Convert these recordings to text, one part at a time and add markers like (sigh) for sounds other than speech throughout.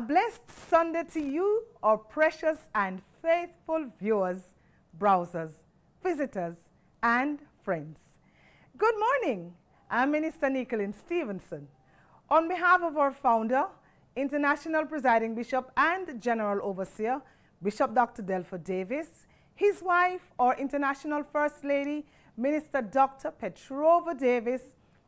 A blessed Sunday to you, our precious and faithful viewers, browsers, visitors, and friends. Good morning. I'm Minister Nicolin Stevenson. On behalf of our founder, International Presiding Bishop and General Overseer, Bishop Dr. Delford Davis, his wife, our International First Lady, Minister Dr. Petrova Davis,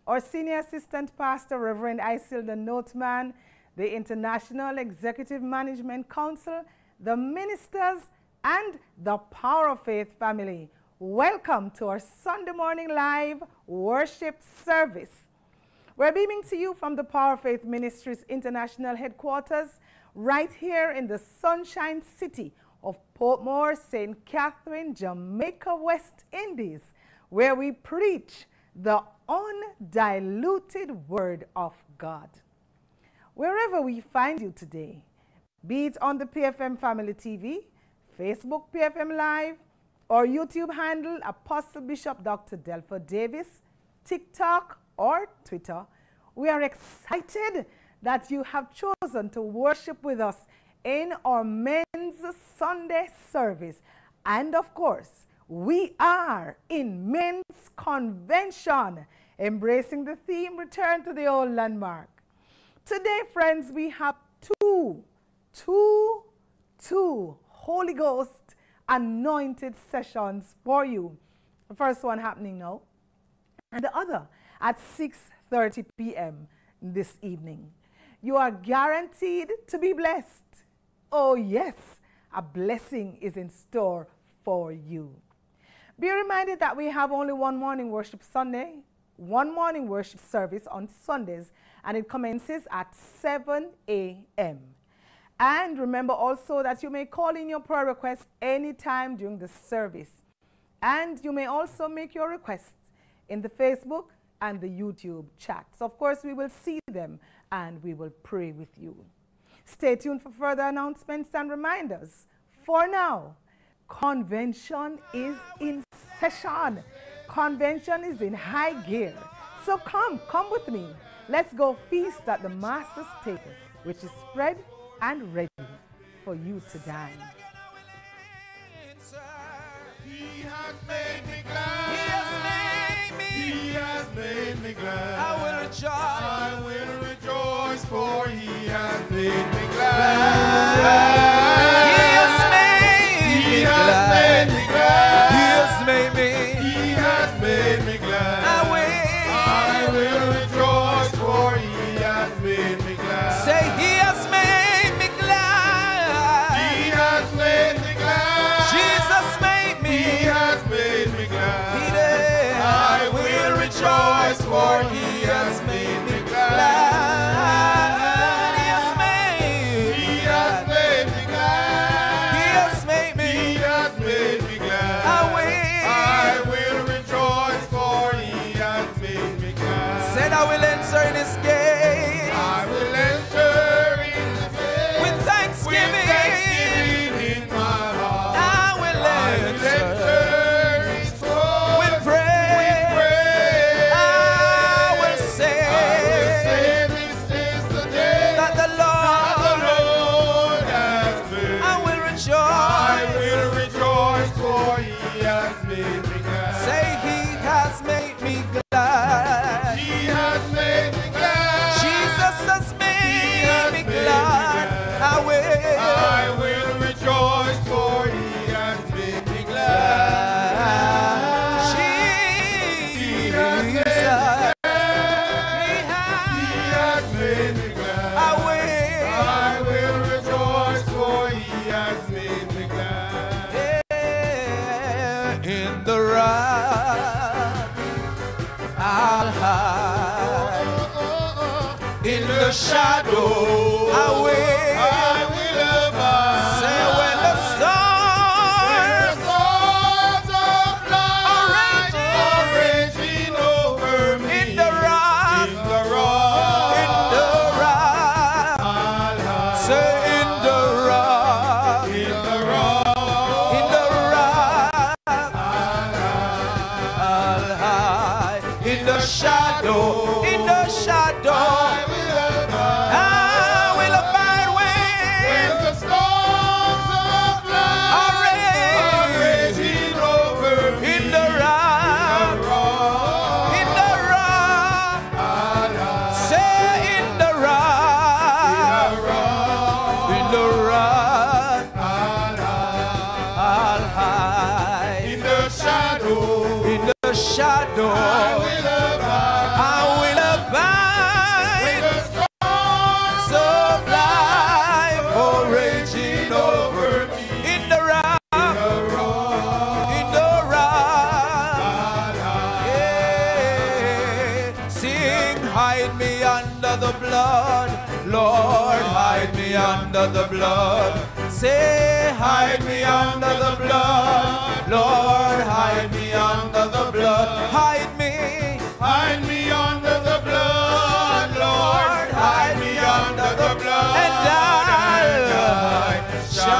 our Senior Assistant Pastor, Reverend Isilda Notman, the International Executive Management Council, the ministers, and the Power of Faith family. Welcome to our Sunday morning live worship service. We're beaming to you from the Power of Faith Ministries International Headquarters right here in the Sunshine City of Portmore, St. Catherine, Jamaica, West Indies, where we preach the undiluted Word of God. Wherever we find you today, be it on the PFM Family TV, Facebook PFM Live, or YouTube handle Apostle Bishop Dr. Delford Davis, TikTok, or Twitter, we are excited that you have chosen to worship with us in our men's Sunday service. And of course, we are in men's convention, embracing the theme Return to the Old Landmark. Today, friends, we have two, two, two Holy Ghost anointed sessions for you. The first one happening now, and the other at 6.30 p.m. this evening. You are guaranteed to be blessed. Oh, yes, a blessing is in store for you. Be reminded that we have only one morning worship Sunday, one morning worship service on Sundays, and it commences at 7 a.m. And remember also that you may call in your prayer requests anytime during the service. And you may also make your requests in the Facebook and the YouTube chats. Of course, we will see them and we will pray with you. Stay tuned for further announcements and reminders. For now, convention is in session. Convention is in high gear. So come, come with me. Let's go feast at the Master's table, which is spread and ready for you to dine. He has made me glad. He has made me. He has made me glad. I will rejoice. I will rejoice, for He has made me glad. He has made He has made me glad. Shadow,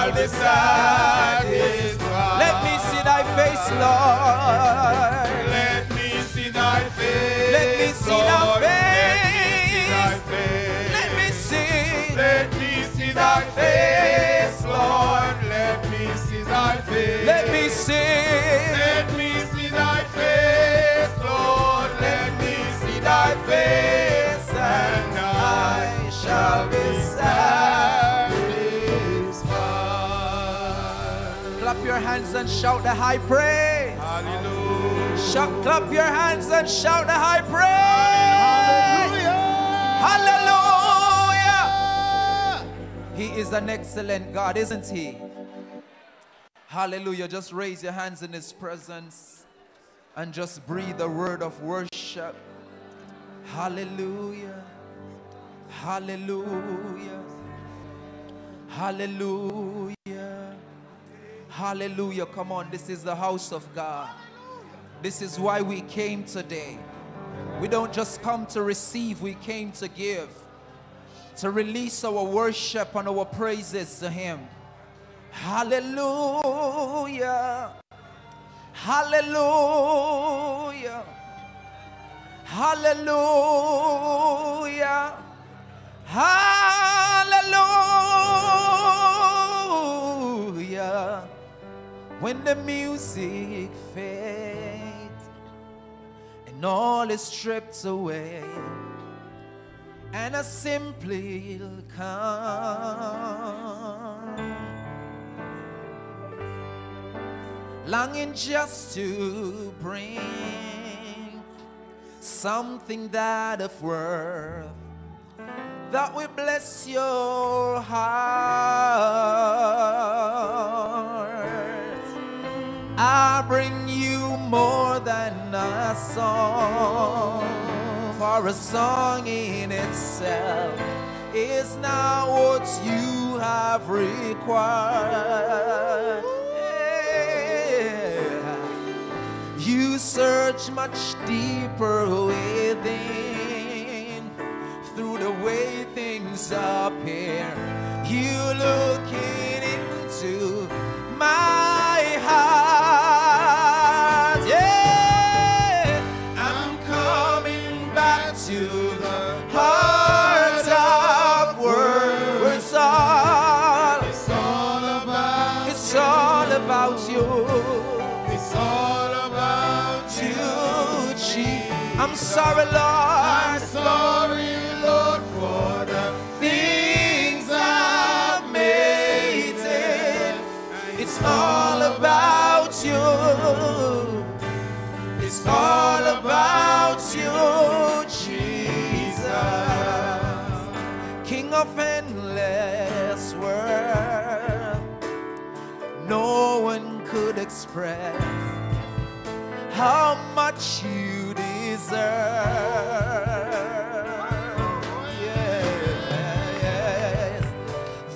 shall be satisfied. Let me see thy face, Lord. Let me see thy face. Let me see thy Lord. face. Let me see thy face. Let me see. Let me see thy face, Lord. Let me see thy face. Let me see. Let me see thy face, Lord. Let me see thy face, and I shall be satisfied. Clap your hands and shout the high praise. Hallelujah. Shout, clap your hands and shout the high praise. Hallelujah. He is an excellent God, isn't he? Hallelujah. Just raise your hands in his presence and just breathe a word of worship. Hallelujah. Hallelujah. Hallelujah. Hallelujah. Come on, this is the house of God. This is why we came today. We don't just come to receive, we came to give, to release our worship and our praises to Him. Hallelujah. Hallelujah. Hallelujah. Hallelujah. When the music fades and all is stripped away, and I simply come, longing just to bring something that of worth that will bless your heart. I bring you more than a song, for a song in itself is not what you have required. You search much deeper within through the way things appear. You looking into my I'm sorry, I'm Lord. sorry, Lord, for the things I've made it. It's all about you. It's all about you, Jesus. King of endless worth. No one could express how much you deserve. Yes.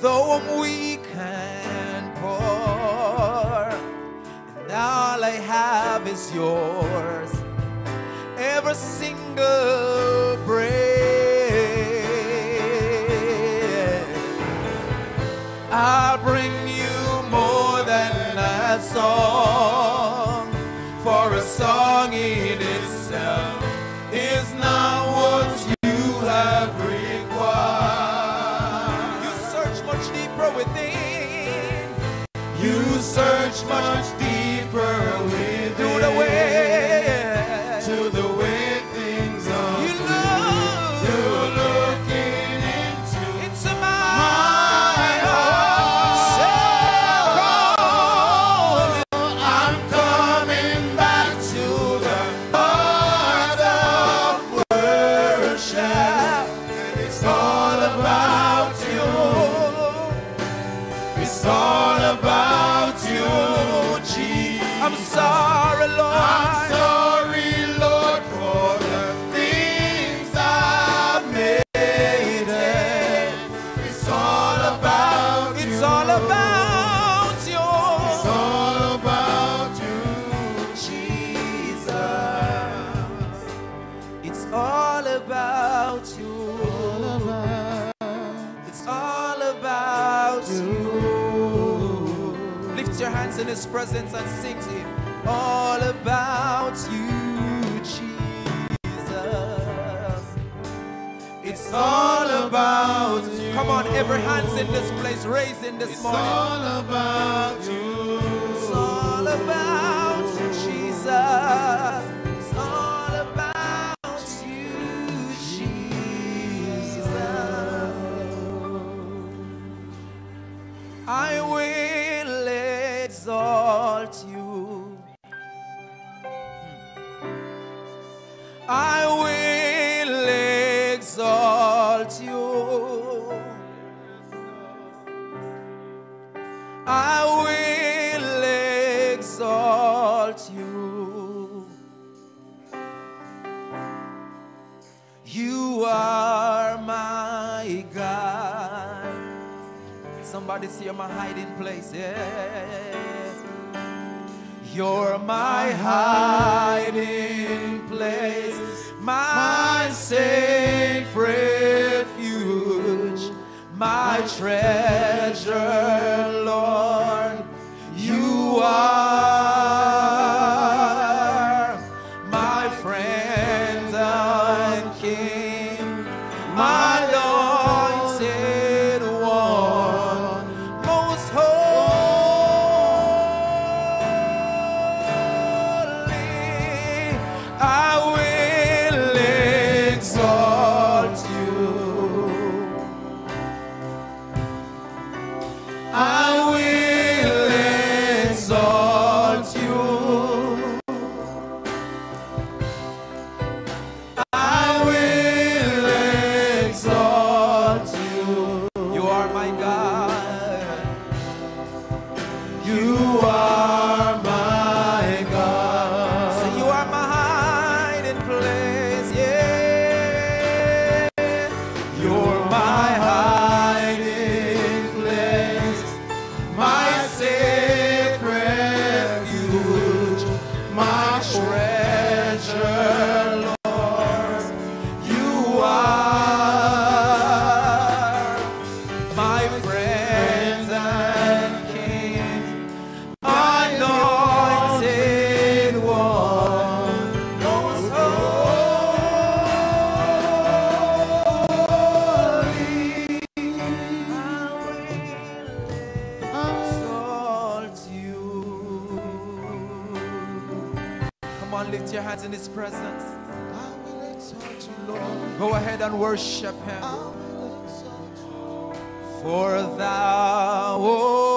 Though I'm weak and poor, and all I have is yours. Every single breath. I bring you more than a song, for a song in search much his presence and sing to him all about you, Jesus. It's all about you. Come on, every hand's in this place, raise in this it's morning. It's all about you. It's all about you, Jesus. I exalt you. I will exalt you. I will. Somebody see my hiding place. Yes. You're my hiding place, my safe refuge, my treasure, Lord. You are. your hands in His presence. Go ahead and worship Him. For thou, oh,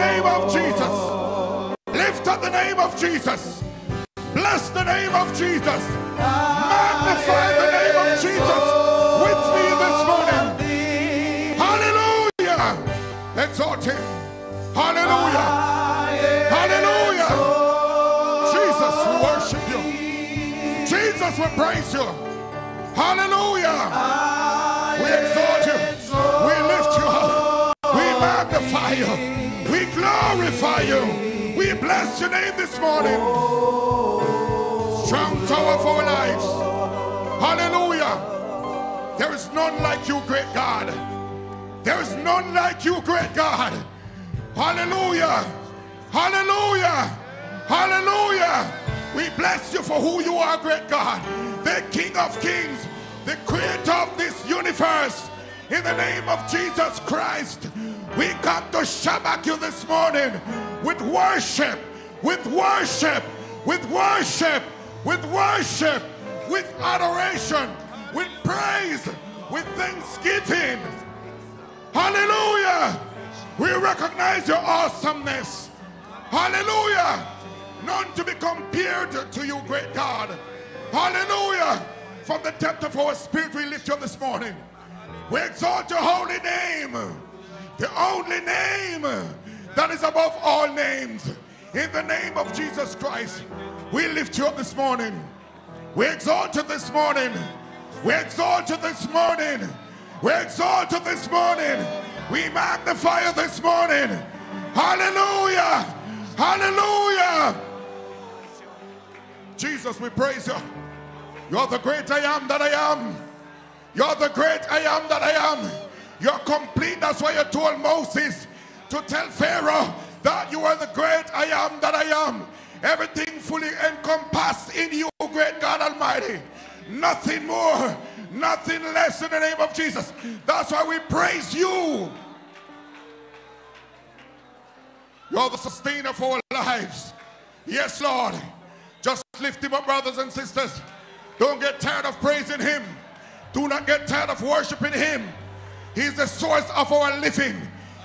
name of Jesus. Lift up the name of Jesus. Bless the name of Jesus. Magnify the name of Jesus with me this morning. Hallelujah. Exalt him. Hallelujah. Hallelujah. Jesus, we worship you. Jesus, we praise you. Hallelujah. We exalt you. We lift you up. We magnify you. Name this morning. Strong tower of our lives. Hallelujah. There is none like you, great God. There is none like you, great God. Hallelujah. Hallelujah. Hallelujah. We bless you for who you are, great God. The King of Kings, the creator of this universe. In the name of Jesus Christ, we come to Shabbat you this morning with worship, with worship, with worship, with worship, with adoration, with praise, with thanksgiving. Hallelujah. We recognize your awesomeness. Hallelujah. None to be compared to you, great God. Hallelujah. From the depth of our spirit, we lift you this morning. We exalt your holy name, the only name that is above all names. In the name of Jesus Christ, we lift you up this morning. We exalt you this morning. We exalt you this morning. We exalt you this morning. We magnify you this morning. Hallelujah. Hallelujah. Jesus, we praise you. You're the great I am that I am. You're the great I am that I am. You're complete. That's why you told Moses to tell Pharaoh that you are the great I am that I am. Everything fully encompassed in you, great God Almighty. Nothing more, nothing less in the name of Jesus. That's why we praise you. You're the sustainer of our lives. Yes, Lord. Just lift him up, brothers and sisters. Don't get tired of praising him. Do not get tired of worshiping him. He's the source of our living.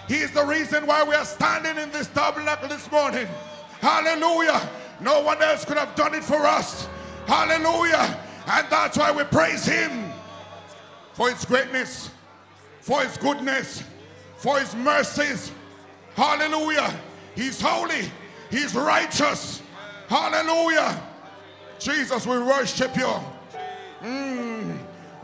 He is the reason why we are standing in this tabernacle this morning. Hallelujah. No one else could have done it for us. Hallelujah. And that's why we praise him for his greatness, for his goodness, for his mercies. Hallelujah. He's holy. He's righteous. Hallelujah. Jesus, we worship you. Mm.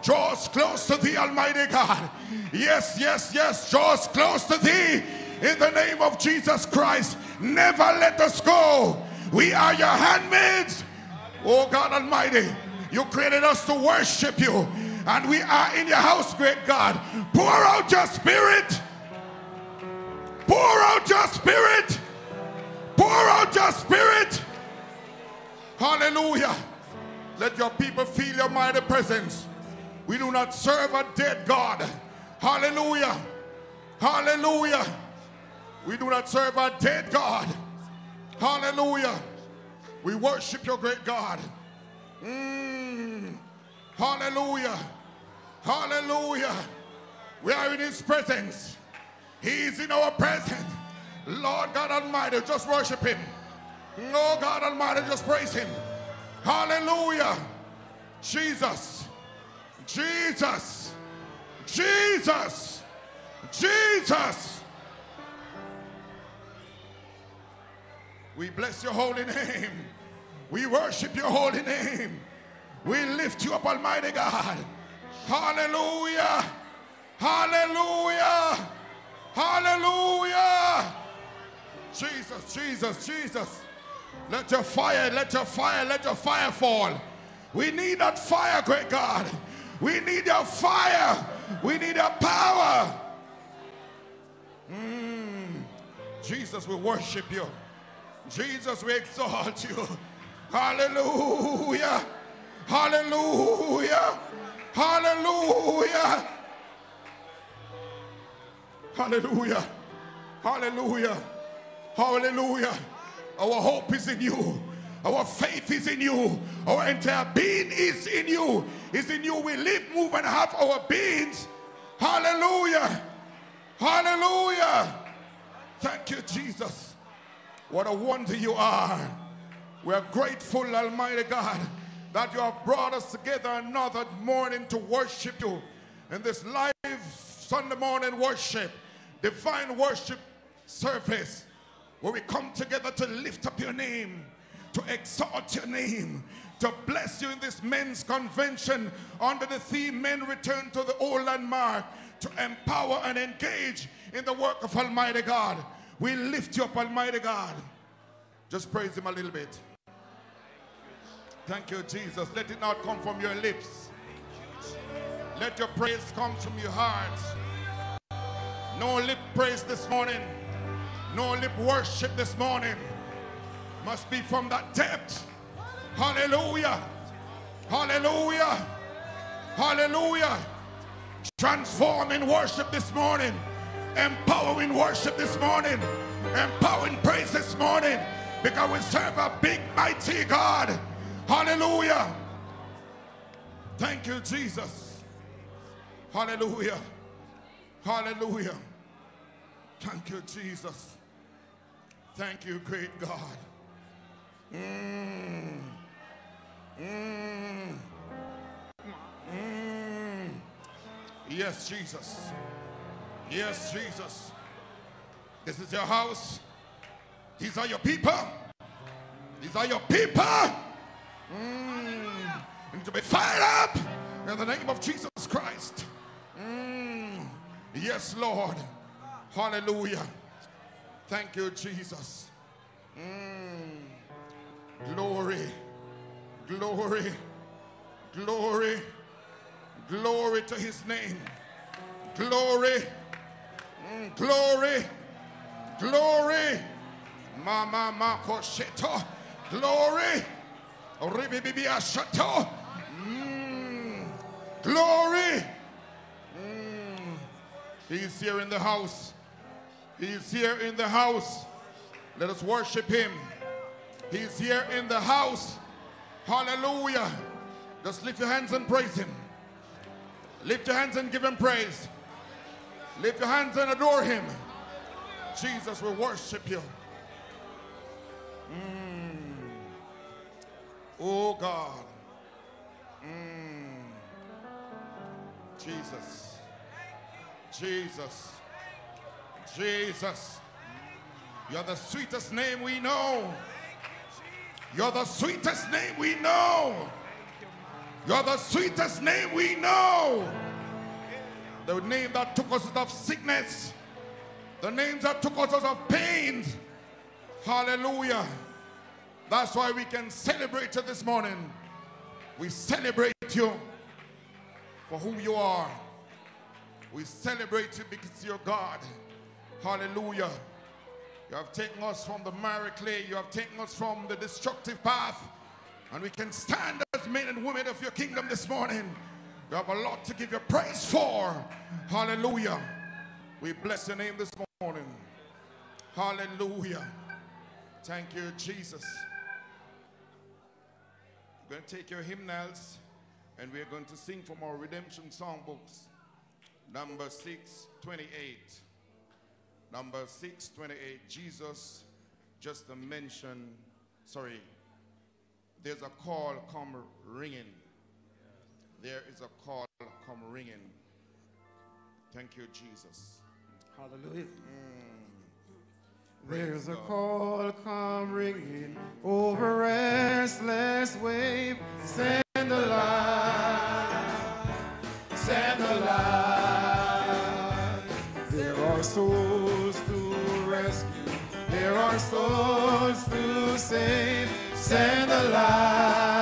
Draw us close to thee, Almighty God. Yes, yes, yes. Draw us close to thee in the name of Jesus Christ. Never let us go. We are your handmaids. Oh God Almighty, you created us to worship you. And we are in your house, great God. Pour out your spirit. Pour out your spirit. Pour out your spirit. Hallelujah. Let your people feel your mighty presence. We do not serve a dead God. Hallelujah. Hallelujah. We do not serve a dead God. Hallelujah. We worship your great God. Mm. Hallelujah. Hallelujah. We are in his presence. He is in our presence. Lord God Almighty, just worship him. Oh God Almighty, just praise Him. Hallelujah. Jesus. Jesus. Jesus. Jesus. We bless your holy name. We worship your holy name. We lift you up, Almighty God. Hallelujah. Hallelujah. Hallelujah. Jesus, Jesus, Jesus. Let your fire, let your fire, let your fire fall. We need that fire, great God. We need your fire. We need your power. Mm. Jesus, we worship you. Jesus, we exalt you. Hallelujah. Hallelujah. Hallelujah. Hallelujah. Hallelujah. Hallelujah. Our hope is in you. Our faith is in you. Our entire being is in you. Is in you. We live, move, and have our beings. Hallelujah. Hallelujah. Thank you, Jesus. What a wonder you are. We're grateful, Almighty God, that you have brought us together another morning to worship you in this live Sunday morning worship, divine worship service, where we come together to lift up your name, to exalt your name, to bless you in this men's convention under the theme Men Return to the Old Landmark, to empower and engage in the work of Almighty God. We lift you up, Almighty God. Just praise Him a little bit. Thank you, Jesus. Let it not come from your lips. Let your praise come from your heart. No lip praise this morning. No lip worship this morning. Must be from that depth. Hallelujah. Hallelujah. Hallelujah. Transforming worship this morning. Empowering worship this morning. Empowering praise this morning. Because we serve a big, mighty God. Hallelujah. Thank you, Jesus. Hallelujah. Hallelujah. Thank you, Jesus. Thank you, great God. Mm. Mm. Yes, Jesus. Yes, Jesus. This is your house. These are your people. These are your people. Mm. You need to be fired up in the name of Jesus Christ. Mm. Yes, Lord. Hallelujah. Thank you, Jesus. Mm. Glory, glory, glory, glory to his name. Glory, mm, glory, glory. Mama Mako Sheto. Glory. Ribibibia Shato. Mm. Glory. Mm. He's here in the house. He's here in the house. Let us worship him. He's here in the house. Hallelujah. Just lift your hands and praise him. Lift your hands and give him praise. Lift your hands and adore him. Jesus, we worship you. Mm. Oh God. Mm. Jesus. Jesus. Jesus. You're the sweetest name we know. You're the sweetest name we know. You're the sweetest name we know. The name that took us out of sickness. The names that took us out of pain. Hallelujah. That's why we can celebrate you this morning. We celebrate you for who you are. We celebrate you because you're God. Hallelujah. You have taken us from the miry clay. You have taken us from the destructive path. And we can stand as men and women of your kingdom this morning. You have a lot to give you praise for. Hallelujah. We bless your name this morning. Hallelujah. Thank you, Jesus. We're going to take your hymnals and we're going to sing from our redemption songbooks. Number 628. Number 628. Jesus, just a mention sorry, there's a call come ringing. There is a call come ringing. Thank you, Jesus. Hallelujah. Mm. Praise There's a call come ringing over restless wave. Send the light, send the light. Are souls to rescue, there are souls to save. Send the light,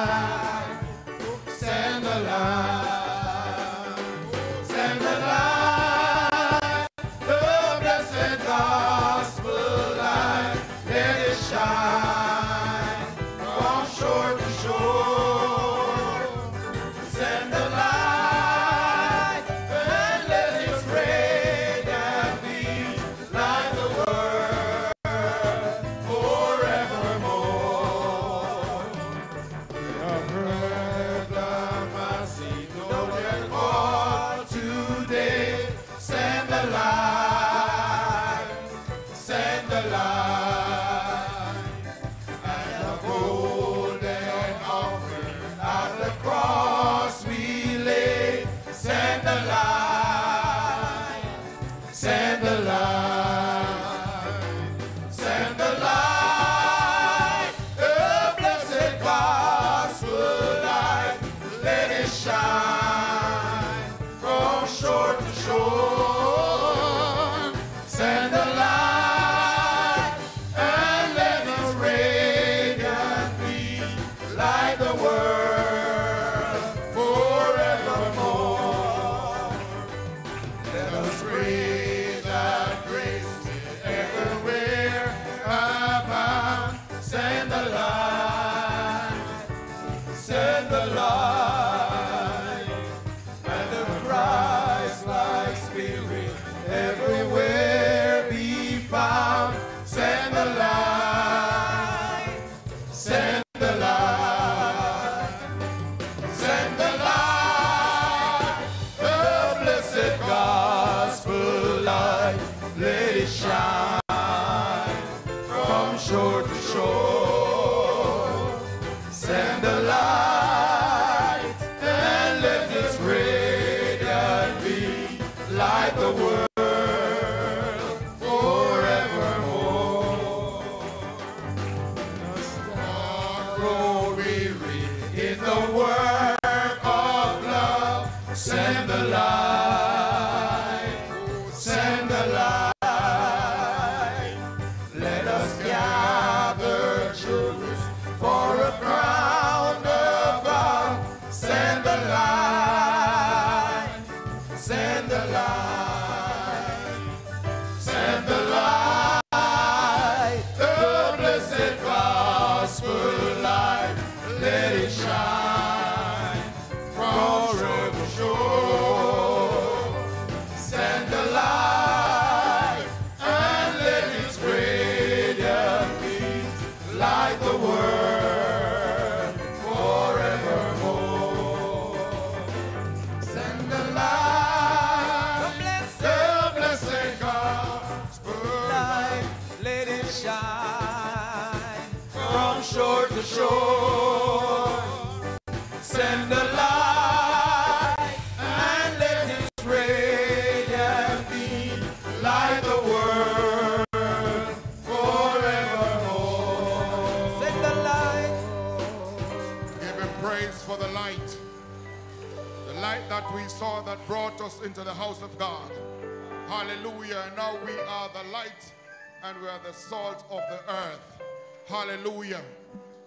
are the salt of the earth. Hallelujah.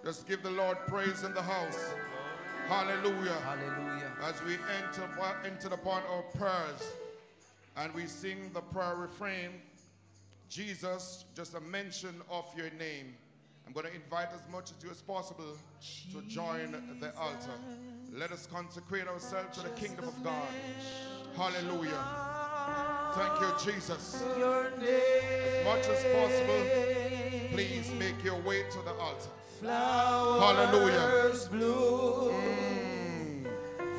Just give the Lord praise in the house. Hallelujah. Hallelujah. As we enter into the part of prayers and we sing the prayer refrain, Jesus, just a mention of your name. I'm going to invite as much as you as possible to join the altar. Let us consecrate ourselves to the kingdom of God. Hallelujah. Thank you, Jesus. As much as possible, please make your way to the altar. Hallelujah. Mm.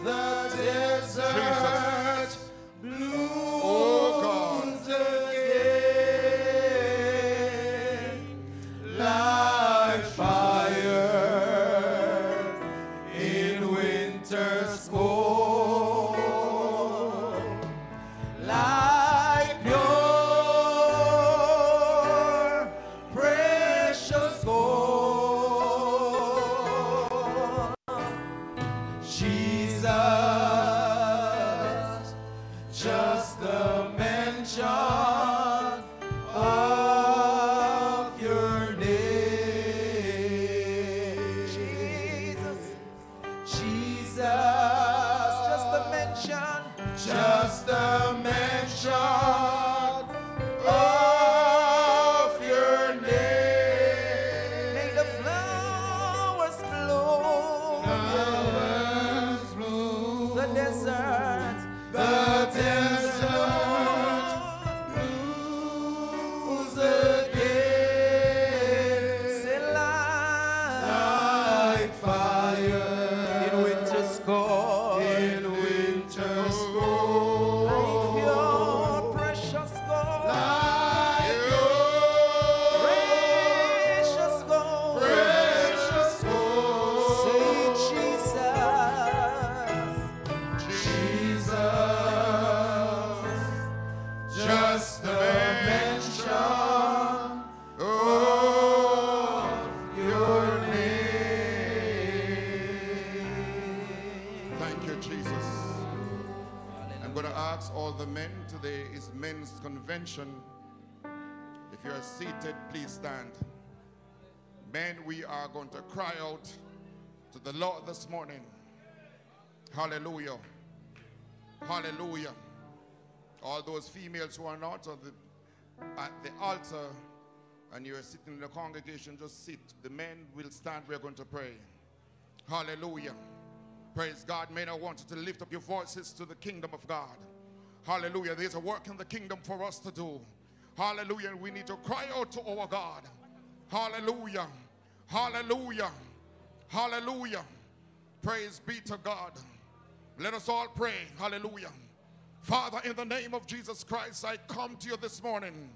The desert Jesus. blooms Oh God. Cry out to the Lord this morning. Hallelujah. Hallelujah. All those females who are not at the, at the altar and you are sitting in the congregation, just sit. The men will stand. We're going to pray. Hallelujah. Praise God. Men, I want you to lift up your voices to the kingdom of God. Hallelujah. There's a work in the kingdom for us to do. Hallelujah. We need to cry out to our God. Hallelujah. Hallelujah. Hallelujah. Praise be to God. Let us all pray. Hallelujah. Father, in the name of Jesus Christ, I come to you this morning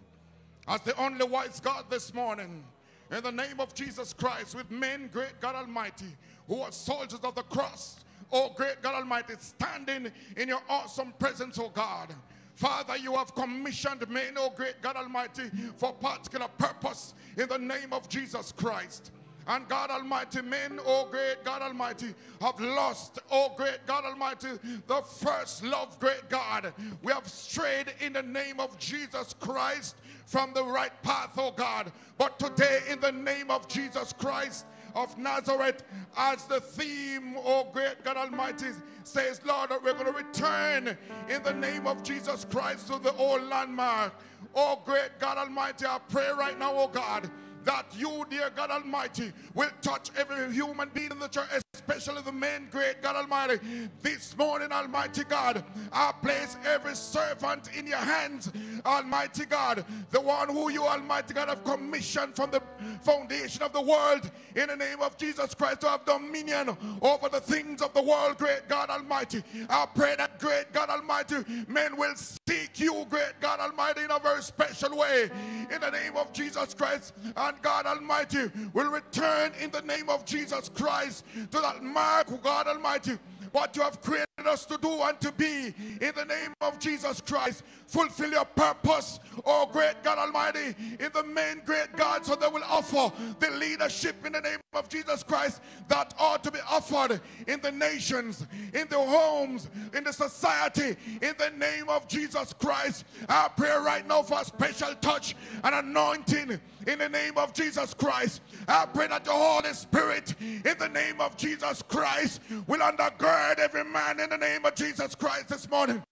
as the only wise God this morning. In the name of Jesus Christ, with men, great God Almighty, who are soldiers of the cross. Oh, great God Almighty, standing in your awesome presence, oh God. Father, you have commissioned men, oh great God Almighty, for particular purpose in the name of Jesus Christ. And God Almighty, men, oh great God Almighty, have lost, oh great God Almighty, the first love, great God. We have strayed in the name of Jesus Christ from the right path, oh God. But today, in the name of Jesus Christ, of Nazareth as the theme, oh great God Almighty, says, Lord, we're going to return in the name of Jesus Christ to the old landmark. Oh great God Almighty, I pray right now, oh God, that you, dear God Almighty, will touch every human being in the church, especially the men, great God Almighty. This morning, Almighty God, I place every servant in your hands, Almighty God, the one who you, Almighty God, have commissioned from the foundation of the world in the name of Jesus Christ to have dominion over the things of the world, great God Almighty. I pray that, great God Almighty, men will seek you, great God Almighty, in a very special way in the name of Jesus Christ. And God Almighty will return in the name of Jesus Christ to that mark, God Almighty, what you have created us to do and to be in the name of Jesus Christ. Fulfill your purpose, oh great God Almighty, in the main great God, so they will offer the leadership in the name of Jesus Christ that ought to be offered in the nations, in the homes, in the society, in the name of Jesus Christ. I pray right now for a special touch and anointing in the name of Jesus Christ. I pray that the Holy Spirit, in the name of Jesus Christ, will undergird every man in the name of Jesus Christ this morning.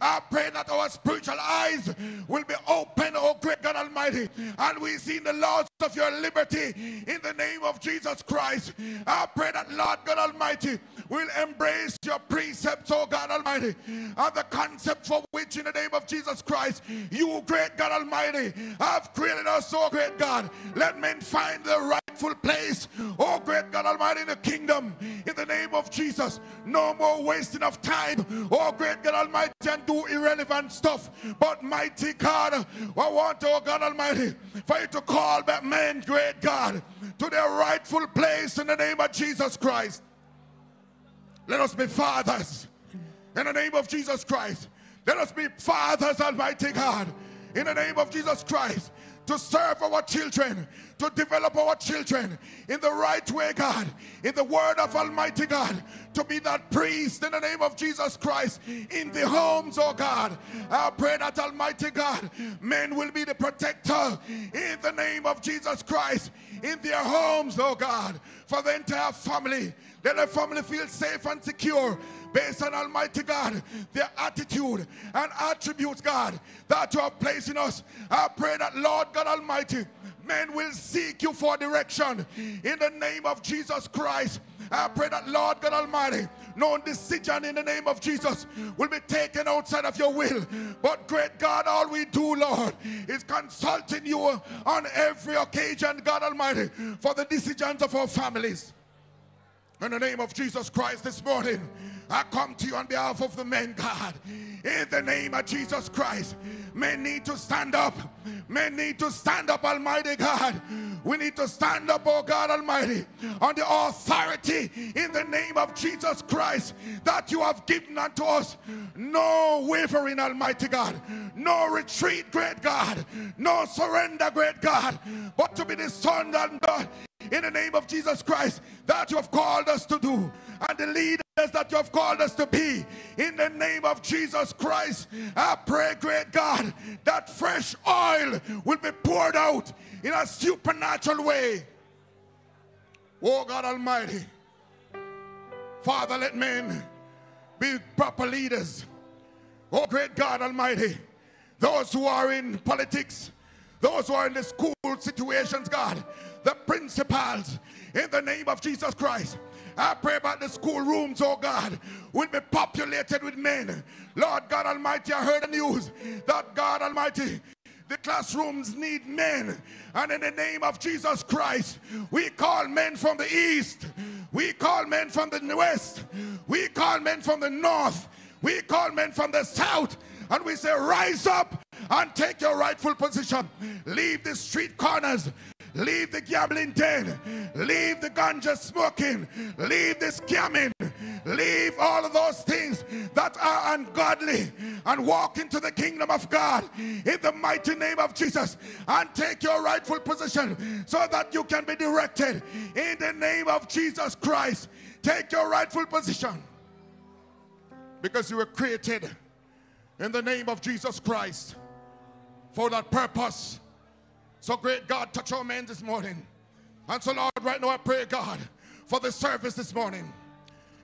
I pray that our spiritual eyes will be open, oh great God Almighty, and we see the laws of your liberty in the name of Jesus Christ. I pray that Lord God Almighty will embrace your precepts, oh God Almighty, and the concept for which in the name of Jesus Christ, you great God Almighty have created us, oh great God. Let men find the rightful place, oh great God Almighty, in the kingdom in the name of Jesus. No more wasting of time, oh great God Almighty, and do irrelevant stuff. But mighty God, I want, oh God Almighty, for you to call back men, great God, to their rightful place in the name of Jesus Christ. Let us be fathers in the name of Jesus Christ. Let us be fathers, Almighty God, in the name of Jesus Christ, to serve our children, to develop our children in the right way, God, in the word of Almighty God, to be that priest in the name of Jesus Christ in the homes, oh God. I pray that Almighty God, men will be the protector in the name of Jesus Christ in their homes, oh God, for the entire family. Let the family feel safe and secure based on Almighty God, their attitude and attributes, God, that you have placed in us. I pray that, Lord God Almighty, men will seek you for direction in the name of Jesus Christ. I pray that, Lord God Almighty, no decision in the name of Jesus will be taken outside of your will. But, great God, all we do, Lord, is consulting you on every occasion, God Almighty, for the decisions of our families. In the name of Jesus Christ this morning, I come to you on behalf of the men, God. In the name of Jesus Christ, men need to stand up. Men need to stand up, Almighty God. We need to stand up, oh God Almighty, on the authority in the name of Jesus Christ that you have given unto us. No wavering, Almighty God. No retreat, great God. No surrender, great God. But to be the son and God in the name of Jesus Christ that you have called us to do and the leaders that you have called us to be in the name of Jesus Christ. I pray, great God, that fresh oil will be poured out in a supernatural way. Oh God Almighty, Father, let men be proper leaders. Oh great God Almighty, those who are in politics, those who are in the school situations, God, the principals, in the name of Jesus Christ. I pray about the school rooms, oh God, will be populated with men. Lord God Almighty, I heard the news that God Almighty, the classrooms need men. And in the name of Jesus Christ, we call men from the east. We call men from the west. We call men from the north. We call men from the south. And we say, rise up and take your rightful position. Leave the street corners. Leave the gambling den. Leave the ganja smoking. Leave the scamming. Leave all of those things that are ungodly and walk into the kingdom of God in the mighty name of Jesus and take your rightful position so that you can be directed in the name of Jesus Christ. Take your rightful position because you were created in the name of Jesus Christ for that purpose. So, great God, touch our men this morning. And so, Lord, right now I pray, God, for the service this morning.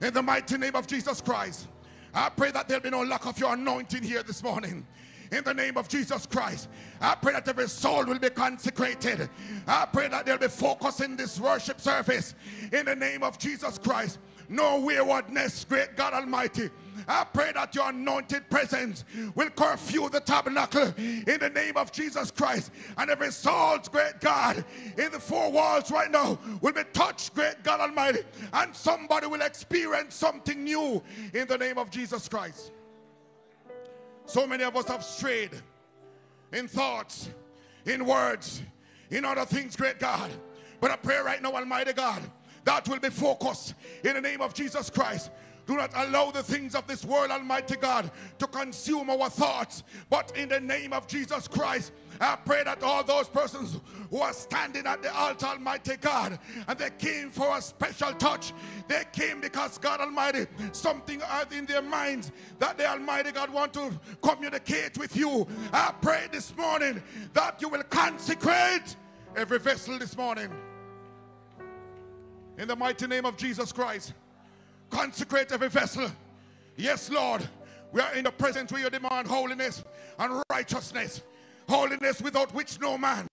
In the mighty name of Jesus Christ, I pray that there'll be no lack of your anointing here this morning in the name of Jesus Christ. I pray that every soul will be consecrated. I pray that there'll be focus in this worship service in the name of Jesus Christ. No waywardness, great God Almighty. I pray that your anointed presence will curfew the tabernacle in the name of Jesus Christ. And every soul's great God in the four walls right now will be touched, great God Almighty. And somebody will experience something new in the name of Jesus Christ. So many of us have strayed in thoughts, in words, in other things, great God. But I pray right now, Almighty God, that will be focused in the name of Jesus Christ. Do not allow the things of this world, Almighty God, to consume our thoughts. But in the name of Jesus Christ, I pray that all those persons who are standing at the altar, Almighty God, and they came for a special touch. They came because God Almighty, something in their minds that the Almighty God want to communicate with you. I pray this morning that you will consecrate every vessel this morning. In the mighty name of Jesus Christ. Consecrate every vessel. Yes, Lord. We are in the presence where you demand holiness and righteousness. Holiness without which no man.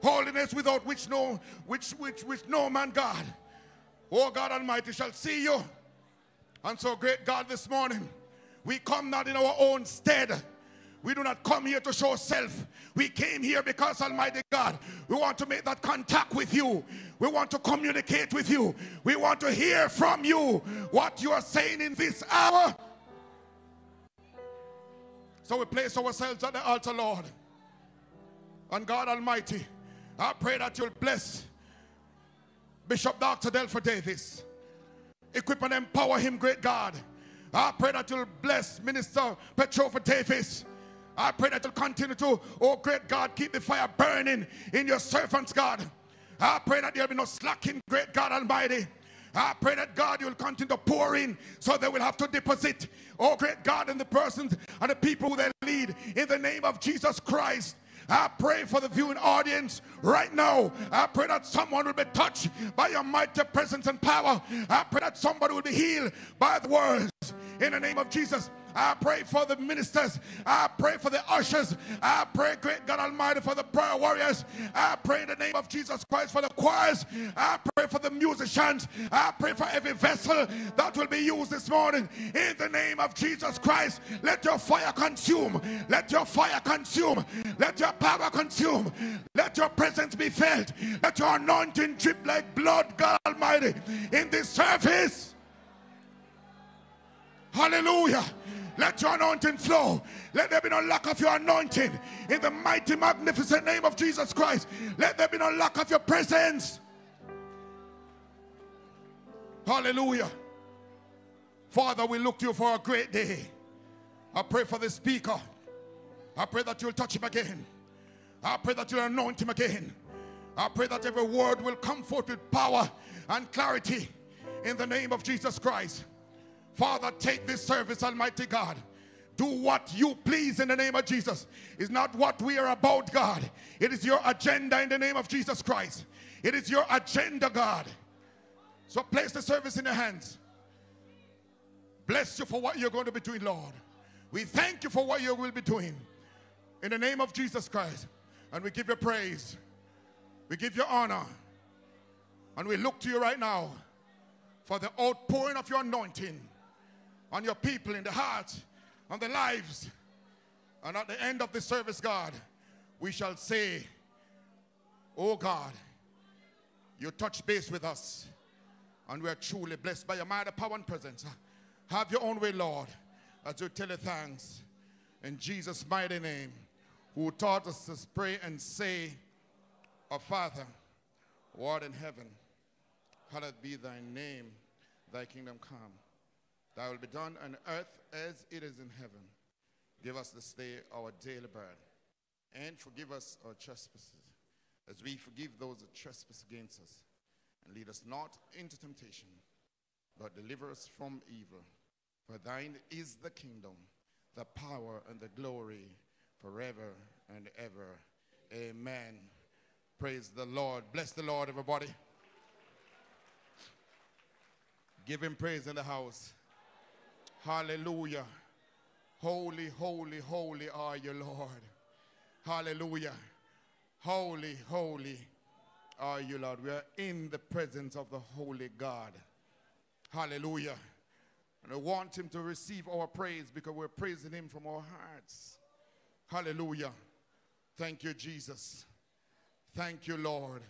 Holiness without which no which which which no man God. Oh God Almighty shall see you. And so great God this morning, we come not in our own stead. We do not come here to show self. We came here because, Almighty God, we want to make that contact with you. We want to communicate with you. We want to hear from you what you are saying in this hour. So we place ourselves at the altar, Lord. And God Almighty, I pray that you'll bless Bishop Dr. Delford Davis. Equip and empower him, great God. I pray that you'll bless Minister Petrova Davis. I pray that you'll continue to, oh great God, keep the fire burning in your servants, God. I pray that there'll be no slacking, great God Almighty. I pray that God you'll continue to pour in so they will have to deposit, oh great God, and the persons and the people who they lead in the name of Jesus Christ. I pray for the viewing audience right now. I pray that someone will be touched by your mighty presence and power. I pray that somebody will be healed by the words in the name of Jesus. I pray for the ministers. I pray for the ushers. I pray, great God Almighty, for the prayer warriors. I pray in the name of Jesus Christ for the choirs. I pray for the musicians. I pray for every vessel that will be used this morning. In the name of Jesus Christ, let your fire consume. Let your fire consume. Let your power consume. Let your presence be felt. Let your anointing drip like blood, God Almighty, in this service. Hallelujah. Let your anointing flow. Let there be no lack of your anointing. In the mighty, magnificent name of Jesus Christ. Let there be no lack of your presence. Hallelujah. Father, we look to you for a great day. I pray for the speaker. I pray that you'll touch him again. I pray that you'll anoint him again. I pray that every word will come forth with power and clarity in the name of Jesus Christ. Father, take this service, Almighty God. Do what you please in the name of Jesus. It's not what we are about, God. It is your agenda in the name of Jesus Christ. It is your agenda, God. So place the service in your hands. Bless you for what you're going to be doing, Lord. We thank you for what you will be doing. In the name of Jesus Christ. And we give you praise. We give you honor. And we look to you right now for the outpouring of your anointing on your people in the hearts, on the lives. And at the end of the service, God, we shall say, Oh God, you touch base with us. And we are truly blessed by your mighty power and presence. Have your own way, Lord, as you tell you thanks. In Jesus' mighty name, who taught us to pray and say, Our Father, art in heaven, hallowed be thy name, thy kingdom come. Thy will be done on earth as it is in heaven. Give us this day our daily bread, and forgive us our trespasses, as we forgive those that trespass against us. And lead us not into temptation, but deliver us from evil. For thine is the kingdom, the power, and the glory forever and ever. Amen. Praise the Lord. Bless the Lord, everybody. Give him praise in the house. Hallelujah. Holy, holy, holy are you, Lord. Hallelujah. Holy, holy are you, Lord. We are in the presence of the Holy God. Hallelujah. And I want him to receive our praise because we're praising him from our hearts. Hallelujah. Thank you, Jesus. Thank you, Lord.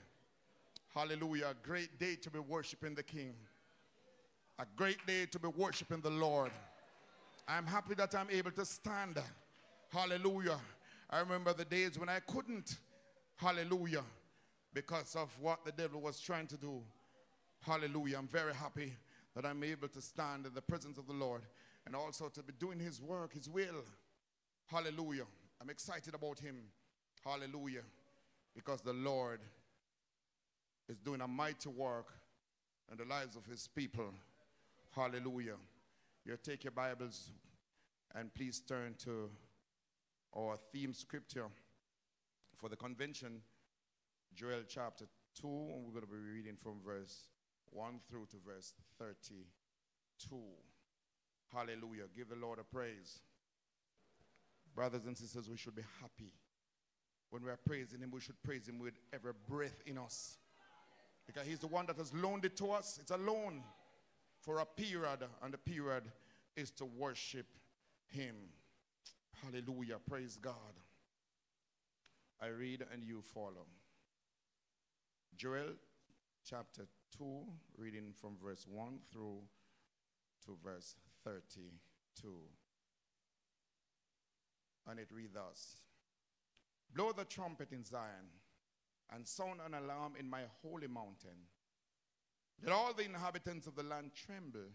Hallelujah. A great day to be worshiping the King. A great day to be worshiping the Lord. I'm happy that I'm able to stand. Hallelujah. I remember the days when I couldn't. Hallelujah. Because of what the devil was trying to do. Hallelujah. I'm very happy that I'm able to stand in the presence of the Lord and also to be doing his work, his will. Hallelujah. I'm excited about him. Hallelujah. Because the Lord is doing a mighty work in the lives of his people. Hallelujah. You take your Bibles and please turn to our theme scripture for the convention, Joel chapter 2, and we're going to be reading from verse 1 through to verse 32. Hallelujah. Give the Lord a praise. Brothers and sisters, we should be happy. When we are praising Him, we should praise Him with every breath in us. Because He's the one that has loaned it to us. It's a loan for a period, and the period is to worship Him. Hallelujah. Praise God. I read and you follow. Joel chapter 2, reading from verse 1 through to verse 32. And it reads thus Blow the trumpet in Zion and sound an alarm in my holy mountain. Let all the inhabitants of the land tremble,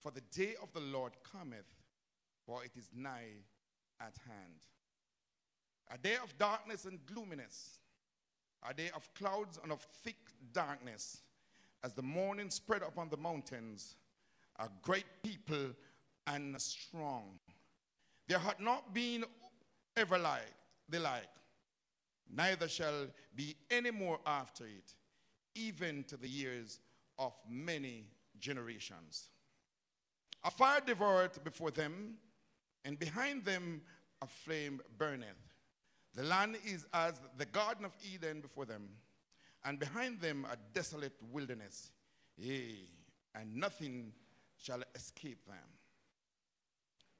for the day of the Lord cometh, for it is nigh at hand. A day of darkness and gloominess, a day of clouds and of thick darkness, as the morning spread upon the mountains, a great people and strong. There had not been ever like the like, neither shall be any more after it, even to the years of many generations. A fire devoureth before them, and behind them a flame burneth. The land is as the Garden of Eden before them, and behind them a desolate wilderness. Yea, and nothing shall escape them.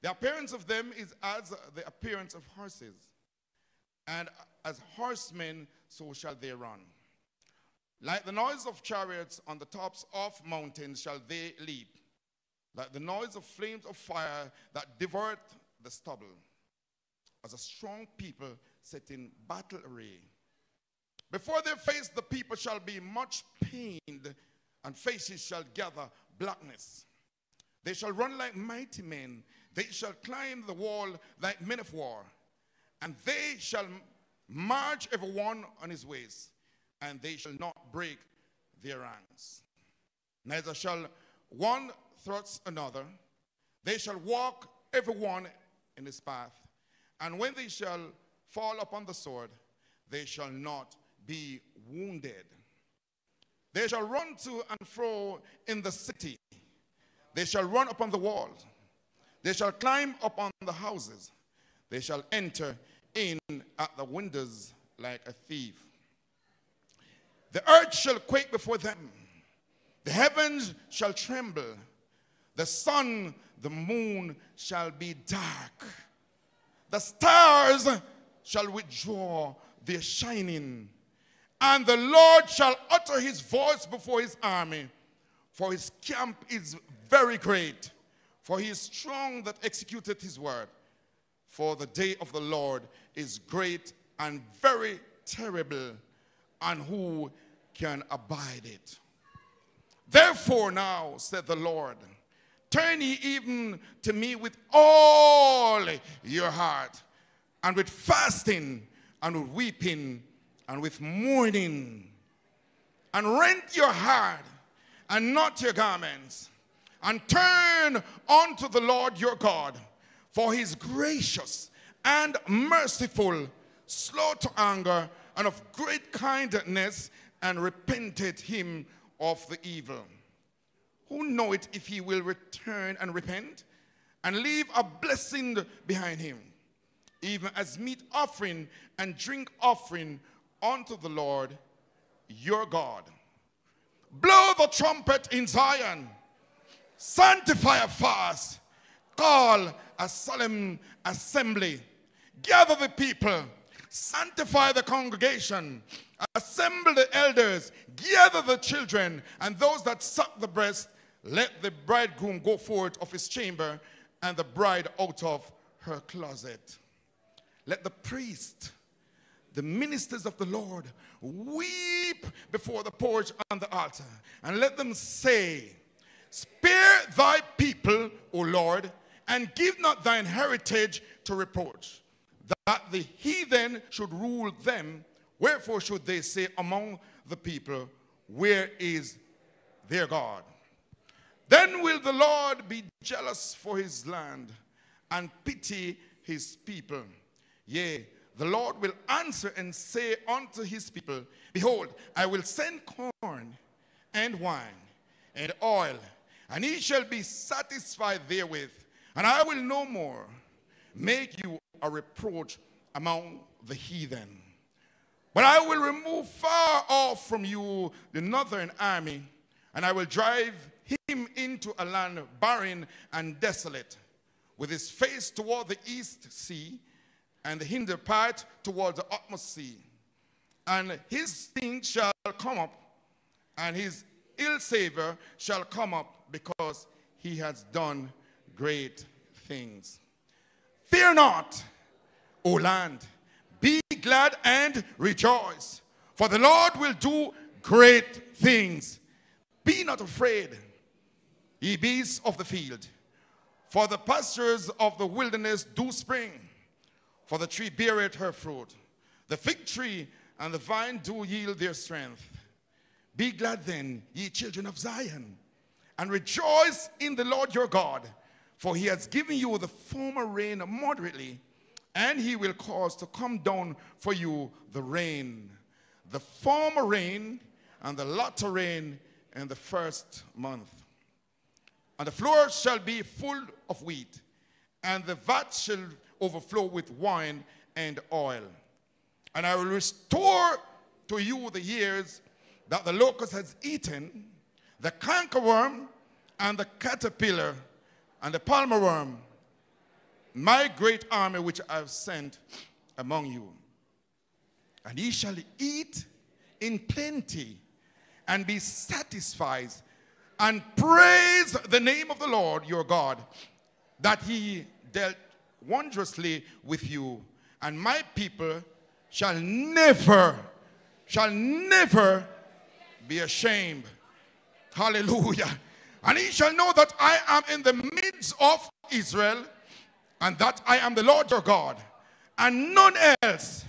The appearance of them is as the appearance of horses, and as horsemen, so shall they run. Like the noise of chariots on the tops of mountains shall they leap, like the noise of flames of fire that devoureth the stubble, as a strong people set in battle array. Before their face the people shall be much pained, and faces shall gather blackness. They shall run like mighty men, they shall climb the wall like men of war, and they shall march every one on his ways, and they shall not break their ranks. Neither shall one thrust another, they shall walk every one in his path, and when they shall fall upon the sword, they shall not be wounded. They shall run to and fro in the city. They shall run upon the walls. They shall climb upon the houses. They shall enter in at the windows like a thief. The earth shall quake before them. The heavens shall tremble. The sun, the moon shall be dark. The stars shall withdraw their shining. And the Lord shall utter his voice before his army. For his camp is very great. For he is strong that executeth his word. For the day of the Lord is great and very terrible, and who can abide it? Therefore, now, said the Lord, turn ye even to me with all your heart, and with fasting, and with weeping, and with mourning, and rent your heart, and not your garments, and turn unto the Lord your God, for he is gracious and merciful, slow to anger, and of great kindness, and repented him of the evil. Who knoweth if he will return and repent, and leave a blessing behind him, even as meat offering and drink offering unto the Lord your God. Blow the trumpet in Zion, sanctify a fast, call a solemn assembly. Gather the people, sanctify the congregation, assemble the elders, gather the children, and those that suck the breast, let the bridegroom go forth of his chamber, and the bride out of her closet. Let the priest, the ministers of the Lord, weep before the porch and the altar, and let them say, Spare thy people, O Lord, and give not thine heritage to reproach that the heathen should rule them. Wherefore should they say among the people, Where is their God? Then will the Lord be jealous for his land and pity his people. Yea, the Lord will answer and say unto his people, Behold, I will send corn and wine and oil, and ye shall be satisfied therewith, and I will no more make you a reproach among the heathen. But I will remove far off from you the northern army, and I will drive him into a land barren and desolate, with his face toward the east sea, and the hinder part toward the utmost sea. And his thing shall come up, and his ill savor shall come up, because he has done great things. Fear not, O land. Glad and rejoice, for the Lord will do great things. Be not afraid, ye beasts of the field, for the pastures of the wilderness do spring, for the tree beareth her fruit. The fig tree and the vine do yield their strength. Be glad then, ye children of Zion, and rejoice in the Lord your God, for he has given you the former rain moderately and he will cause to come down for you the rain, the former rain and the latter rain in the first month. And the floor shall be full of wheat, and the vat shall overflow with wine and oil. And I will restore to you the years that the locust has eaten, the cankerworm, and the caterpillar, and the palmer worm, my great army which I have sent among you. And ye shall eat in plenty and be satisfied and praise the name of the Lord your God that he dealt wondrously with you. And my people shall never, shall never be ashamed. Hallelujah. And he shall know that I am in the midst of Israel and that I am the Lord your God and none else.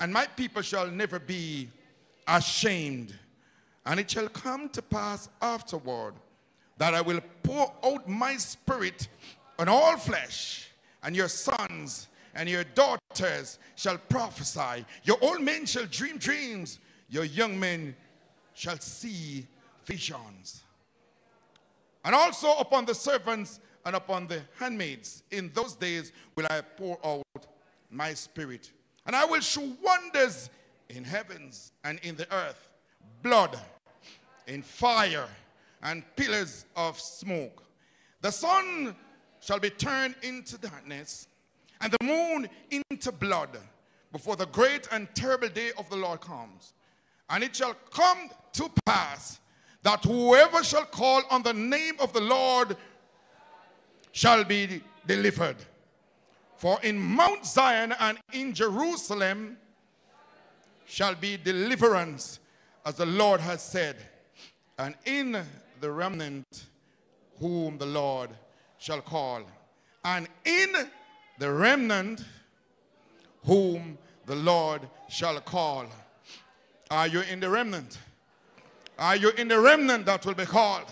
And my people shall never be ashamed. And it shall come to pass afterward that I will pour out my spirit on all flesh, and your sons and your daughters shall prophesy. Your old men shall dream dreams, your young men shall see visions. And also upon the servants and upon the handmaids, in those days will I pour out my spirit. And I will show wonders in heavens and in the earth, blood, in fire, and pillars of smoke. The sun shall be turned into darkness, and the moon into blood, before the great and terrible day of the Lord comes. And it shall come to pass that whoever shall call on the name of the Lord shall be delivered. For in Mount Zion and in Jerusalem shall be deliverance, as the Lord has said, and in the remnant whom the Lord shall call, and in the remnant whom the Lord shall call. Are you in the remnant? Are you in the remnant that will be called?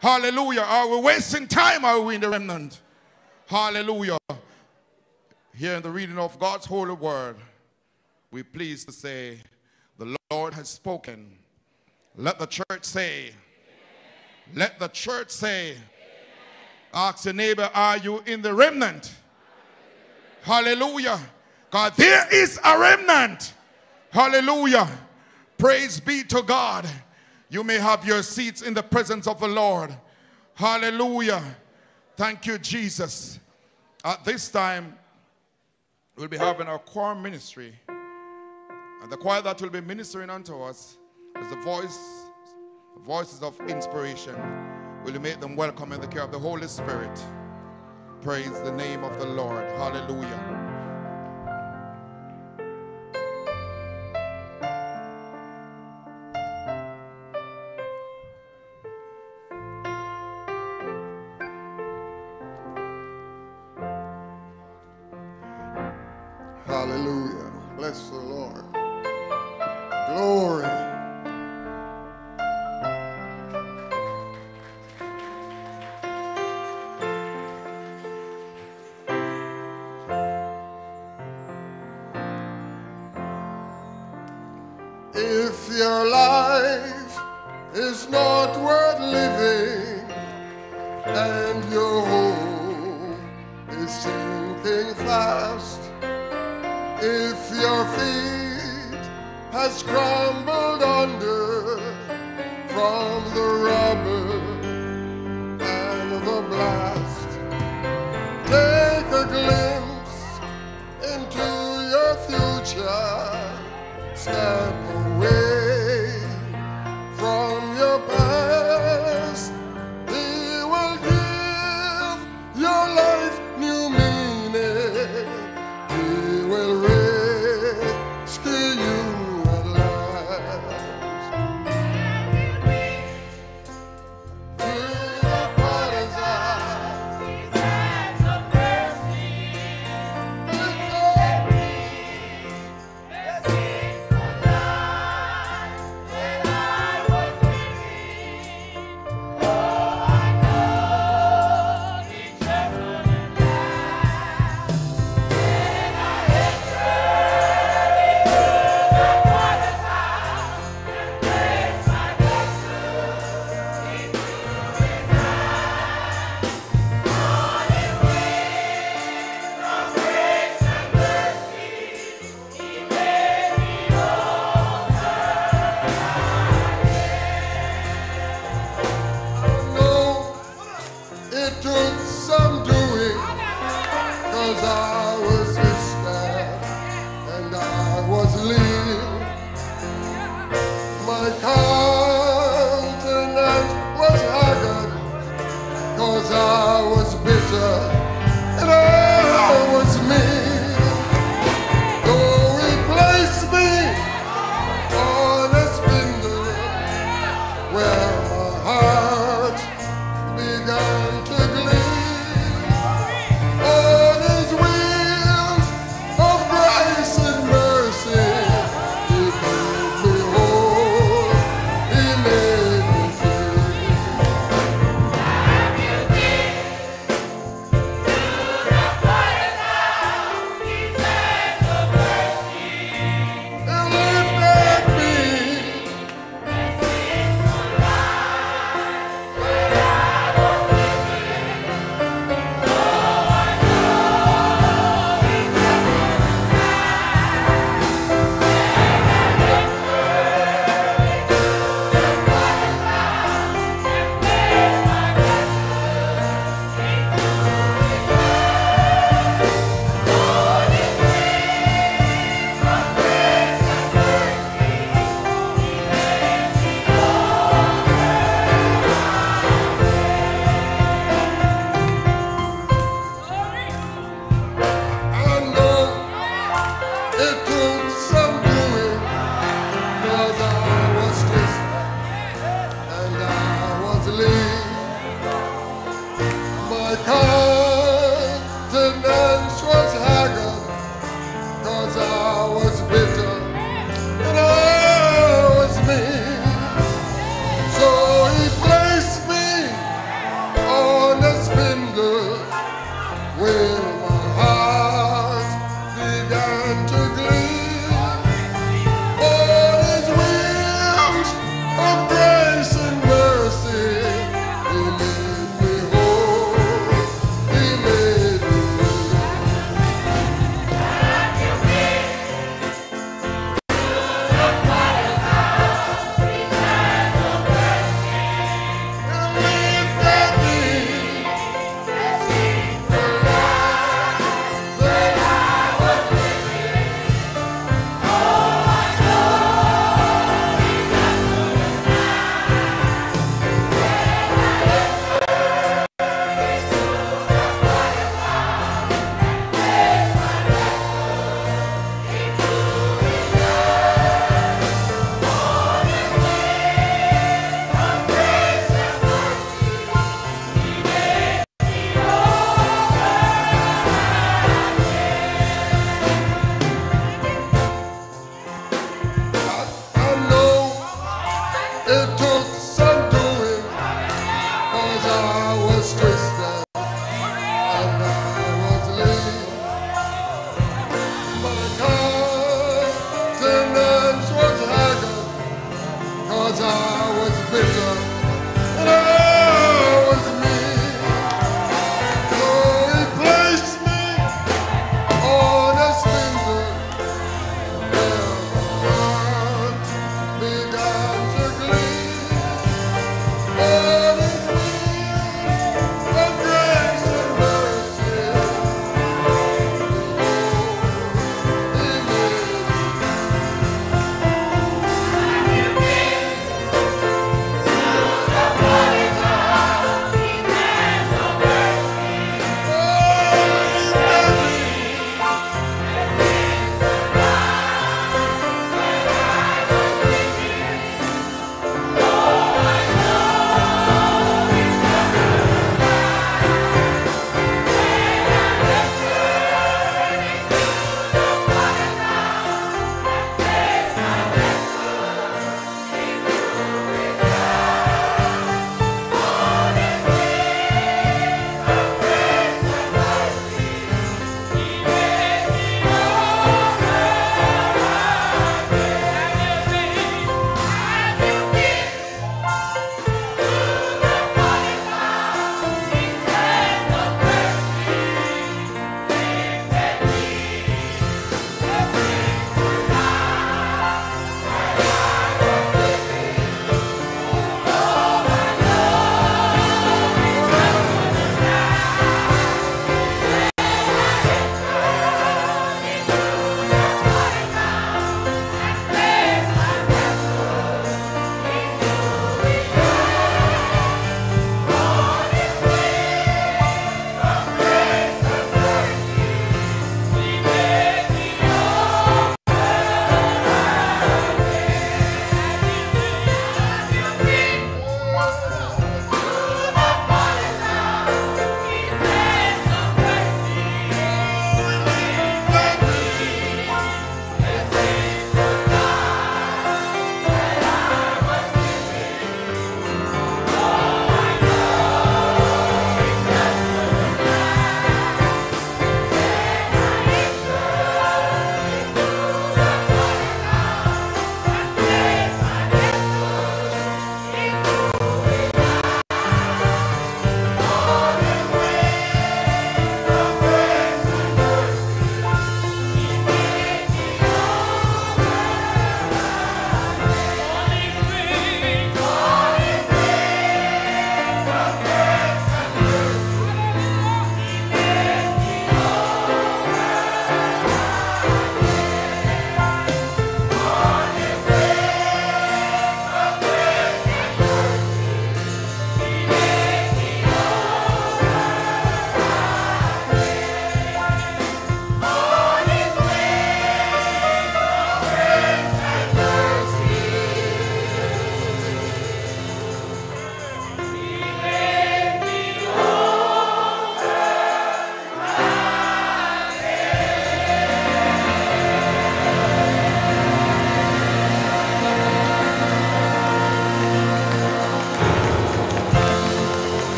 Hallelujah. Are we wasting time? Are we in the remnant? Hallelujah. Here in the reading of God's holy word, we please to say, the Lord has spoken. Let the church say, Amen. let the church say, Amen. ask your neighbor, are you in the remnant? Hallelujah. God, there is a remnant. Hallelujah. Praise be to God. You may have your seats in the presence of the Lord. Hallelujah. Thank you, Jesus. At this time, we'll be having our choir ministry. And the choir that will be ministering unto us is the voice, the voices of inspiration. Will you make them welcome in the care of the Holy Spirit? Praise the name of the Lord. Hallelujah. Hallelujah. Where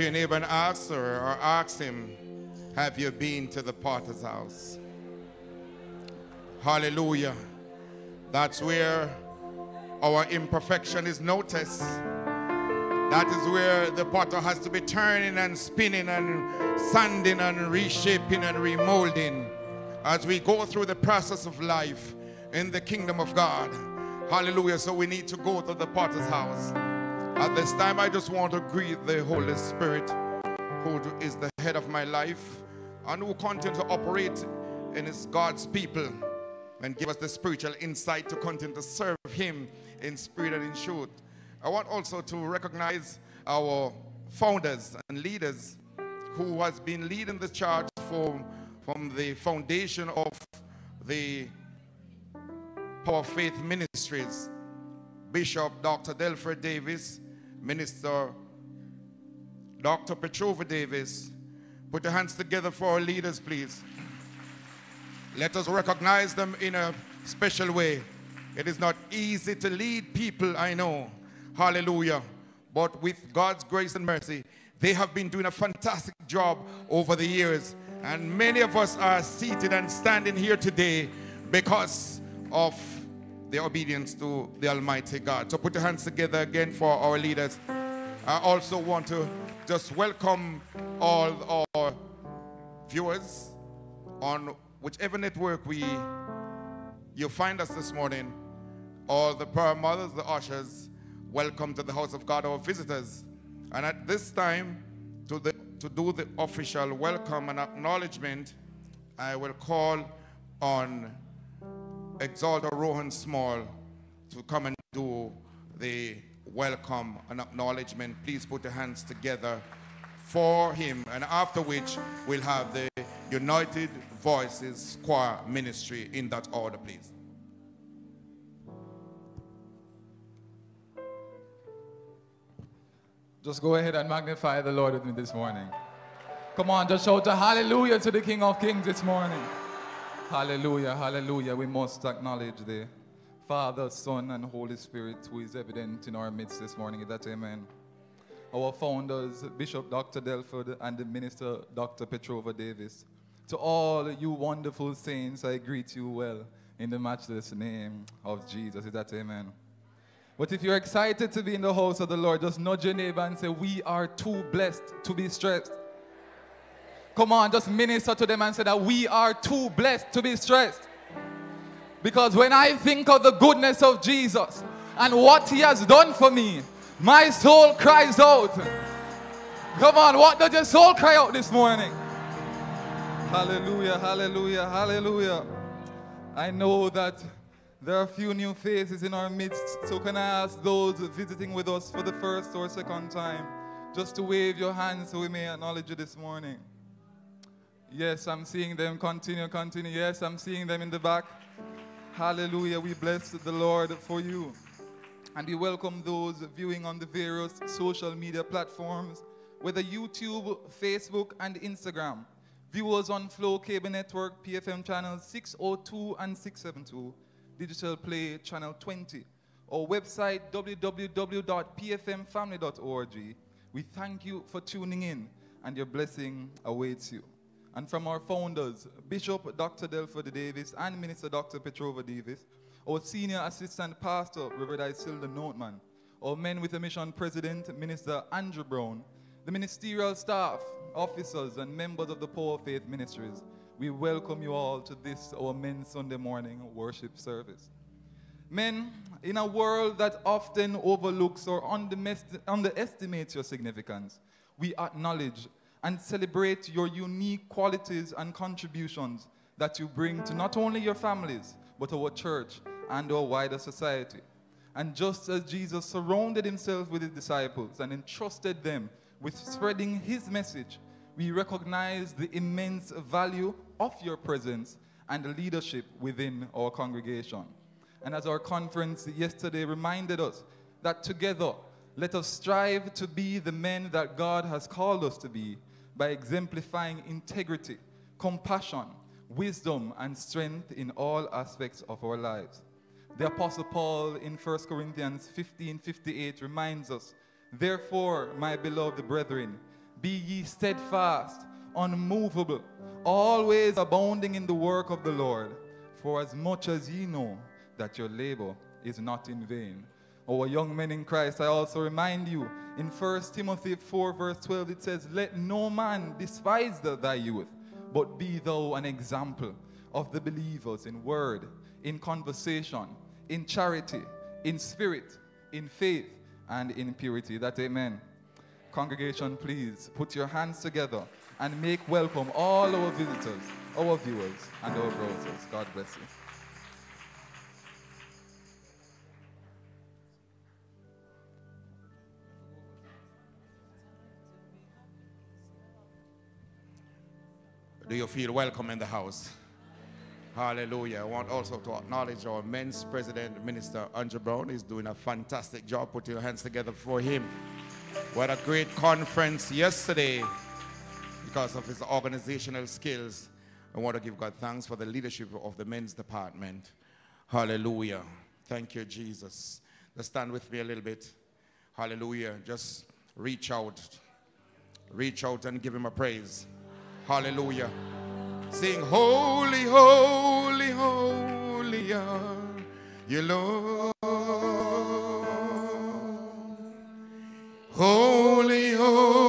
to your neighbor and ask her or ask him, Have you been to the potter's house? Hallelujah. That's where our imperfection is noticed. That is where the potter has to be turning and spinning and sanding and reshaping and remolding as we go through the process of life in the kingdom of God. Hallelujah. So we need to go to the potter's house. At this time, I just want to greet the Holy Spirit, who is the head of my life and who continue to operate in his God's people and give us the spiritual insight to continue to serve him in spirit and in truth. I want also to recognize our founders and leaders who has been leading the charge for, from the foundation of the Power Faith Ministries. Bishop Dr. Delford Davis, Minister Dr. Petrova Davis. Put your hands together for our leaders, please. Let us recognize them in a special way. It is not easy to lead people, I know. Hallelujah. But with God's grace and mercy, they have been doing a fantastic job over the years. And many of us are seated and standing here today because of their obedience to the Almighty God. So put your hands together again for our leaders. I also want to just welcome all our viewers on whichever network we you find us this morning. All the prayer mothers, the ushers, welcome to the house of God, our visitors. And at this time, to, the, to do the official welcome and acknowledgement, I will call on Exhorter Rohan Small to come and do the welcome and acknowledgement. Please put your hands together for him. And after which, we'll have the United Voices Choir Ministry in that order, please. Just go ahead and magnify the Lord with me this morning. Come on, just shout a hallelujah to the King of Kings this morning. Hallelujah, hallelujah. We must acknowledge the Father, Son, and Holy Spirit who is evident in our midst this morning. Is that amen? Our founders, Bishop Dr. Delford and the minister, Dr. Petrova Davis. To all you wonderful saints, I greet you well in the matchless name of Jesus. Is that amen? But if you're excited to be in the house of the Lord, just nudge your neighbor and say, We are too blessed to be stressed. Come on, just minister to them and say that we are too blessed to be stressed. Because when I think of the goodness of Jesus and what he has done for me, my soul cries out. Come on, what does your soul cry out this morning? Hallelujah, hallelujah, hallelujah. I know that there are a few new faces in our midst, so can I ask those visiting with us for the first or second time just to wave your hands so we may acknowledge you this morning? Yes, I'm seeing them. Continue, continue. Yes, I'm seeing them in the back. Hallelujah. We bless the Lord for you. And we welcome those viewing on the various social media platforms, whether YouTube, Facebook, and Instagram. Viewers on Flow Cable Network, PFM channels 602 and 672, Digital Play channel 20, or website www.pfmfamily.org. We thank you for tuning in, and your blessing awaits you and from our founders, Bishop Dr. Delford Davis and Minister Dr. Petrova Davis, our Senior Assistant Pastor, Reverend Isilda Noteman, our Men with a Mission President, Minister Andrew Brown, the ministerial staff, officers, and members of the Power Faith Ministries, we welcome you all to this, our Men's Sunday morning worship service. Men, in a world that often overlooks or underestimates your significance, we acknowledge and celebrate your unique qualities and contributions that you bring to not only your families, but our church and our wider society. And just as Jesus surrounded himself with his disciples and entrusted them with spreading his message, we recognize the immense value of your presence and leadership within our congregation. And as our conference yesterday reminded us, that together, let us strive to be the men that God has called us to be by exemplifying integrity, compassion, wisdom, and strength in all aspects of our lives. The Apostle Paul in 1 Corinthians 15 58 reminds us Therefore, my beloved brethren, be ye steadfast, unmovable, always abounding in the work of the Lord, for as much as ye know that your labor is not in vain. Our young men in Christ, I also remind you in 1 Timothy 4, verse 12, it says, Let no man despise the, thy youth, but be thou an example of the believers in word, in conversation, in charity, in spirit, in faith, and in purity. That amen. Congregation, please put your hands together and make welcome all our visitors, our viewers, and our browsers. God bless you. Do you feel welcome in the house? Hallelujah. I want also to acknowledge our men's president, Minister Andrew Brown. He's doing a fantastic job. Put your hands together for him. What a great conference yesterday because of his organizational skills. I want to give God thanks for the leadership of the men's department. Hallelujah. Thank you, Jesus. Let's stand with me a little bit. Hallelujah. Just reach out. Reach out and give him a praise. Hallelujah. Sing, Holy, Holy, Holy are you, Lord. Holy, holy,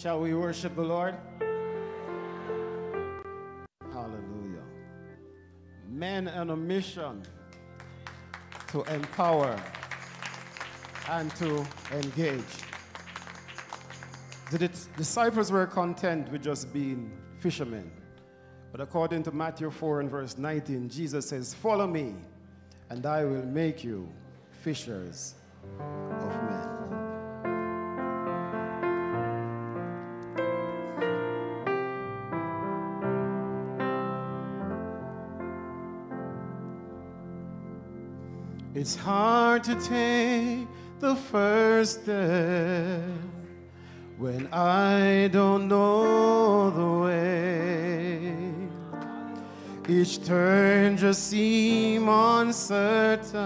Shall we worship the Lord? Hallelujah. Men on a mission to empower and to engage. The dis- disciples were content with just being fishermen. But according to Matthew 4 and verse 19, Jesus says, Follow me, and I will make you fishers It's hard to take the first step when I don't know the way. Each turn just seems uncertain.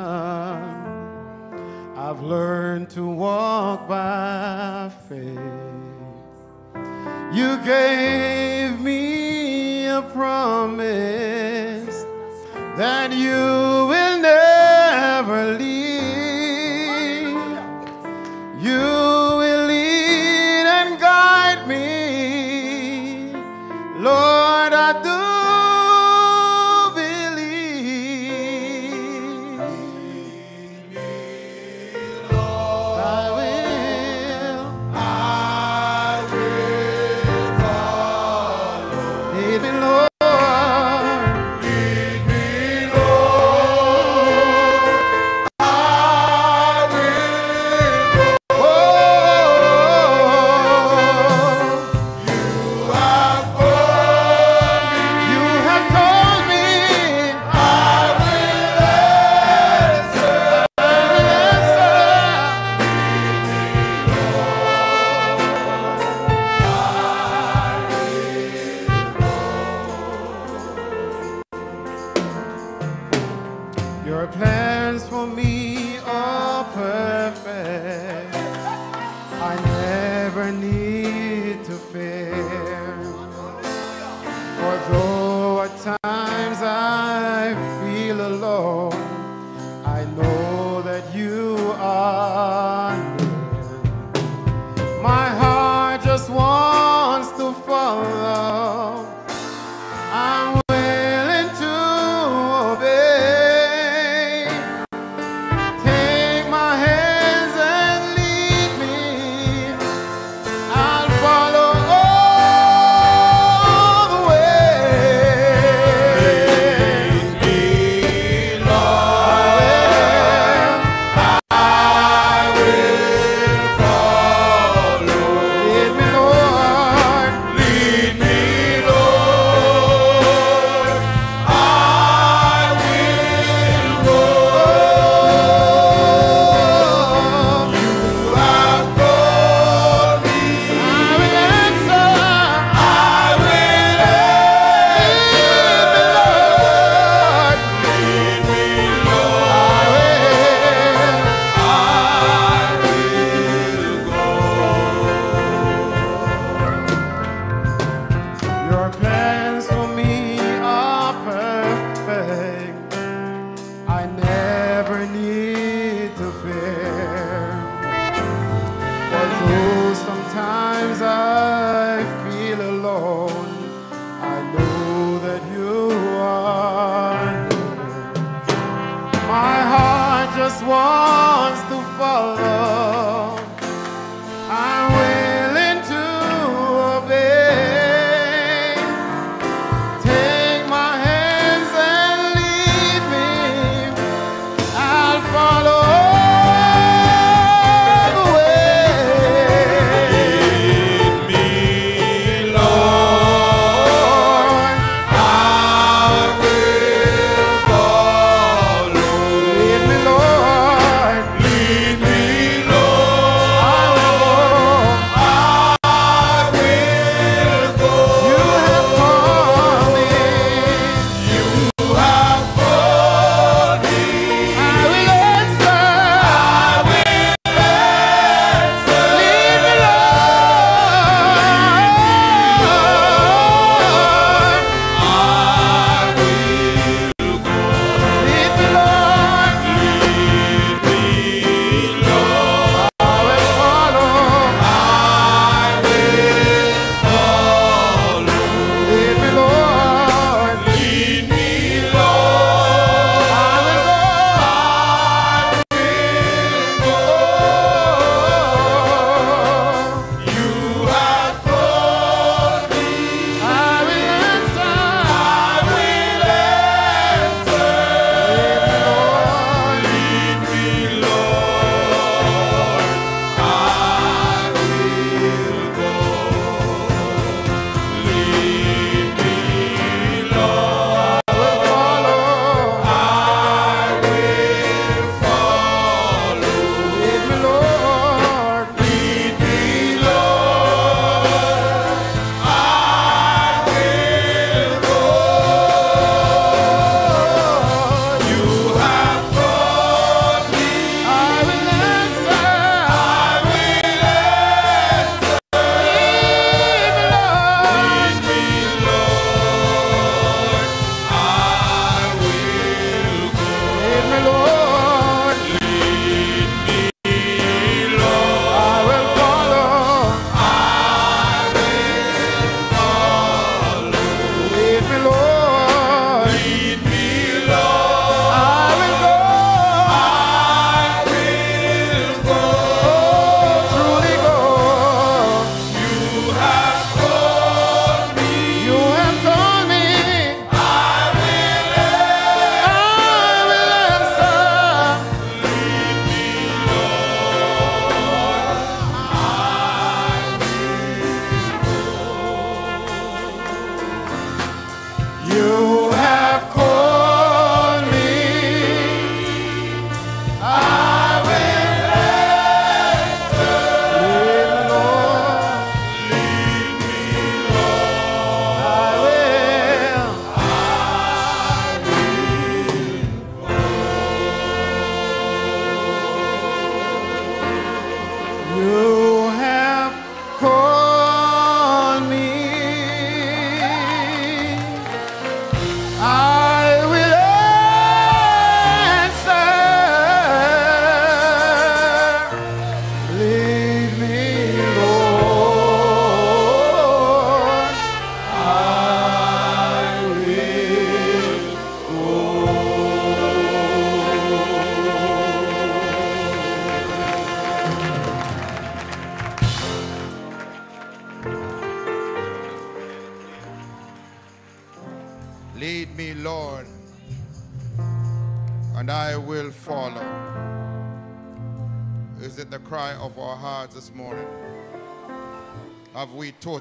I've learned to walk by faith. You gave me a promise that you will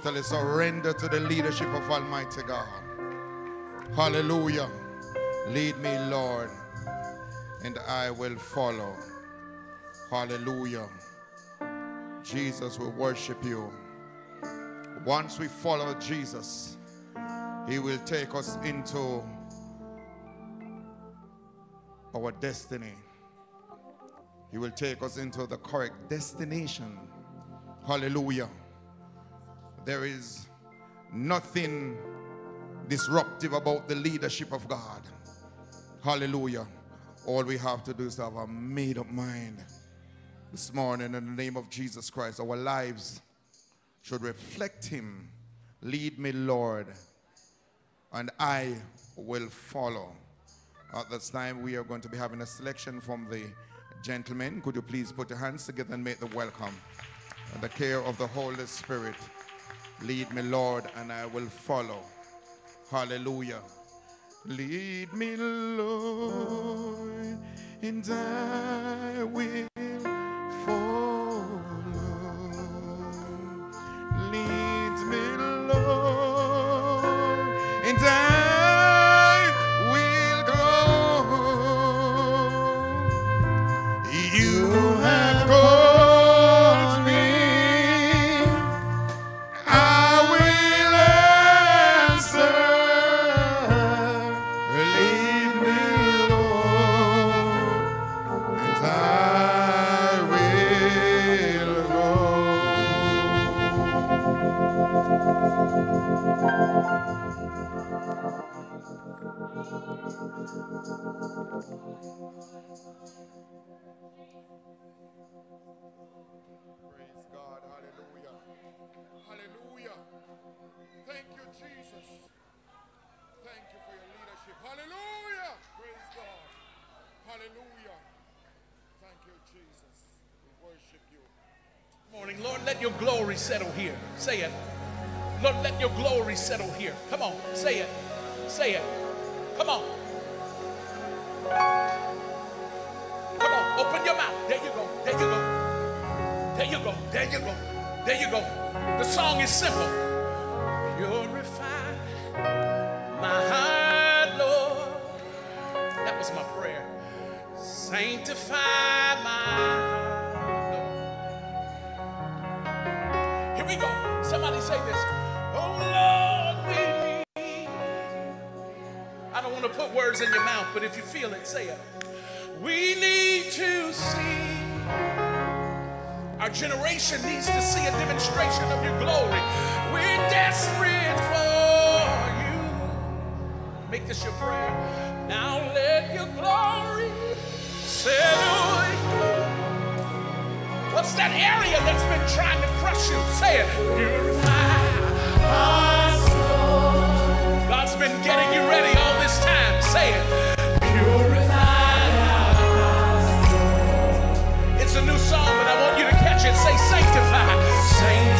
totally surrendered to the leadership of Almighty God? Hallelujah. Lead me, Lord, and I will follow. Hallelujah. Jesus will worship you. Once we follow Jesus, he will take us into our destiny. He will take us into the correct destination. Hallelujah. There is nothing disruptive about the leadership of God. Hallelujah. All we have to do is have a made up mind this morning in the name of Jesus Christ. Our lives should reflect Him. Lead me, Lord, and I will follow. At this time, we are going to be having a selection from the gentlemen. Could you please put your hands together and make the welcome and the care of the Holy Spirit. Lead me, Lord, and I will follow. Hallelujah. Lead me, Lord, and I will Lord, let your glory settle here. Say it. Lord, let your glory settle here. Come on, say it. Say it. Come on. Come on, open your mouth. There you go. There you go. There you go. There you go. There you go. The song is simple. Purify my heart, Lord. That was my prayer. Sanctify my heart, Lord. Here we go. Somebody say this. Don't want to put words in your mouth, but if you feel it, say it. We need to see. Our generation needs to see a demonstration of your glory. We're desperate for you. Make this your prayer. Now let your glory settle. What's that area that's been trying to crush you? Say it. Say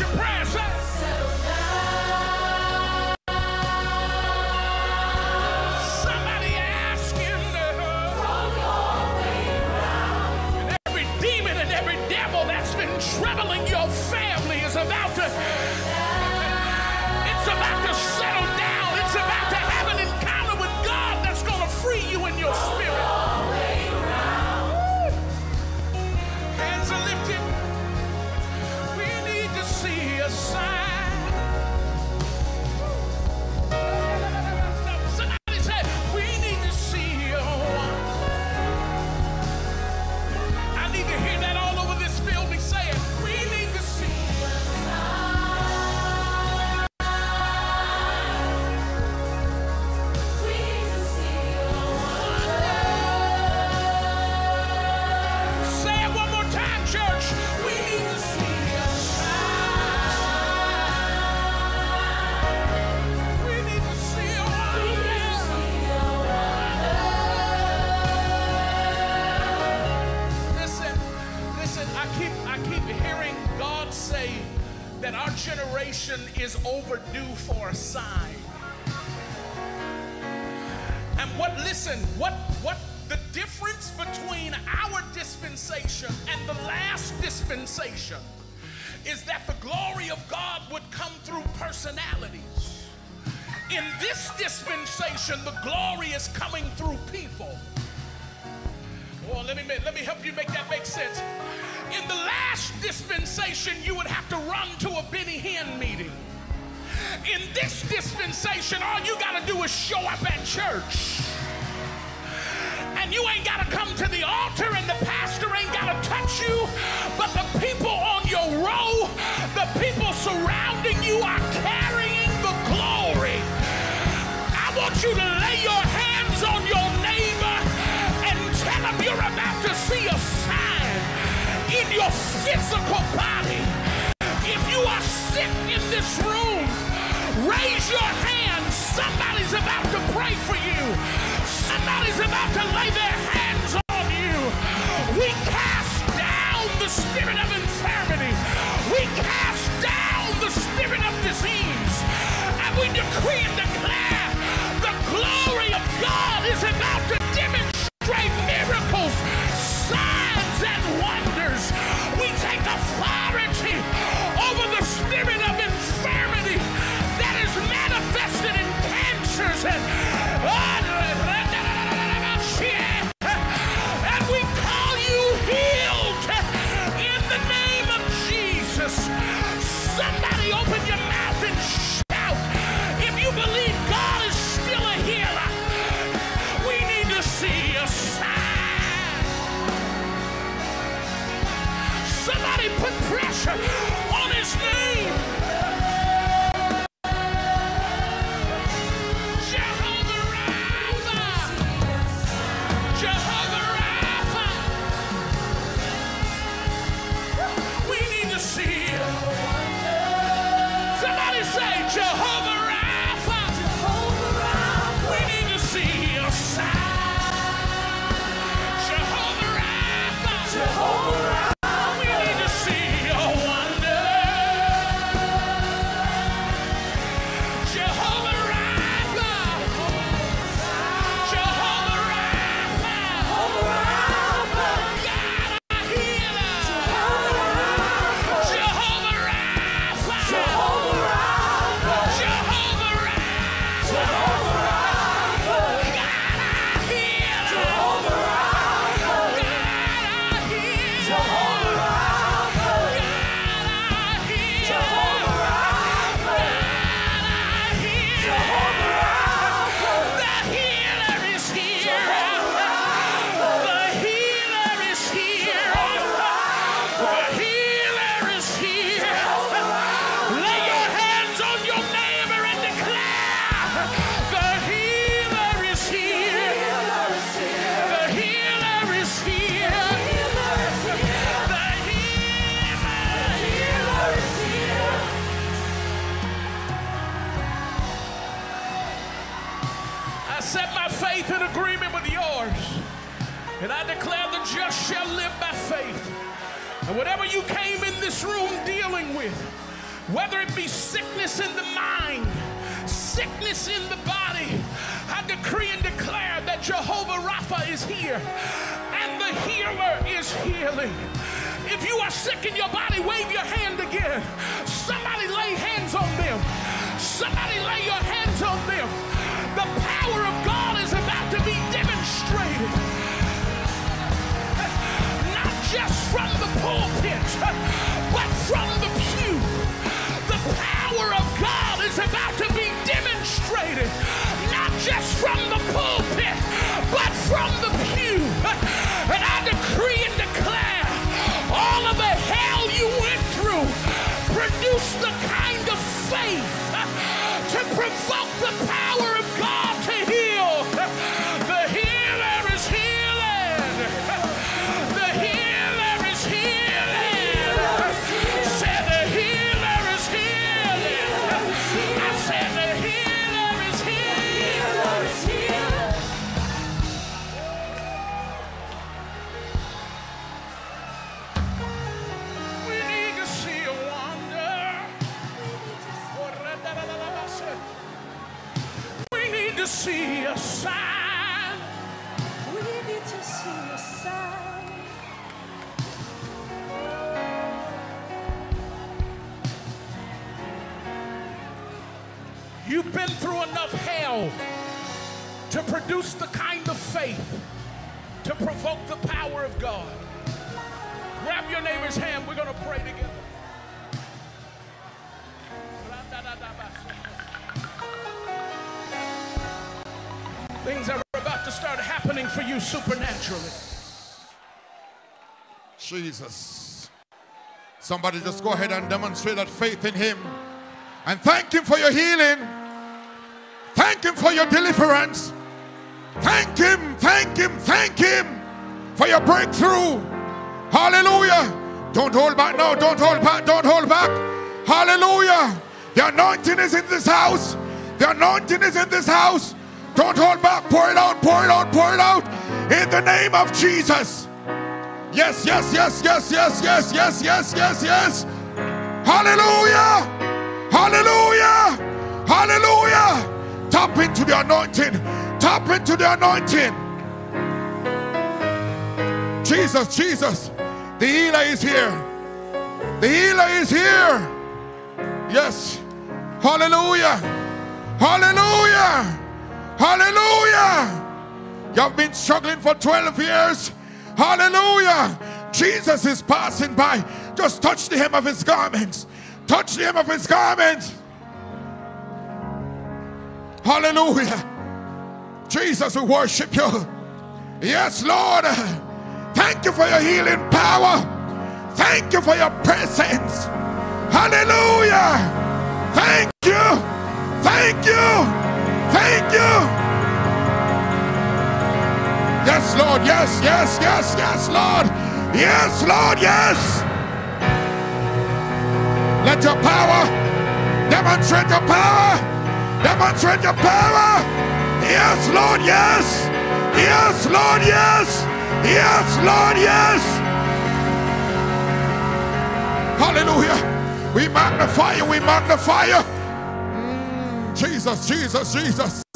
your prayers. Supernaturally. Jesus. Somebody just go ahead and demonstrate that faith in Him. And thank Him for your healing. Thank Him for your deliverance. Thank Him, thank Him, thank Him for your breakthrough. Hallelujah. Don't hold back now. Don't hold back. Don't hold back. Hallelujah. The anointing is in this house. The anointing is in this house. Don't hold back. Pour it out, pour it out, pour it out. In the name of Jesus. Yes, yes, yes, yes, yes, yes, yes, yes, yes, yes. Hallelujah. Hallelujah. Hallelujah. Tap into the anointing. Tap into the anointing. Jesus, Jesus. The healer is here. The healer is here. Yes. Hallelujah. Hallelujah. Hallelujah. You have been struggling for 12 years. Hallelujah. Jesus is passing by. Just touch the hem of his garments. Touch the hem of his garments. Hallelujah. Jesus, we worship you. Yes, Lord. Thank you for your healing power. Thank you for your presence. Hallelujah. Thank you. Thank you. Thank you. Yes, Lord. Yes, yes, yes, yes, Lord. Yes, Lord. Yes. Let your power demonstrate your power. Demonstrate your power. Yes, Lord. Yes. Yes, Lord. Yes. Yes, Lord. Yes. Hallelujah. We magnify you. We magnify you. Mm, Jesus, Jesus, Jesus.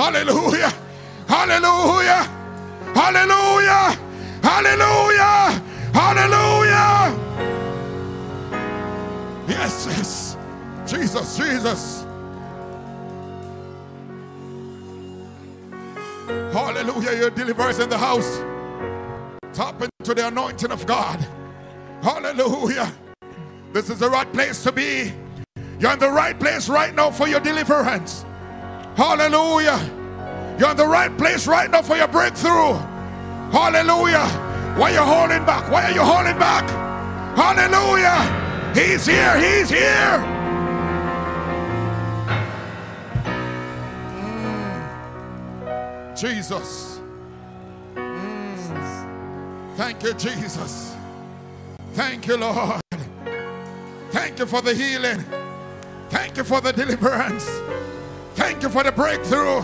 Hallelujah. Hallelujah. Hallelujah. Hallelujah. Hallelujah. Yes, yes. Jesus, Jesus. Hallelujah. Your deliverance in the house. Tap into the anointing of God. Hallelujah. This is the right place to be. You're in the right place right now for your deliverance. Hallelujah. You're in the right place right now for your breakthrough. Hallelujah. Why are you holding back? Why are you holding back? Hallelujah. He's here. He's here. Mm. Jesus. Mm. Thank you, Jesus. Thank you, Lord. Thank you for the healing. Thank you for the deliverance. Thank you for the breakthrough.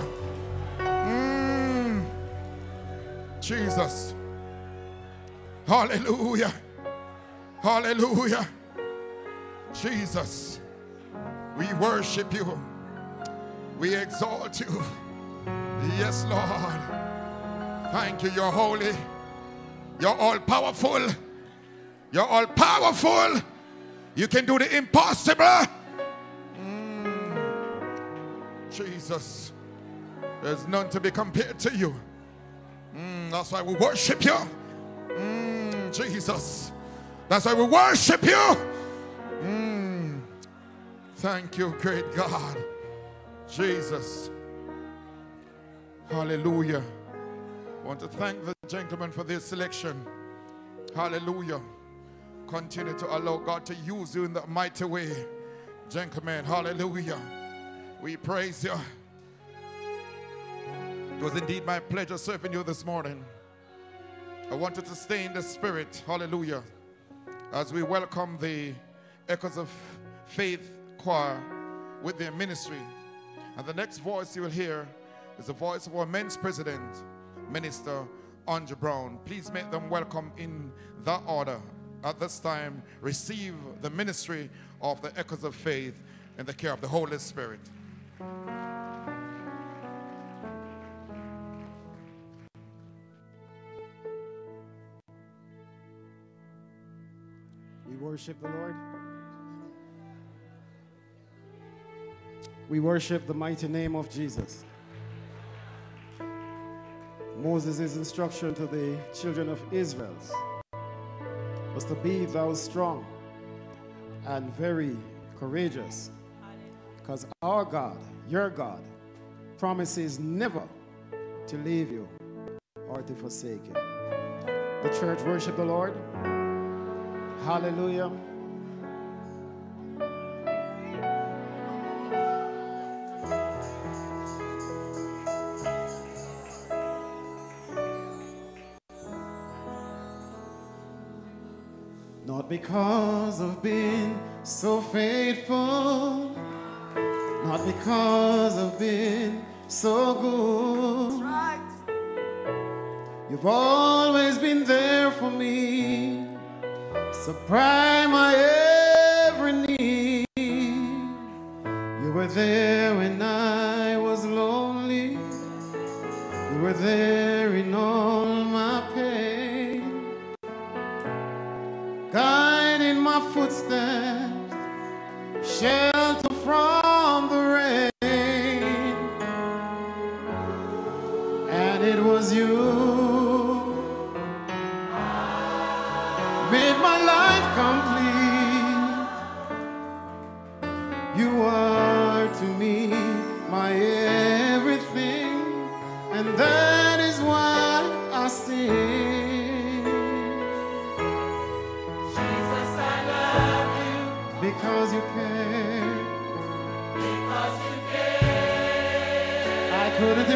Mm. Jesus. Hallelujah. Hallelujah. Jesus. We worship you. We exalt you. Yes, Lord. Thank you. You're holy. You're all powerful. You're all powerful. You can do the impossible. Jesus. There's none to be compared to you. Mm, that's why we worship you. Mm, Jesus. That's why we worship you. Mm. Thank you, great God. Jesus. Hallelujah. I want to thank the gentleman for this selection. Hallelujah. Continue to allow God to use you in that mighty way. Gentlemen, hallelujah. We praise you. It was indeed my pleasure serving you this morning. I wanted to stay in the spirit, hallelujah, as we welcome the Echoes of Faith choir with their ministry. And the next voice you will hear is the voice of our men's president, Minister Andre Brown. Please make them welcome in that order. At this time, receive the ministry of the Echoes of Faith in the care of the Holy Spirit. We worship the Lord. We worship the mighty name of Jesus. Moses' instruction to the children of Israel was to be thou strong and very courageous. Because our God, your God, promises never to leave you or to forsake you. The church worship the Lord. Hallelujah. Not because of being so faithful, not because of being so good. You've always been there for me, supply my every need. You were there when I was lonely. You were there in all my pain, guiding my footsteps, shelter from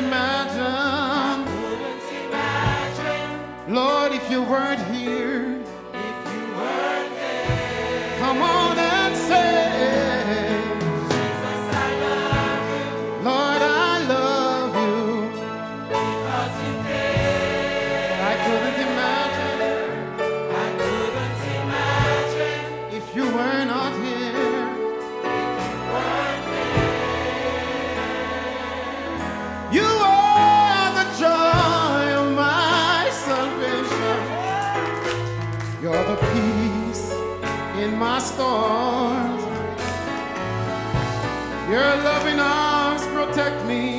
I couldn't imagine. Lord, if you weren't here, if you weren't there, come on Your loving arms protect me,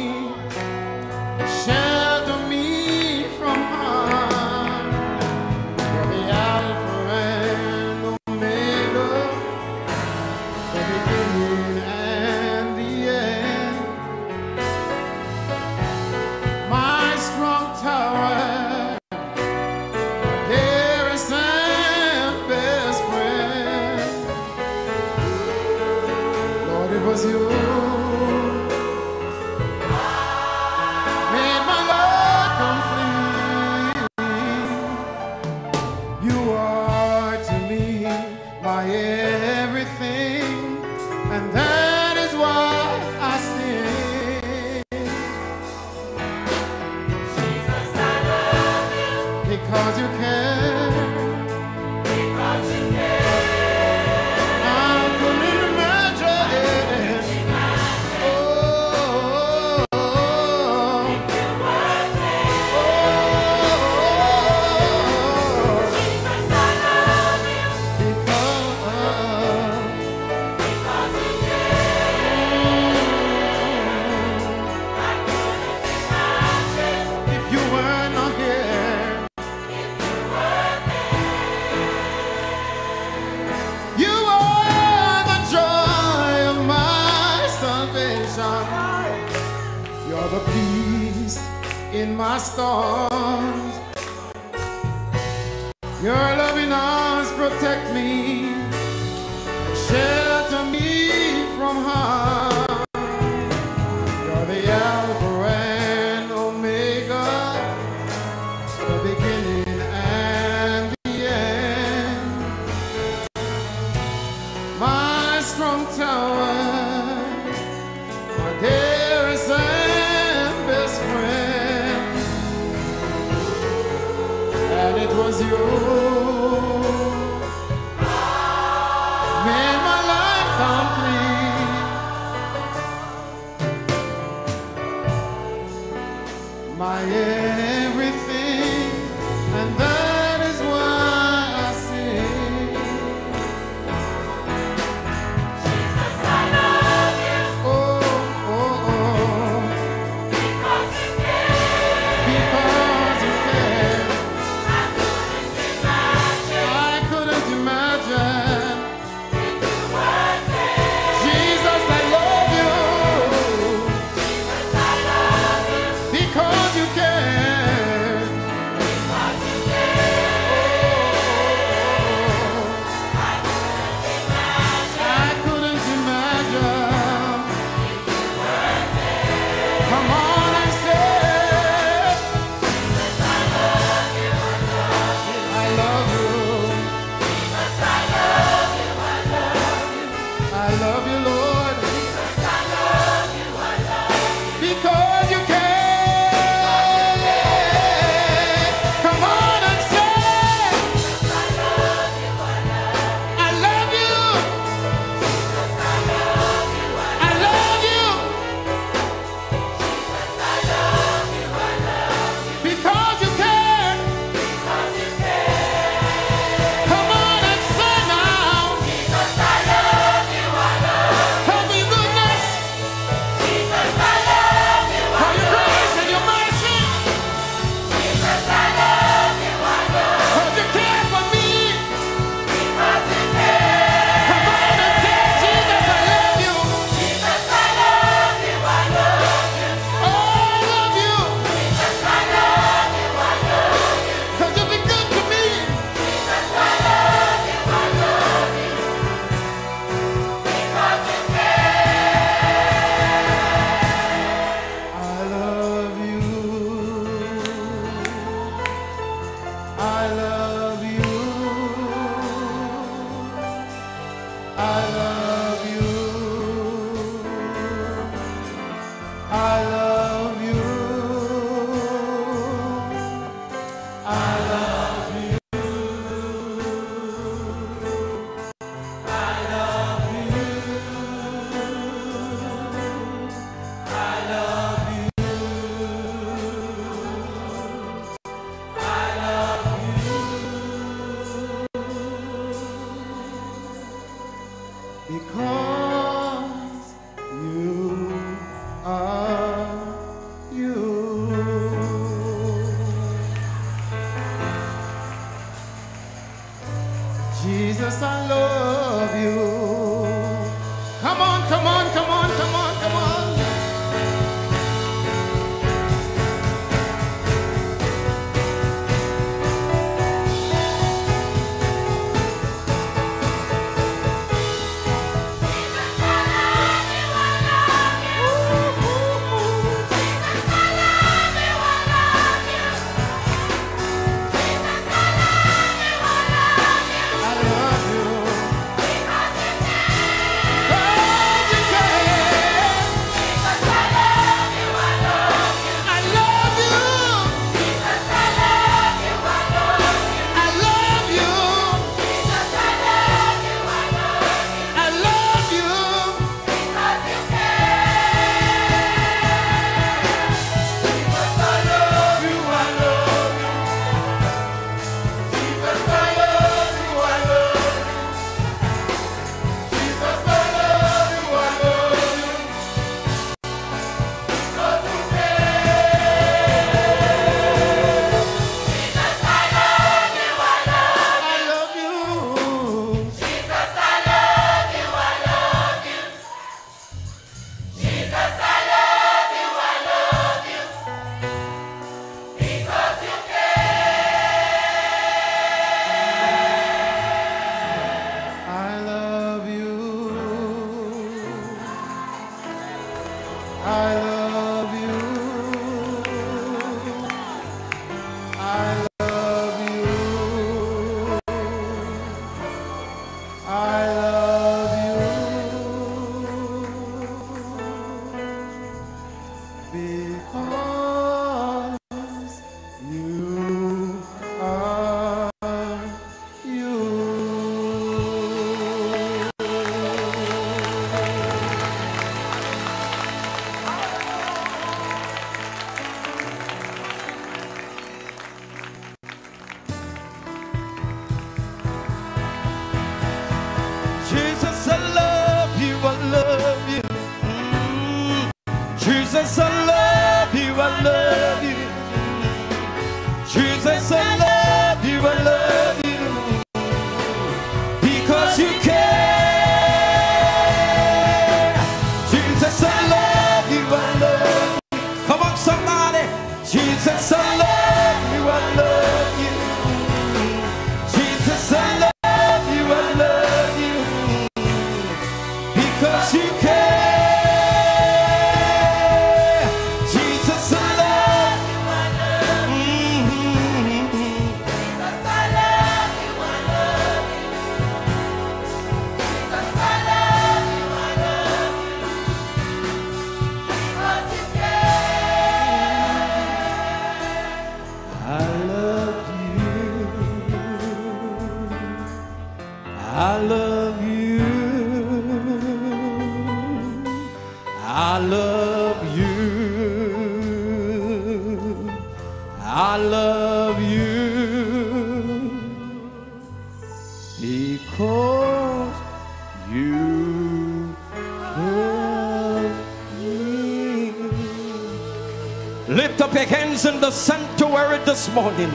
this morning.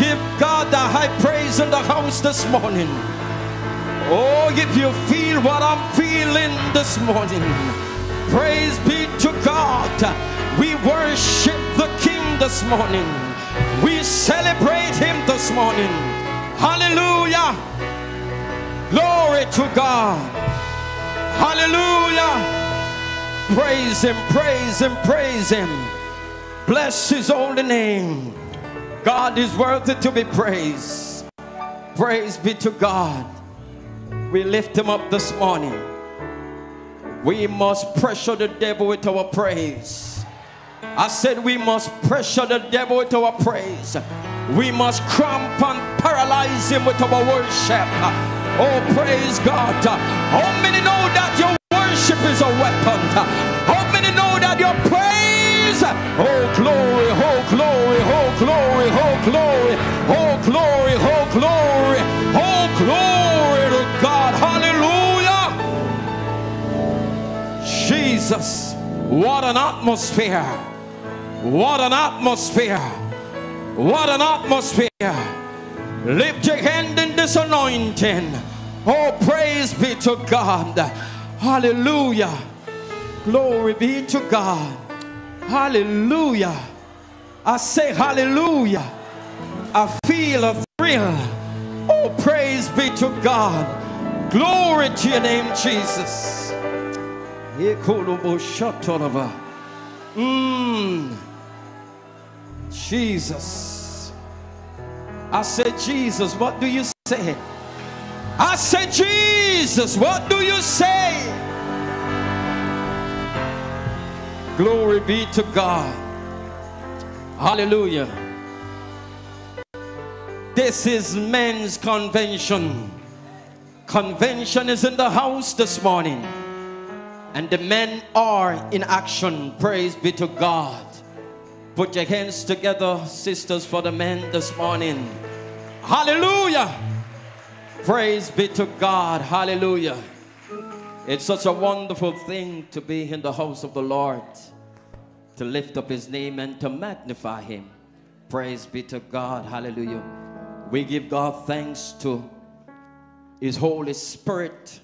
Give God the high praise in the house this morning. Oh, if you feel what I'm feeling this morning, praise be to God. We worship the King this morning. We celebrate Him this morning. Hallelujah. Glory to God. Hallelujah. Praise Him, praise Him, praise Him. Bless His holy name. God is worthy to be praised. Praise be to God. We lift him up this morning. We must pressure the devil with our praise. I said we must pressure the devil with our praise. We must cramp and paralyze him with our worship. Oh, praise God. How many know that your worship is a weapon? How many know that your praise? Oh, glory, oh, glory, oh, glory, oh, glory, oh, glory, oh, glory, oh, glory to God. Hallelujah. Jesus, what an atmosphere! What an atmosphere! What an atmosphere! Lift your hand in this anointing. Oh, praise be to God. Hallelujah. Glory be to God. Hallelujah. I say hallelujah. I feel a thrill. Oh, praise be to God. Glory to your name, Jesus. Mm. Jesus. I said, Jesus, what do you say? I said, Jesus, what do you say? Glory be to God. Hallelujah. This is men's convention. Convention is in the house this morning. And the men are in action. Praise be to God. Put your hands together, sisters, for the men this morning. Hallelujah. Praise be to God. Hallelujah. It's such a wonderful thing to be in the house of the Lord, to lift up his name and to magnify him. Praise be to God. Hallelujah. We give God thanks to his Holy Spirit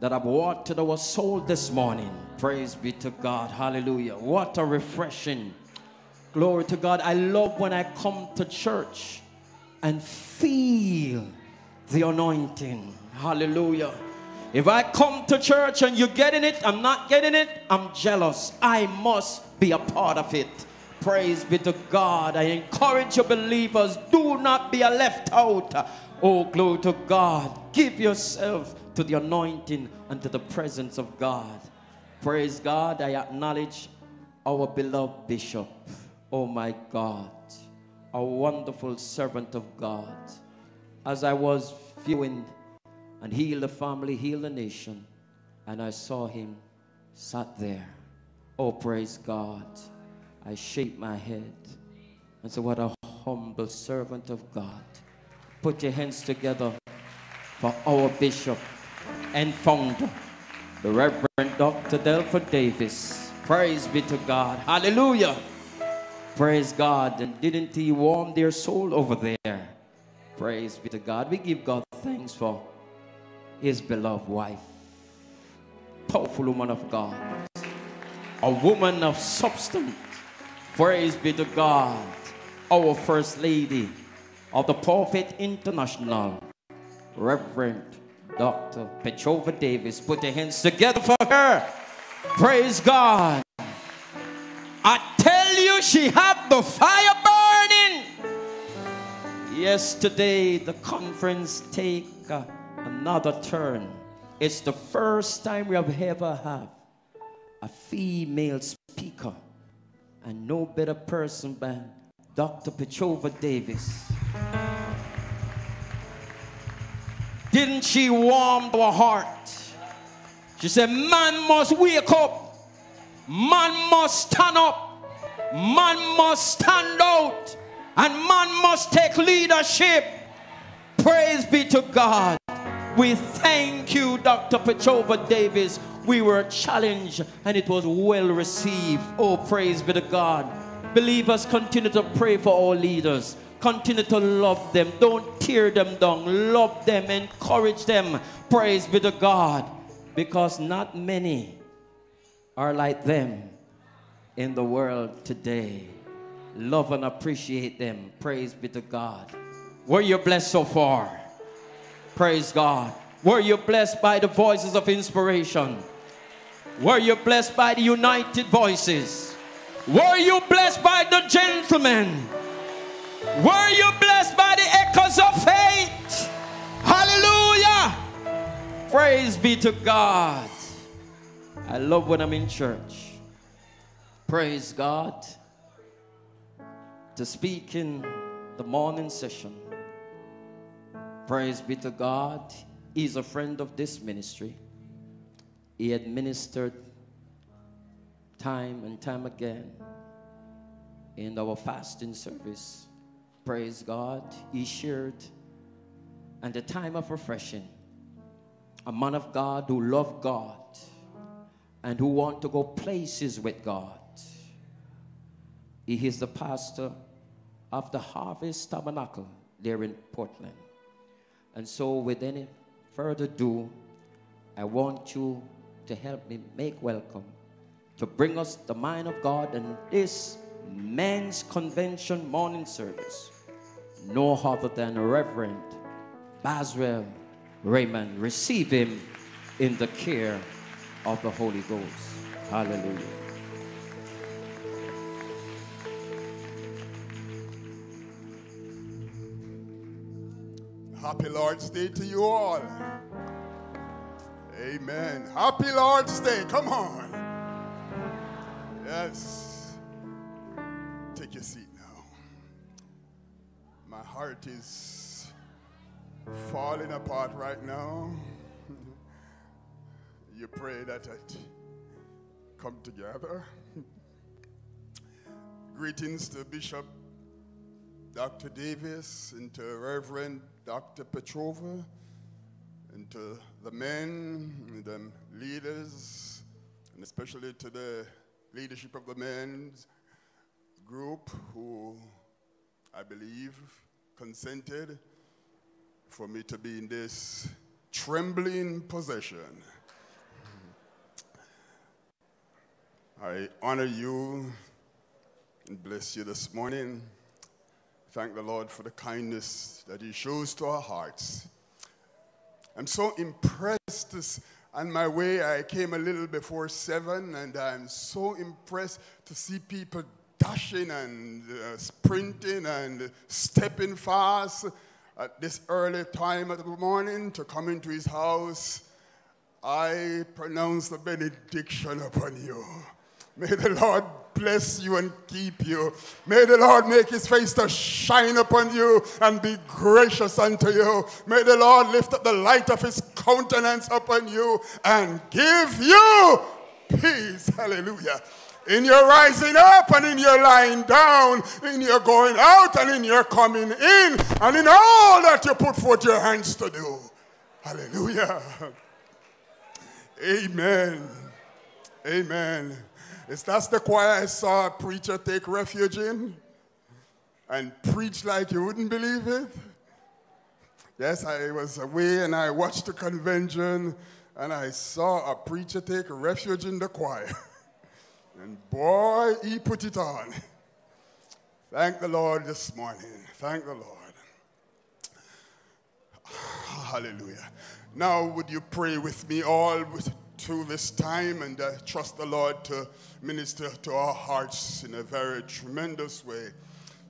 that have watered our soul this morning. Praise be to God. Hallelujah. What a refreshing. Glory to God. I love when I come to church and feel the anointing. Hallelujah. If I come to church and you're getting it, I'm not getting it, I'm jealous. I must be a part of it. Praise be to God. I encourage you believers, do not be a left out. Oh, glory to God. Give yourself to the anointing and to the presence of God. Praise God. I acknowledge our beloved bishop. Oh, my God. A wonderful servant of God. As I was viewing and heal the family, heal the nation, and I saw him sat there. Oh, praise God. I shake my head and said, What a humble servant of God. Put your hands together for our bishop and founder, the Reverend Dr. Delford Davis. Praise be to God. Hallelujah. Praise God. And didn't he warm their soul over there? Praise be to God. We give God thanks for his beloved wife. Powerful woman of God. A woman of substance. Praise be to God. Our First Lady of the Prophet International, Reverend Dr. Petrova Davis. Put your hands together for her. Praise God. I tell you, she had the fire burning. Yesterday, the conference take uh, another turn. It's the first time we have ever had a female speaker, and no better person than Dr. Petrova Davis. Didn't she warm our heart? She said, Man must wake up, man must stand up, man must stand out, and man must take leadership. Praise be to God. We thank you, Dr. Petrova Davis. We were challenged and it was well received. Oh, praise be to God. Believers, continue to pray for our leaders. Continue to love them. Don't tear them down. Love them. Encourage them. Praise be to God. Because not many are like them in the world today. Love and appreciate them. Praise be to God. Were you blessed so far? Praise God. Were you blessed by the voices of inspiration? Were you blessed by the united voices? Were you blessed by the gentlemen? Were you blessed by the echoes of faith? Hallelujah. Praise be to God. I love when I'm in church. Praise God. To speak in the morning session. Praise be to God. He's a friend of this ministry. He administered time and time again in our fasting service. Praise God. He shared and the time of refreshing. A man of God who loved God and who want to go places with God. He is the pastor of the Harvest Tabernacle there in Portland. And so, with any further ado, I want you to help me make welcome, to bring us the mind of God and this men's convention morning service. No other than Reverend Boswell Raymond. Receive him in the care of the Holy Ghost. Hallelujah. Happy Lord's Day to you all. Amen. Happy Lord's Day. Come on. Yes. Take your seat now. My heart is falling apart right now. (laughs) you pray that it come together. (laughs) Greetings to Bishop Dr. Davis and to Reverend Dr. Petrova and to the men and the leaders, and especially to the leadership of the men's group who I believe consented for me to be in this trembling possession. I honor you and bless you this morning. Thank the Lord for the kindness that He shows to our hearts. I'm so impressed. This, on my way, I came a little before seven, and I'm so impressed to see people dashing and uh, sprinting and stepping fast. at this early time of the morning to come into his house, I pronounce the benediction upon you. May the Lord bless you and keep you. May the Lord make his face to shine upon you and be gracious unto you. May the Lord lift up the light of his countenance upon you and give you peace. Hallelujah. In your rising up and in your lying down, in your going out and in your coming in, and in all that you put forth your hands to do. Hallelujah. Amen. Amen. Is that the choir I saw a preacher take refuge in and preach like you wouldn't believe it? Yes, I was away and I watched the convention and I saw a preacher take refuge in the choir. (laughs) And boy, he put it on. Thank the Lord this morning. Thank the Lord. (sighs) Hallelujah. Now, would you pray with me all through this time and uh, trust the Lord to minister to our hearts in a very tremendous way?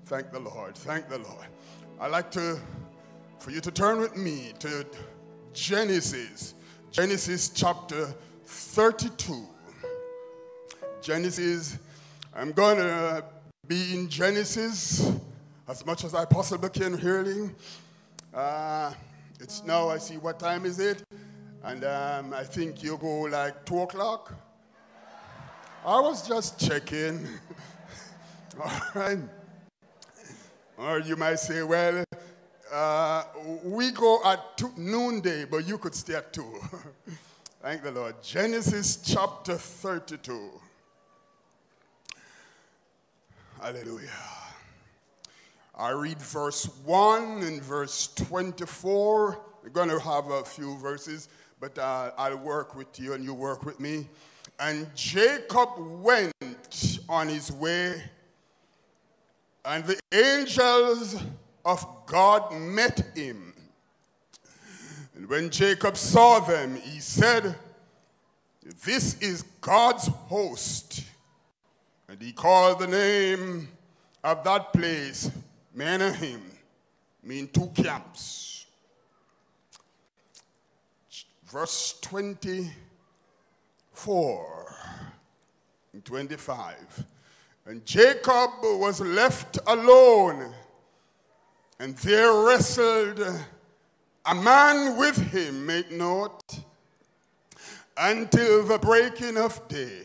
Thank the Lord. Thank the Lord. I'd like to, for you to turn with me to Genesis, Genesis chapter 32. Genesis, I'm going to be in Genesis as much as I possibly can, really. Uh, it's now, I see what time is it? And um, I think you go like 2 o'clock. I was just checking. (laughs) All right. Or you might say, well, uh, we go at two, noonday, but you could stay at 2. (laughs) Thank the Lord. Genesis chapter 32. Hallelujah. I read verse 1 and verse 24. We're going to have a few verses, but uh, I'll work with you and you work with me. And Jacob went on his way, and the angels of God met him. And when Jacob saw them, he said, This is God's host. And he called the name of that place Mahanaim, mean two camps verse 24 and 25. And Jacob was left alone, and there wrestled a man with him, make note, until the breaking of day.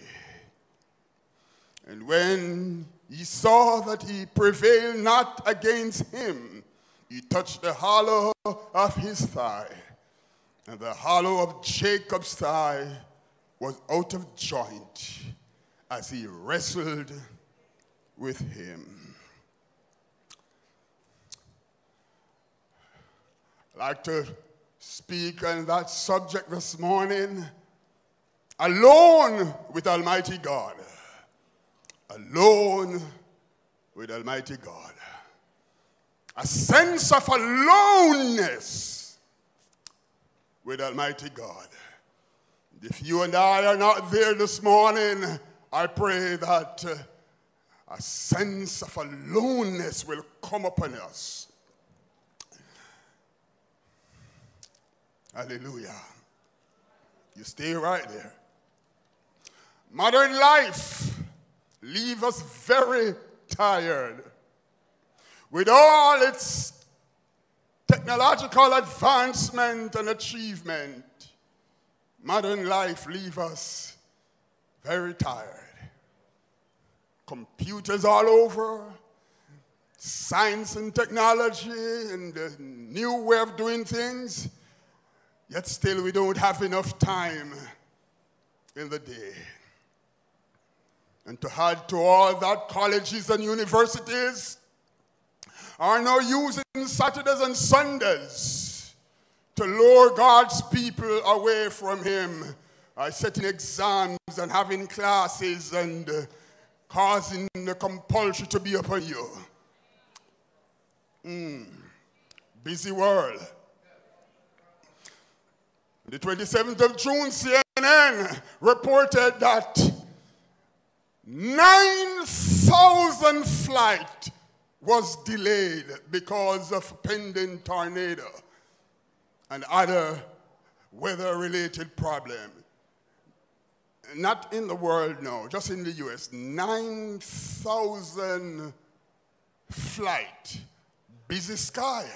And when he saw that he prevailed not against him, he touched the hollow of his thigh. And the hollow of Jacob's thigh was out of joint as he wrestled with him. I'd like to speak on that subject this morning alone with Almighty God. Alone with Almighty God. A sense of aloneness with Almighty God. If you and I are not there this morning, I pray that uh, a sense of aloneness will come upon us. Hallelujah. You stay right there. Modern life leaves us very tired with all its technological advancement and achievement, modern life leave us very tired. Computers all over, science and technology and the new way of doing things, yet still we don't have enough time in the day. And to add to all that, colleges and universities are now using Saturdays and Sundays to lure God's people away from Him. Uh, setting exams and having classes and uh, causing the compulsion to be upon you. Mm. Busy world. The 27th of June, CNN reported that 9,000 flights was delayed because of pending tornado and other weather-related problems. Not in the world, no, just in the U.S. 9,000 flight, busy sky.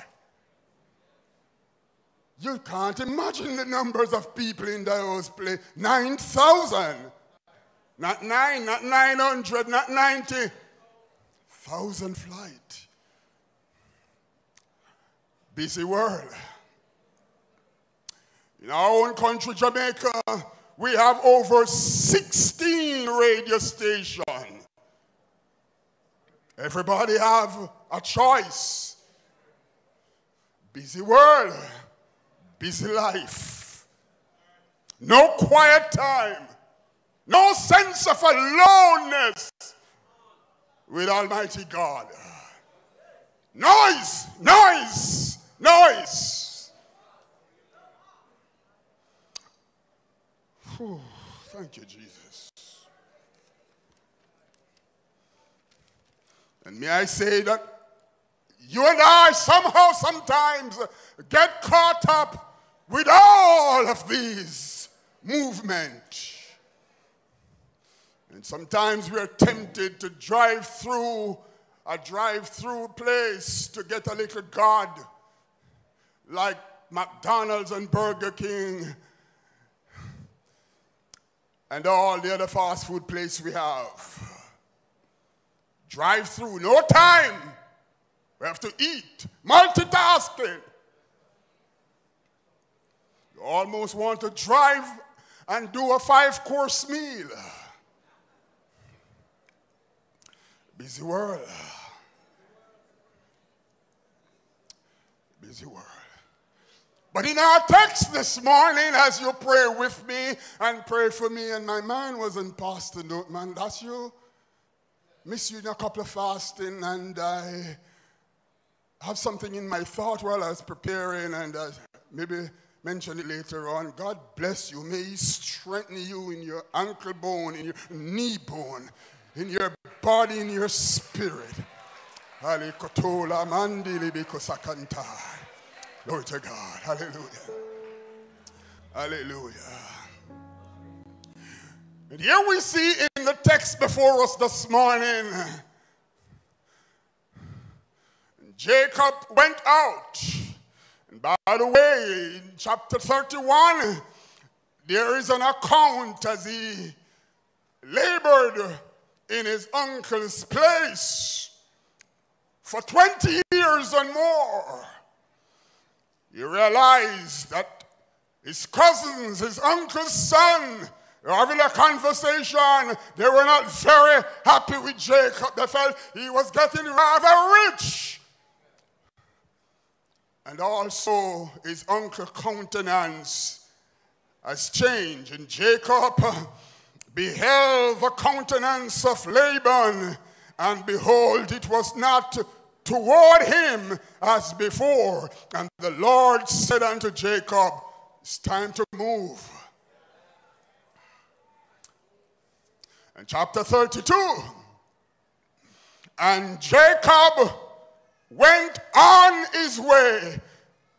You can't imagine the numbers of people in those places. 9,000. Not 9, not 900, not 90. 1,000 flight. Busy world. In our own country, Jamaica, we have over 16 radio stations. Everybody have a choice. Busy world, busy life. No quiet time. No sense of aloneness with Almighty God. Noise, noise, noise. Whew, thank you, Jesus. And may I say that you and I somehow sometimes get caught up with all of these movements. And sometimes we are tempted to drive through a drive through place to get a little God like McDonald's and Burger King and all the other fast food places we have. Drive through, no time. We have to eat, multitasking. You almost want to drive and do a five course meal. Busy world. Busy world. But in our text this morning, as you pray with me and pray for me, and my mind wasn't Pastor Note, man, that's you. Miss you in a couple of fasting, and I have something in my thought while I was preparing, and maybe mention it later on. God bless you. May He strengthen you in your ankle bone, in your knee bone, in your body, in your spirit. Glory to God. Hallelujah. Hallelujah. And here we see in the text before us this morning Jacob went out. And by the way, in chapter 31, there is an account as he labored in his uncle's place for 20 years and more. you realize that his cousins, his uncle's son, were having a conversation. They were not very happy with Jacob. They felt he was getting rather rich. And also his uncle countenance has changed. And Jacob beheld the countenance of Laban, and behold, it was not toward him as before. And the Lord said unto Jacob, It's time to move. And chapter 32. And Jacob went on his way,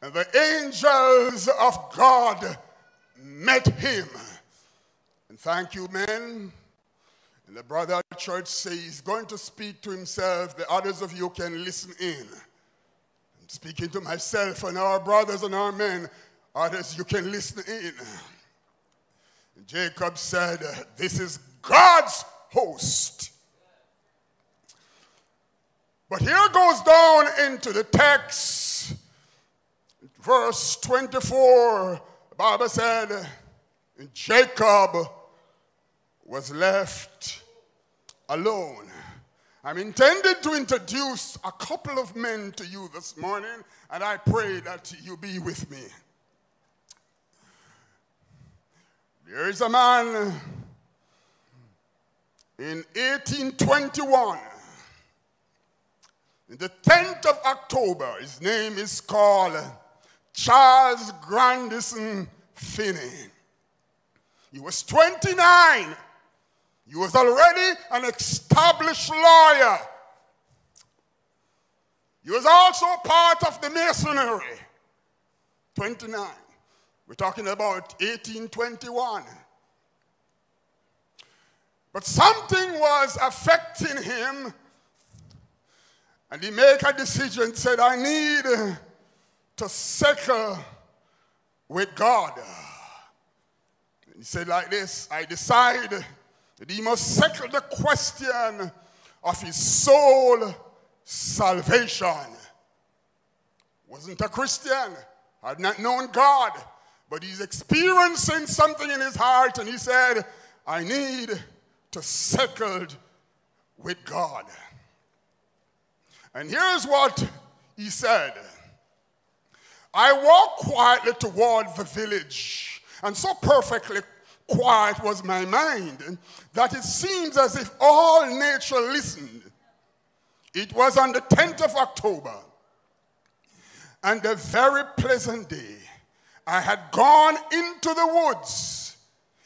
and the angels of God met him. Thank you, men. And the brother church says he's going to speak to himself. The others of you can listen in. I'm speaking to myself and our brothers and our men. Others, you can listen in. Jacob said, This is God's host. But here goes down into the text, verse 24. The Bible said, Jacob was left alone. I'm intended to introduce a couple of men to you this morning, and I pray that you be with me. There is a man in 1821, in the 10th of October, his name is called Charles Grandison Finney. He was 29. He was already an established lawyer. He was also part of the masonry. 29. We're talking about 1821. But something was affecting him, and he made a decision, said, I need to settle with God. And he said like this, I decide he must settle the question of his soul salvation. Wasn't a Christian, had not known God, but he's experiencing something in his heart, and he said, I need to settle with God. And here's what he said I walked quietly toward the village, and so perfectly quiet was my mind that it seems as if all nature listened. It was on the 10th of October, and a very pleasant day. I had gone into the woods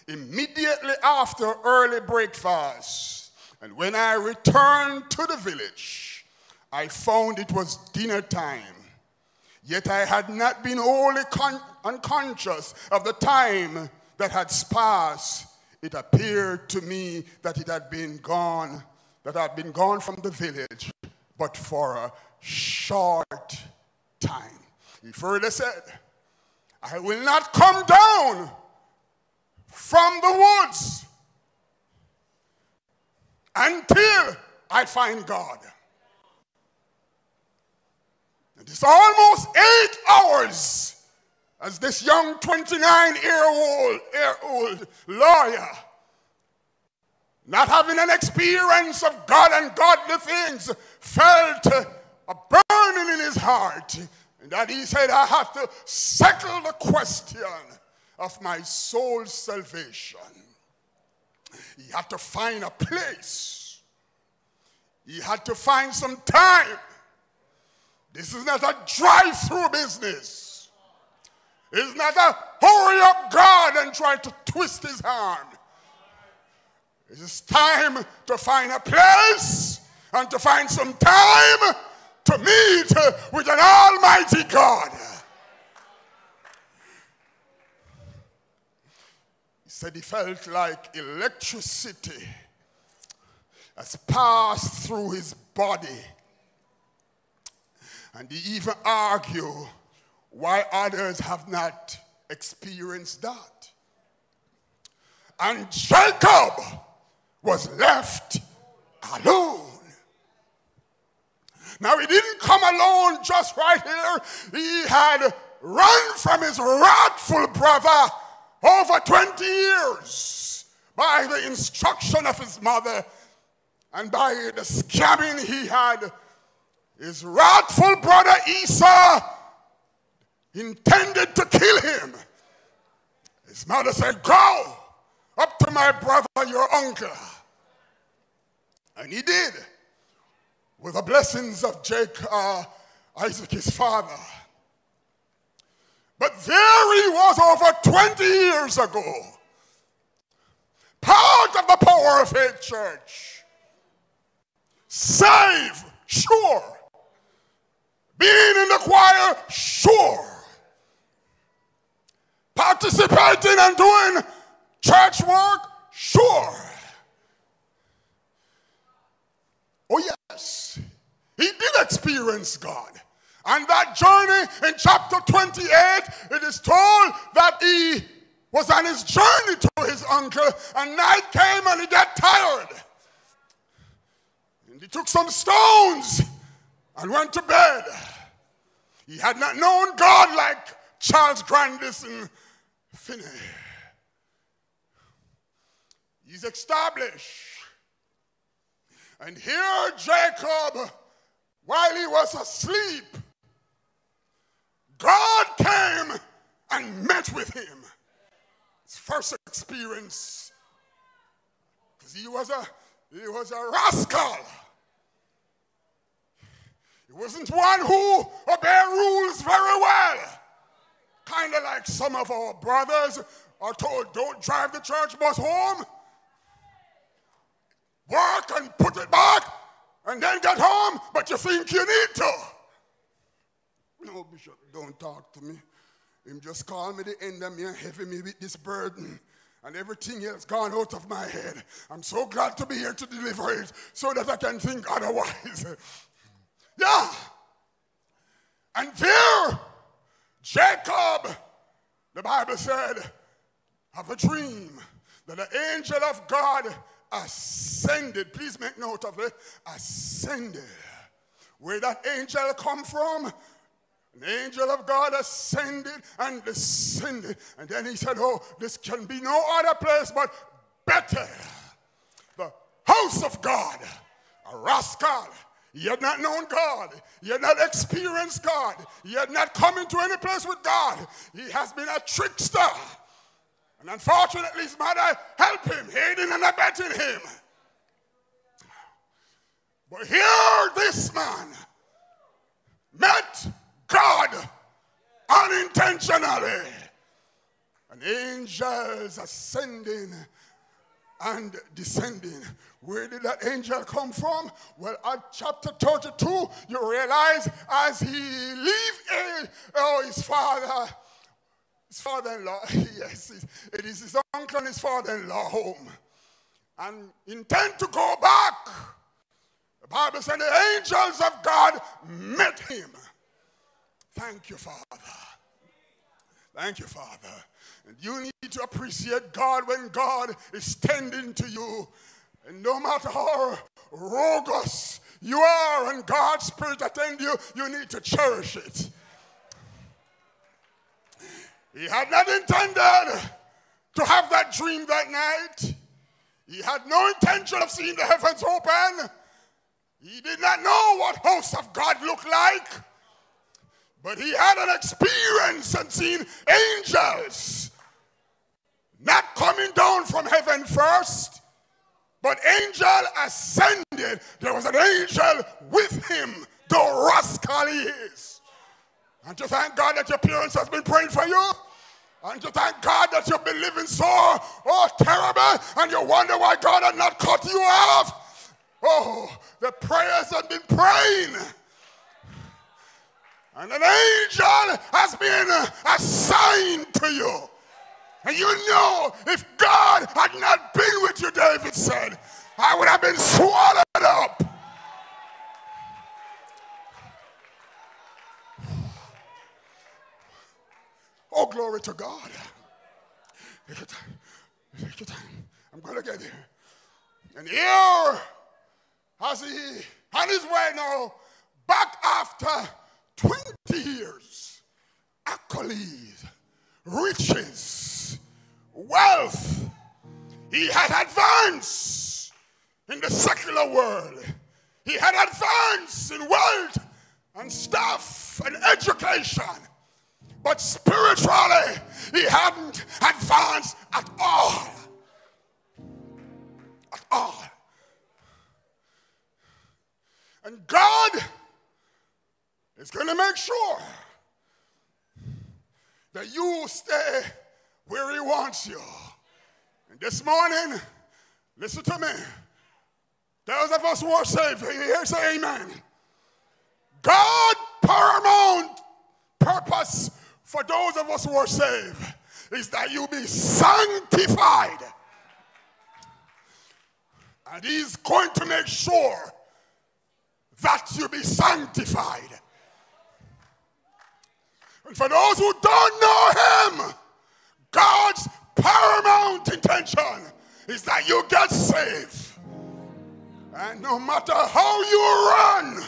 immediately after early breakfast, and when I returned to the village, I found it was dinner time. Yet I had not been wholly con- unconscious of the time that had passed. It appeared to me that it had been gone, that I had been gone from the village, but for a short time. He further said, I will not come down from the woods until I find God. And it's almost eight hours as this young 29 year old, year old lawyer, not having an experience of God and godly things, felt a burning in his heart. That he said, I have to settle the question of my soul's salvation. He had to find a place. He had to find some time. This is not a drive through business. It's not a hurry up God and try to twist his arm. It is time to find a place and to find some time to meet with an almighty God. He said he felt like electricity has passed through his body. And he even argued why others have not experienced that. And Jacob was left alone. Now, he didn't come alone just right here. He had run from his wrathful brother over 20 years by the instruction of his mother and by the scabbing he had. His wrathful brother Esau intended to kill him. His mother said, Go up to my brother, your uncle. And he did with the blessings of Jacob, uh, Isaac, his father. But there he was over 20 years ago, part of the power of faith church. Save, sure. Being in the choir, sure. Participating and doing church work, sure. Oh, yes. He did experience God. And that journey in chapter 28, it is told that he was on his journey to his uncle, and night came and he got tired. And he took some stones and went to bed. He had not known God like Charles Grandison Finney. He's established and here Jacob, while he was asleep, God came and met with him. His first experience. Because he was a he was a rascal. He wasn't one who obeyed rules very well. Kind of like some of our brothers are told, don't drive the church bus home work and put it back and then get home, but you think you need to. No, Bishop, don't talk to me. Him just call me the end of me and heavy me with this burden. And everything else gone out of my head. I'm so glad to be here to deliver it so that I can think otherwise. (laughs) yeah. And there, Jacob, the Bible said, have a dream that the angel of God ascended. Please make note of it. Ascended. Where that angel come from? An angel of God ascended and descended. And then he said, Oh, this can be no other place but Bethel, the house of God. A rascal. He had not known God. you had not experienced God. you had not come into any place with God. He has been a trickster. And unfortunately, his mother helped him, aiding and abetting him. But here, this man met God unintentionally. And angels ascending and descending. Where did that angel come from? Well, at chapter 32, you realize as he leave eh, oh, his father, his father-in-law, (laughs) yes, it is his uncle and his father-in-law home. And intend to go back. The Bible said the angels of God met him. Thank you, Father. Thank you, Father. And you need to appreciate God when God is tending to you. And no matter how roguish you are and God's Spirit attend you, you need to cherish it. He had not intended to have that dream that night. He had no intention of seeing the heavens open. He did not know what hosts of God looked like. But he had an experience and seen angels not coming down from heaven first, but angel ascended. There was an angel with him, the rascal he is. And to thank God that your parents has been praying for you. And to thank God that you've been living so, oh, terrible, and you wonder why God had not cut you off. Oh, the prayers have been praying. And an angel has been assigned to you. And you know, if God had not been with you, David said, I would have been swallowed up. Oh, glory to God. Take your time. Take your time. I'm going to get there. And here, as he on his way now, back after 20 years, accolades, riches, wealth, he had advanced in the secular world. He had advanced in wealth and stuff and education. But spiritually, he hadn't advanced at all. At all. And God is going to make sure that you stay where he wants you. And this morning, listen to me. Those of us who are saved, here say amen. God paramount purpose for those of us who are saved is that you be sanctified. And he's going to make sure that you be sanctified. And for those who don't know him, God's paramount intention is that you get saved. And no matter how you run,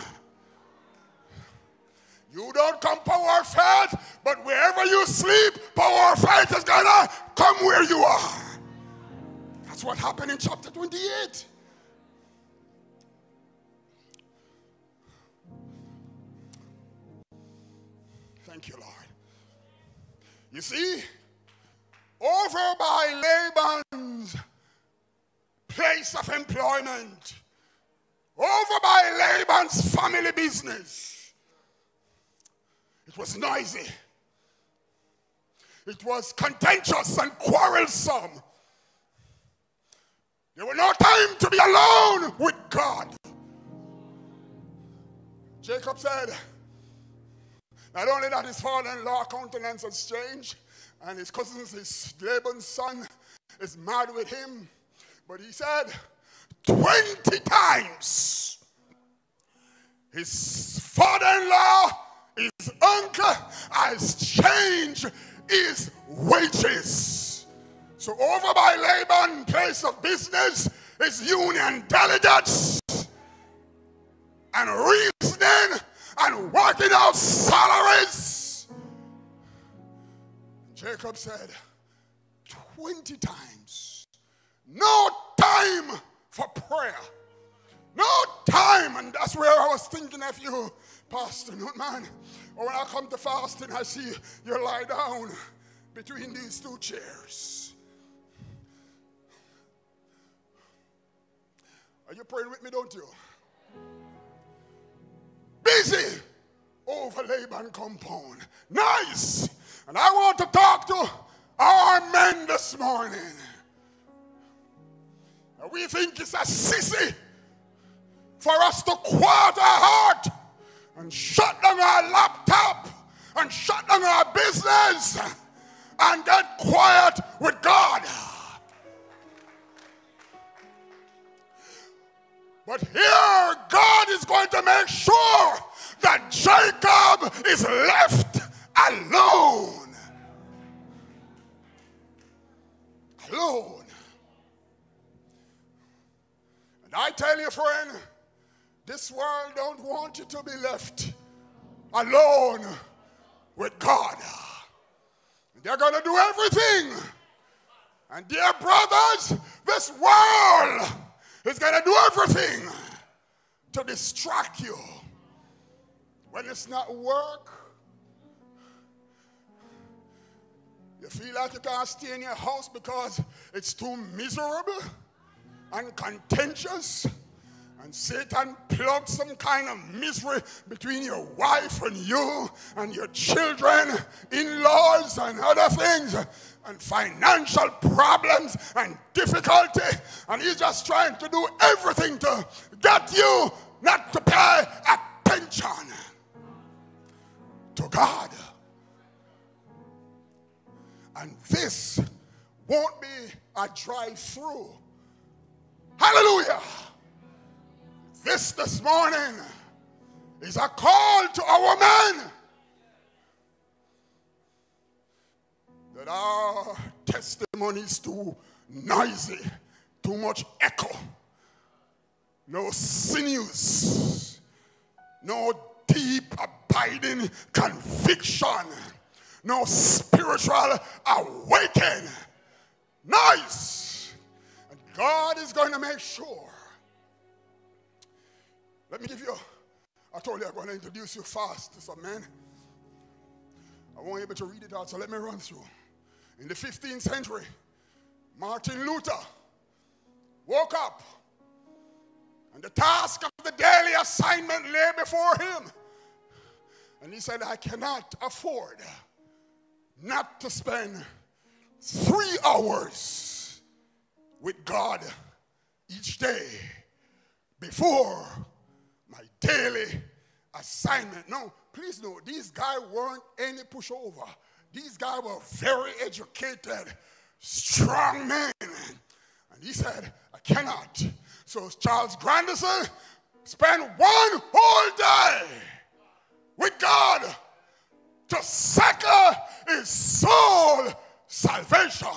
you don't come power faith, but wherever you sleep, power faith is gonna come where you are. That's what happened in chapter 28. Thank you, Lord. You see, over by Laban's place of employment, over by Laban's family business, it was noisy. It was contentious and quarrelsome. There was no time to be alone with God. Jacob said, Not only that, his father-in-law countenance has changed, and his cousins, his Laban's son, is mad with him. But he said, 20 times his father-in-law, his uncle, has changed his wages. So over by Laban, place of business, his union delegates and reasoning and working out salaries. Jacob said, 20 times, no time for prayer. No time. And that's where I was thinking of you, Pastor man. Or oh, when I come to fasting, I see you lie down between these two chairs. Are you praying with me, don't you? Busy over Laban compound. Nice. And I want to talk to our men this morning. We think it's a sissy for us to quiet our heart and shut down our laptop and shut down our business and get quiet with God. But here, God is going to make sure that Jacob is left alone. Alone. And I tell you, friend, this world don't want you to be left alone with God. They're going to do everything. And dear brothers, this world is going to do everything to distract you. When it's not work, you feel like you can't stay in your house because it's too miserable and contentious. And Satan plugged some kind of misery between your wife and you and your children, in laws, and other things, and financial problems and difficulty. And he's just trying to do everything to get you not to pay attention to God. And this won't be a drive through. Hallelujah. This this morning is a call to our men that our testimony is too noisy, too much echo, no sinews, no deep abiding conviction, no spiritual awakening. Nice. And God is going to make sure let me give you, I told you I'm going to introduce you fast to some men. I won't be able to read it out, so let me run through. In the 15th century, Martin Luther woke up, and the task of the daily assignment lay before him. And he said, I cannot afford not to spend three hours with God each day before my daily assignment. No, please know, these guys weren't any pushover. These guys were very educated, strong men. And he said, I cannot. So Charles Grandison spent one whole day with God to settle his soul salvation.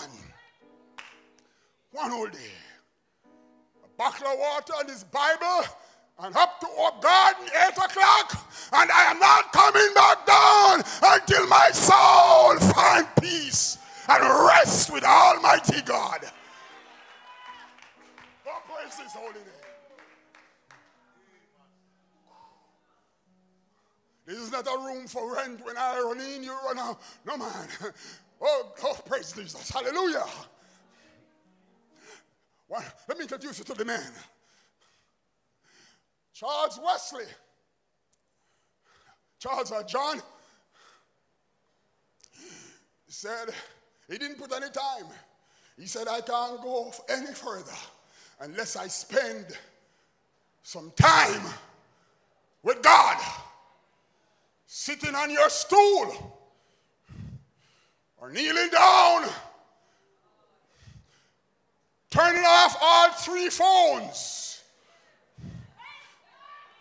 One whole day. A bottle of water and his Bible and up to our garden, 8 o'clock, and I am not coming back down until my soul find peace and rest with Almighty God. God praise His holy name. This is not a room for rent. When I run in, you run out. No, man. (laughs) Oh, oh praise Jesus. Hallelujah. Well, let me introduce you to the man. Charles Wesley. Charles John said he didn't put any time. He said, I can't go any further unless I spend some time with God. Sitting on your stool or kneeling down, turning off all three phones,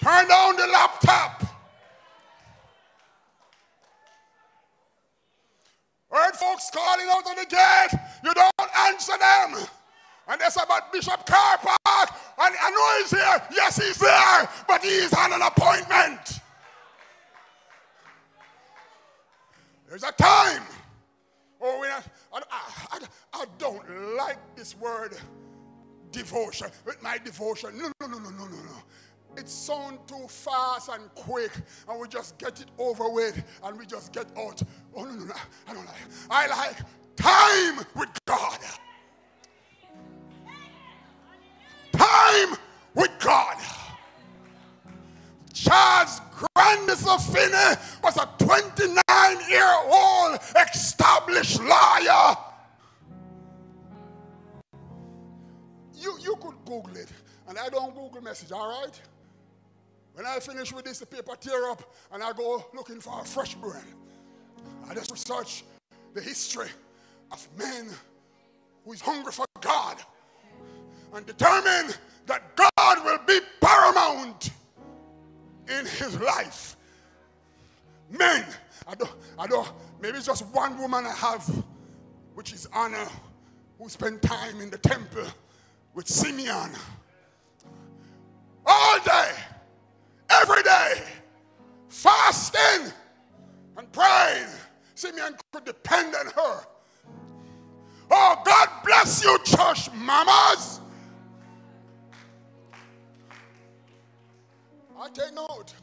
turn down the laptop. Heard folks calling out of the gate, you don't answer them. And say about Bishop Car Park, and I know he's here. Yes, he's there, but he's on an appointment. There's a time. Oh, when I, I, I, I don't like this word devotion. With my devotion, no, no, no, no, no, no, no. It sounds too fast and quick, and we just get it over with, and we just get out. Oh no, no, no! I don't like. I like time with God. Time with God. Charles Grandison Finney was a 29 year old established lawyer. You, you could Google it, and I don't Google message, all right? When I finish with this, the paper tear up, and I go looking for a fresh brain. I just research the history of men who is hungry for God and determine that God will be in his life. Men, I don't, I don't, maybe it's just one woman I have, which is Anna, who spent time in the temple with Simeon all day every day, fasting and praying. Simeon could depend on her. Oh, God bless you, church mamas. I take note.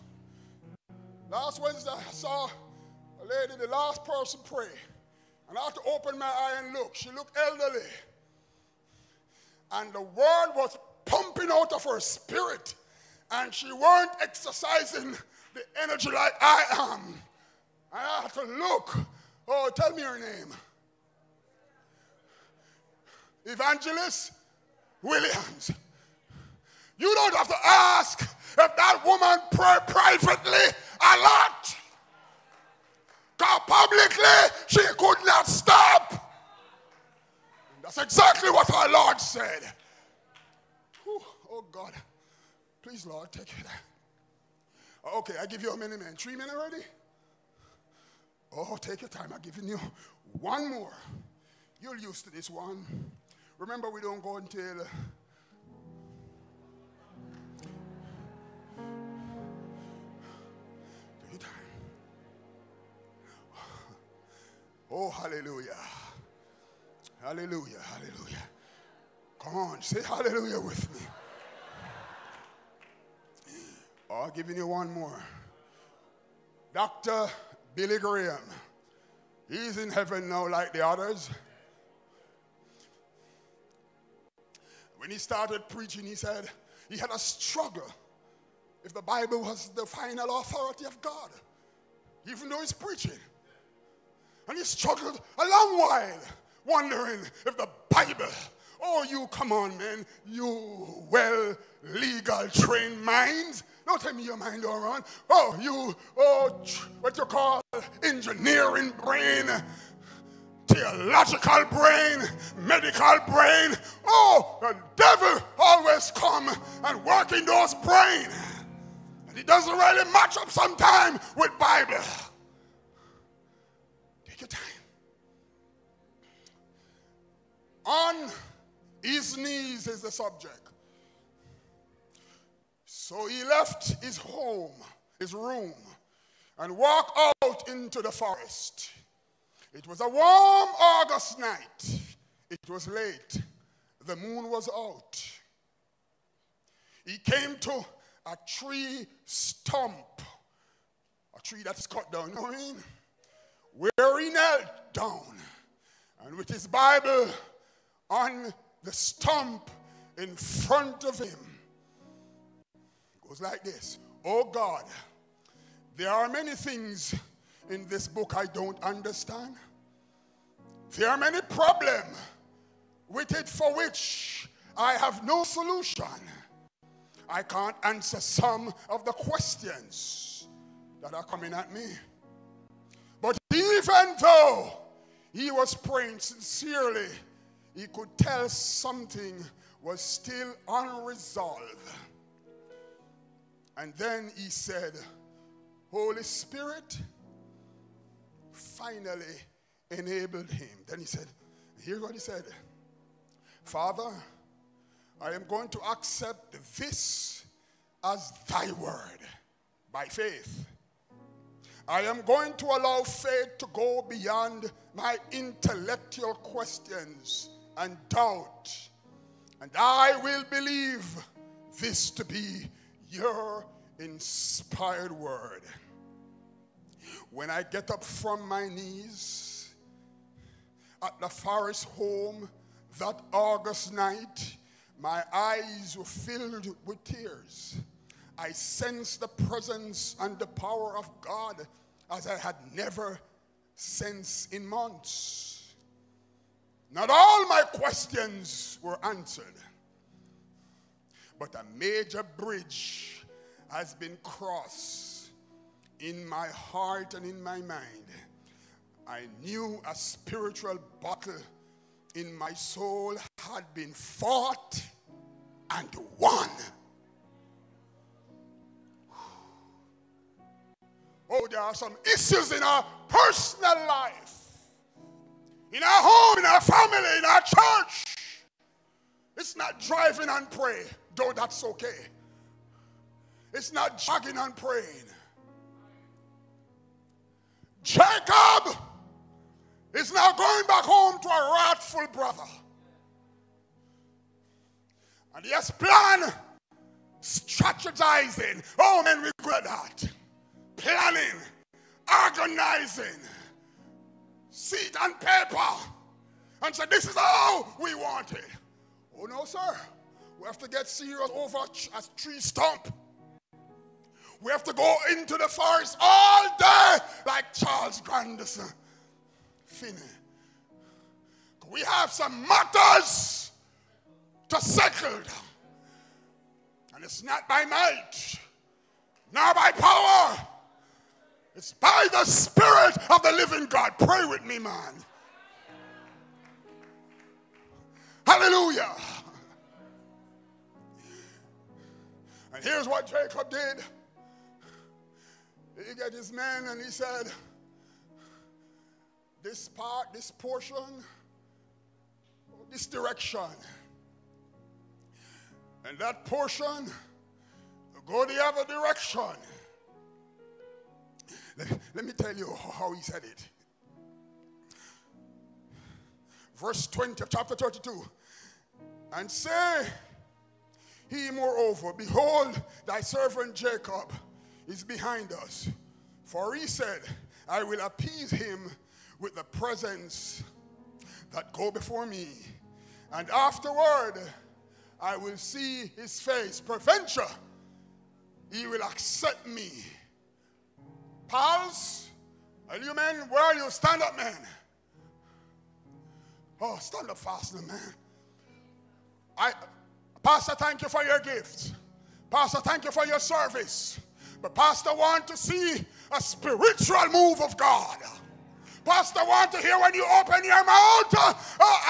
Last Wednesday, I saw a lady, the last person pray. And I had to open my eye and look. She looked elderly. And the word was pumping out of her spirit and she weren't exercising the energy like I am. I had to look. Oh, tell me your name. Evangelist Williams. You don't have to ask if that woman prayed privately a lot. Because publicly, she could not stop. And that's exactly what our Lord said. Whew, oh, God. Please, Lord, take it. Okay, I give you a minute, man. Three minutes already? Oh, take your time. I'm giving you one more. You're used to this one. Remember, we don't go until. Oh, hallelujah. Hallelujah. Hallelujah. Come on, say hallelujah with me. Oh, I'm giving you one more. Dr. Billy Graham. He's in heaven now, like the others. When he started preaching, he said he had a struggle if the Bible was the final authority of God, even though he's preaching. And he struggled a long while, wondering if the Bible, oh, you come on, man, you well legal trained minds, don't tell me your mind don't run. Oh, you, oh, what you call engineering brain, theological brain, medical brain. Oh, the devil always come and work in those brain. And it doesn't really match up sometime with Bible. Take your time. On his knees is the subject. So he left his home, his room, and walked out into the forest. It was a warm August night. It was late. The moon was out. He came to a tree stump, a tree that's cut down, you know what I mean? Where he knelt down and with his Bible on the stump in front of him It goes like this Oh God, there are many things in this book I don't understand. There are many problems with it for which I have no solution. I can't answer some of the questions. that are coming at me. But even though he was praying sincerely, he could tell something was still unresolved. And then he said, Holy Spirit finally enabled him. Then he said, Here's what he said Father, I am going to accept this as thy word by faith. I am going to allow faith to go beyond my intellectual questions and doubt. And I will believe this to be your inspired word. When I get up from my knees at the forest home that August night, my eyes were filled with tears. I sensed the presence and the power of God as I had never sensed in months. Not all my questions were answered, but a major bridge has been crossed in my heart and in my mind. I knew a spiritual battle in my soul had been fought and won. Oh, there are some issues in our personal life, in our home, in our family, in our church. It's not driving and pray, though that's okay. It's not jogging and praying. Jacob is now going back home to a wrathful brother. And he has plan, strategizing. Oh, men regret that. Planning, organizing, seat and paper. And said, this is how we want it. Oh, no, sir. We have to get serious over a tree stump. We have to go into the forest all day like Charles Grandison. Finney. We have some matters to settle down. And it's not by might, nor by power. It's by the Spirit of the living God. Pray with me, man. Hallelujah. And here's what Jacob did. He got his man and he said, This part, this portion, this direction, and that portion go the other direction. Let, let me tell you how he said it. Verse 20 of chapter 32. And say, he moreover, behold, thy servant Jacob is behind us. For he said, I will appease him with the presence that go before me. And afterward, I will see his face. Peradventure, he will accept me. Pals, are you men? Where are you? Stand up, man. Oh, stand up faster, man. I, Pastor, thank you for your gifts. Pastor, thank you for your service. But Pastor want to see a spiritual move of God. Pastor want to hear when you open your mouth, uh,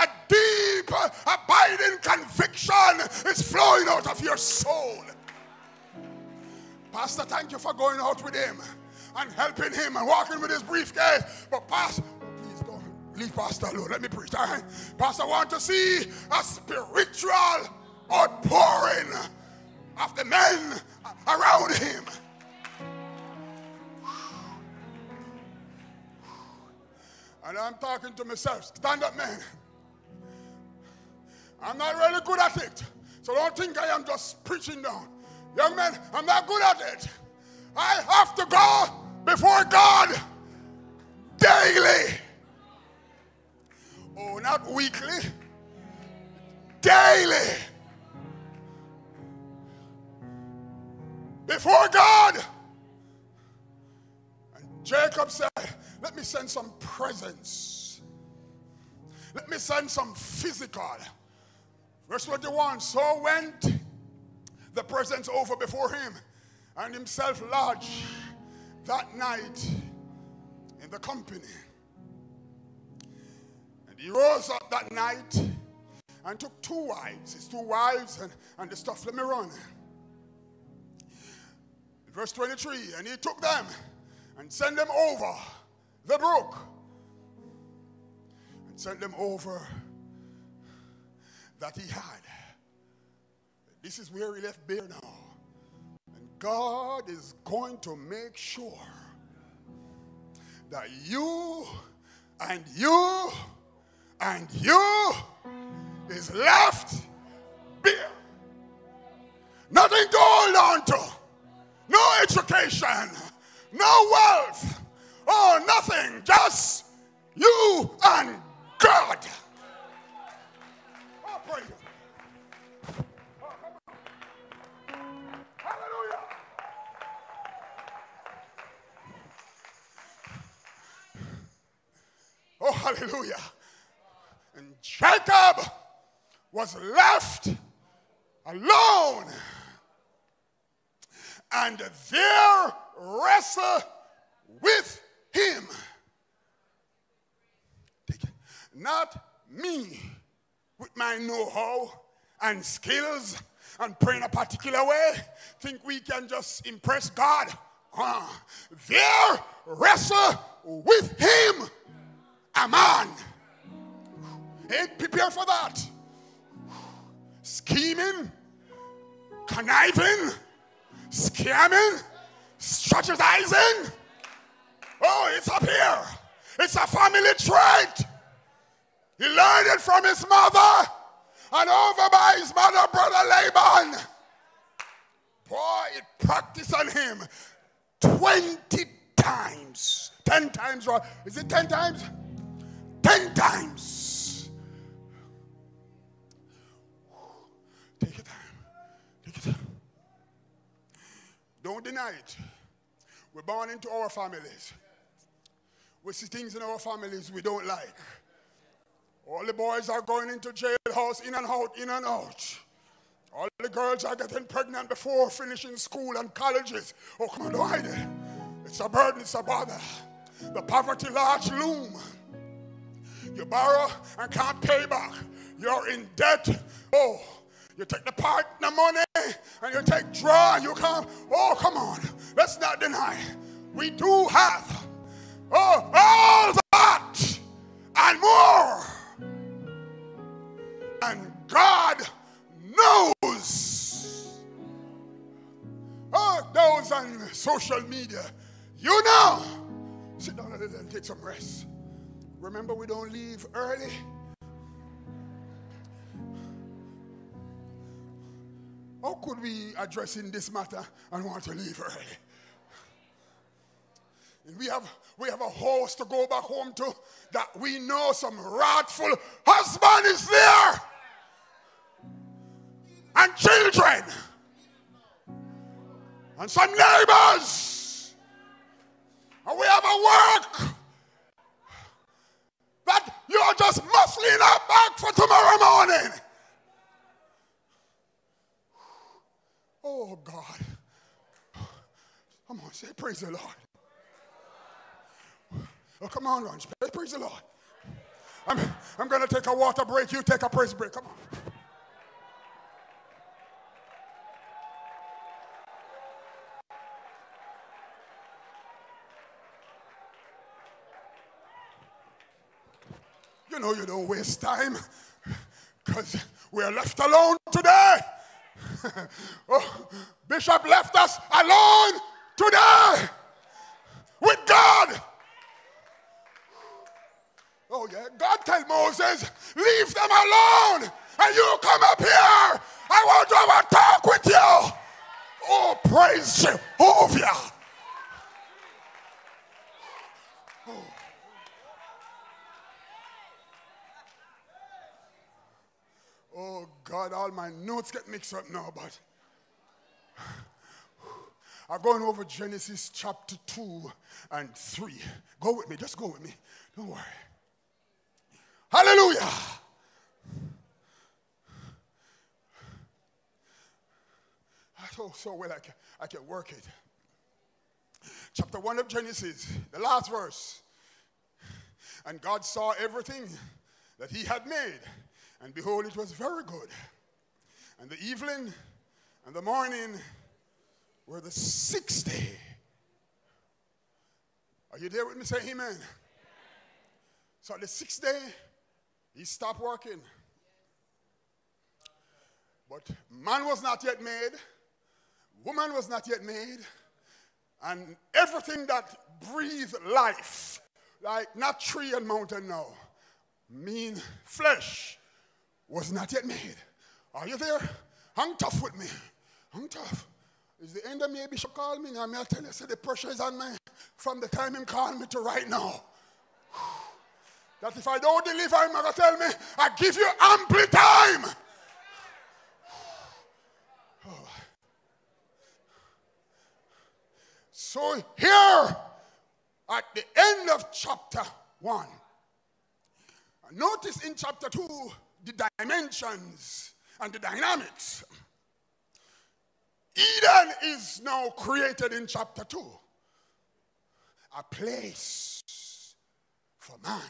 a deep, uh, abiding conviction is flowing out of your soul. Pastor, thank you for going out with him and helping him and walking with his briefcase. But Pastor, please don't leave Pastor alone. Let me preach. Pastor want to see a spiritual outpouring of the men around him. And I'm talking to myself. Stand up, man. I'm not really good at it. So don't think I am just preaching down. Young man, I'm not good at it. I have to go before God daily. Oh, not weekly. Daily. Before God. And Jacob said, let me send some presents. Let me send some physical. Verse 21 So went the presents over before him, and himself lodged that night in the company. And he rose up that night and took two wives, his two wives, and, and the stuff. Let me run. Verse 23 And he took them and sent them over the brook and sent them over that he had. This is where he left bare now. God is going to make sure that you and you and you is left bare. Nothing to hold on to. No education. No wealth. Oh, nothing. Just you and God. Oh, hallelujah. And Jacob was left alone. And there wrestled with him. Not me with my know how and skills and pray in a particular way. Think we can just impress God. Uh, there wrestle with him a man. Ain't prepared for that. Scheming, conniving, scamming, strategizing. Oh, it's up here. It's a family trait. He learned it from his mother and over by his mother, brother Laban. Boy, it practiced on him 20 times. 10 times, right? Is it 10 times? 10 times. Take your time. Take your time. Don't deny it. We're born into our families. We see things in our families we don't like. All the boys are going into jailhouse, in and out, in and out. All the girls are getting pregnant before finishing school and colleges. Oh, come on, don't hide it. It's a burden, it's a bother. The poverty large loom. You borrow and can't pay back. You're in debt. Oh, you take the part the money and you take draw and you can't. Oh, come on. Let's not deny. We do have oh, all that and more. And God knows. Oh, those on social media, you know. Sit down a little and take some rest. Remember, we don't leave early. How could we address in this matter and want to leave early? We have, we have a house to go back home to that we know some wrathful husband is there and children and some neighbors. And we have a work that you're just muscling up back for tomorrow morning. Oh God. Come on, say praise the Lord. Oh, come on, lunch. Praise the Lord. I'm, I'm going to take a water break. You take a praise break. Come on. You know you don't waste time because we're left alone today. (laughs) oh, Bishop left us alone today with God. Oh, yeah. God tell Moses, leave them alone and you come up here. I want to have a talk with you. Oh, praise Jehovah. Oh, God, all my notes get mixed up now, but (sighs) I'm going over Genesis chapter 2 and 3. Go with me, just go with me. Don't worry. Hallelujah. (sighs) I so, so well I can, I can work it. chapter 1 of Genesis, the last verse. And God saw everything that he had made, and behold, it was very good. And the evening and the morning were the sixth day. Are you there with me? Say amen. So the sixth day, he stopped working. But man was not yet made, woman was not yet made, and everything that breathed life, like not tree and mountain now, mean flesh, was not yet made. Are you there? Hang tough with me. Hang tough. Is the end of me Bishop called me? Now may I tell you, say the pressure is on me from the time him called me to right now. (sighs) That if I don't deliver him, I'm gonna tell me, I give you ample time. (sighs) Oh. So here, at the end of chapter one, notice in chapter two the dimensions and the dynamics. Eden is now created in chapter 2. A place for man.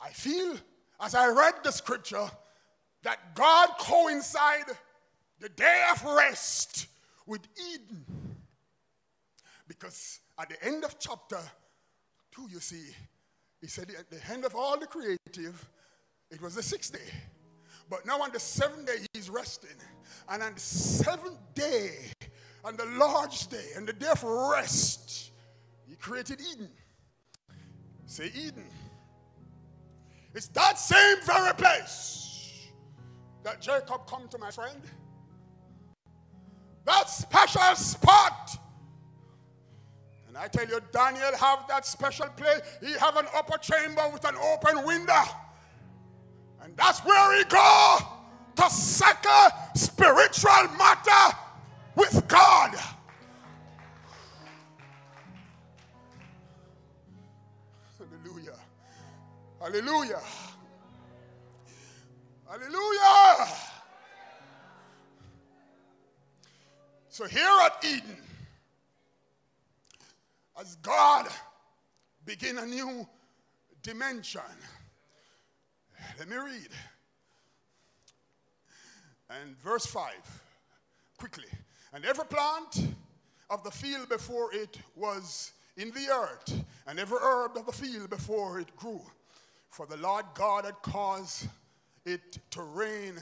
I feel, as I read the scripture, that God coincided the day of rest with Eden. Because at the end of chapter 2, you see, he said at the end of all the creative, it was the sixth day. But now on the seventh day, he's resting. And on the seventh day, on the Lord's day, and the day of rest, he created Eden. Say Eden. It's that same very place that Jacob come to my friend. That special spot. I tell you, Daniel have that special place. He have an upper chamber with an open window. And that's where he go to settle spiritual matter with God. Hallelujah. Hallelujah. Hallelujah. So here at Eden, as God begin a new dimension, let me read. And verse 5, quickly. And every plant of the field before it was in the earth, and every herb of the field before it grew. For the Lord God had caused it to rain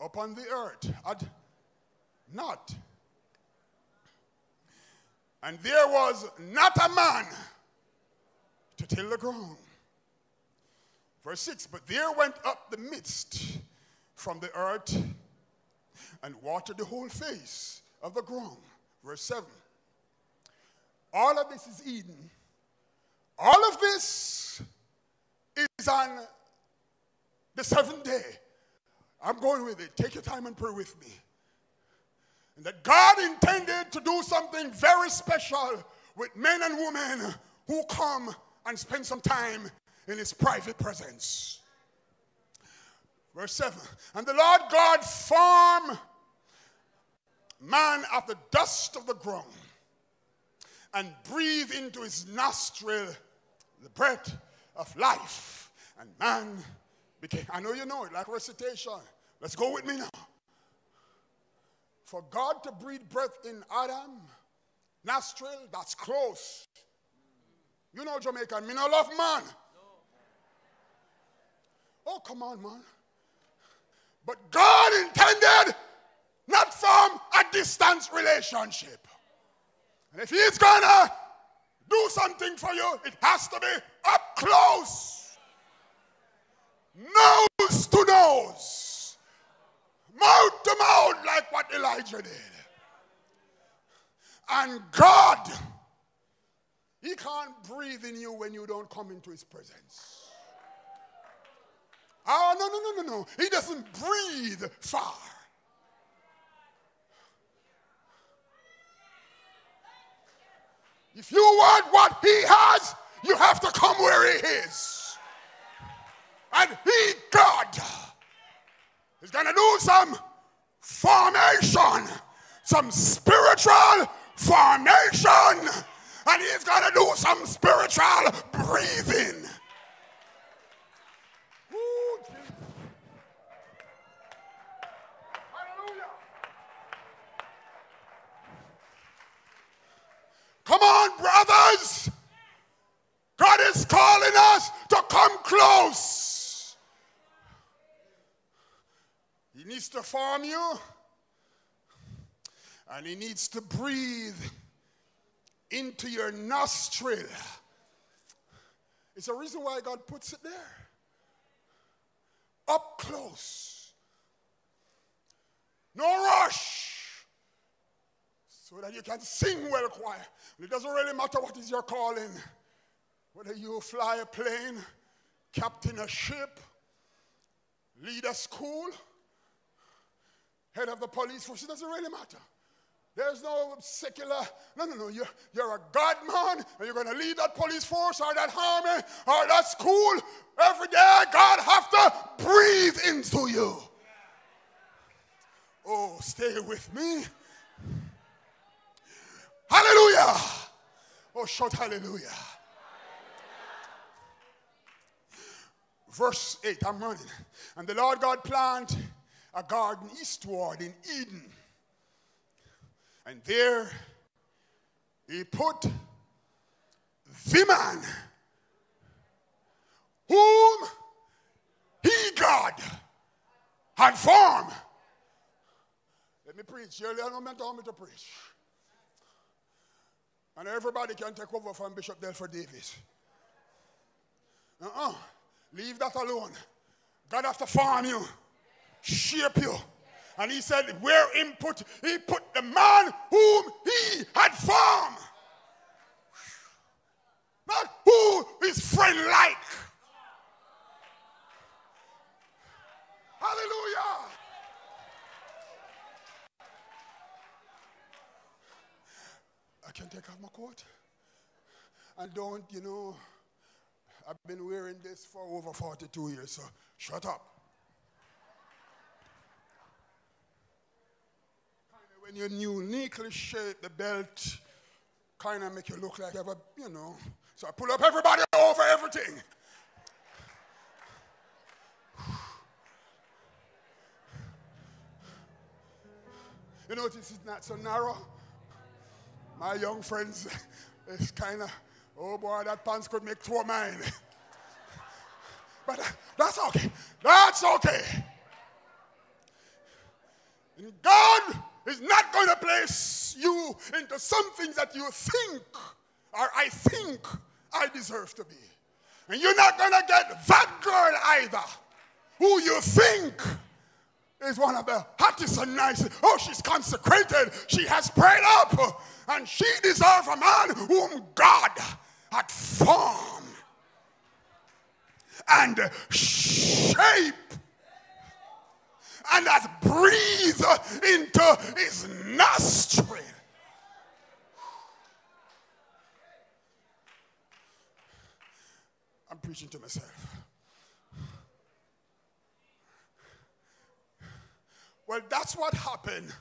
upon the earth. Had not. And there was not a man to till the ground. Verse 6 But there went up the mist from the earth and watered the whole face of the ground. Verse 7 All of this is Eden. All of this is on the seventh day. I'm going with it. Take your time and pray with me. And that God intended to do something very special with men and women who come and spend some time in his private presence. Verse 7 And the Lord God formed man of the dust of the ground and breathed into his nostril the breath of life. And man became, I know you know it, like recitation. Let's go with me now. For God to breathe breath in Adam, nostril, that's close. You know Jamaican, me no love man. Oh, come on, man. But God intended not from a distance relationship. And if He's gonna do something for you, it has to be up close, nose to nose, mouth to mouth, like what Elijah did. And God, He can't breathe in you when you don't come into His presence. Oh, no, no, no, no, no. He doesn't breathe far. If you want what he has, you have to come where he is. And he, God, is going to do some formation, some spiritual formation. And he's going to do some spiritual breathing. Come on, brothers. God is calling us to come close. He needs to form you, and He needs to breathe into your nostril. It's a reason why God puts it there. Up close. No rush. So that you can sing well choir. It doesn't really matter what is your calling. Whether you fly a plane, captain a ship, lead a school, head of the police force, it doesn't really matter. There's no secular, no, no, no. You're, you're a God man, and you're going to lead that police force or that army or that school. Every day, God have to breathe into you. Oh, stay with me. Hallelujah. Oh, shout hallelujah. Verse 8, I'm running. And the Lord God planted a garden eastward in Eden. And there he put the man whom he, God, had formed. Let me preach. You don't meant me to preach. And everybody can take over from Bishop Delford Davis. Uh-uh. Leave that alone. God has to farm you, shape you. And he said, where input, he put the man whom he had formed. Not who his friend like. Hallelujah. I can take off my coat. And don't, you know, I've been wearing this for over 42 years, so shut up. Kind of when you uniquely shape the belt, kind of make you look like you have a, you know. So I pull up everybody over everything. (sighs) You know, this is not so narrow. My young friends, (laughs) it's kind of, oh boy, that pants could make two of mine. (laughs) but uh, that's okay. That's okay. And God is not going to place you into something that you think or I think I deserve to be. And you're not going to get that girl either who you think is one of the hottest and nicest. Oh, she's consecrated. She has prayed up. And she deserves a man whom God had formed and shaped and has breathed into his nostril. I'm preaching to myself. Well, that's what happened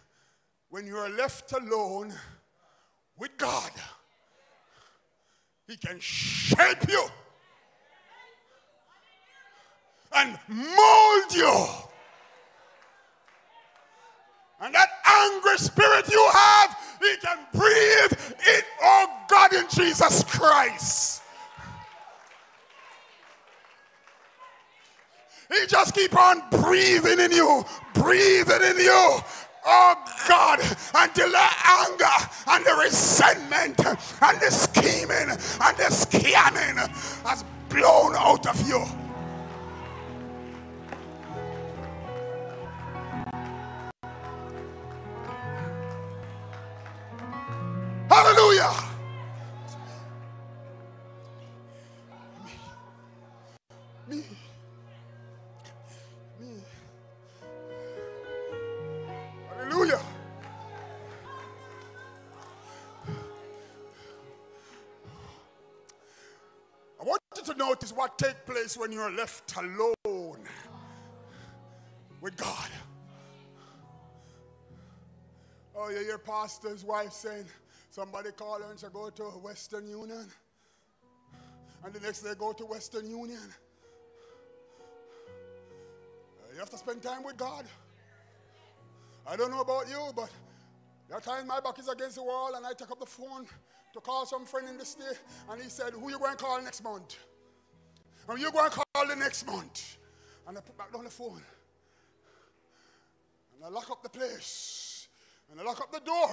when you are left alone with God. He can shape you and mold you. And that angry spirit you have, he can breathe it, oh God, in Jesus Christ. He just keep on breathing in you, breathing in you. Oh God, until the anger and the resentment and the scheming and the scamming has blown out of you. When you're left alone with God. Oh, you hear pastor's wife saying, Somebody call her and say, go to Western Union. And the next day, go to Western Union. You have to spend time with God. I don't know about you, but there are times my back is against the wall and I take up the phone to call some friend in the state and he said, Who you going to call next month? And you going to call the next month? And I put back down the phone. And I lock up the place. And I lock up the door.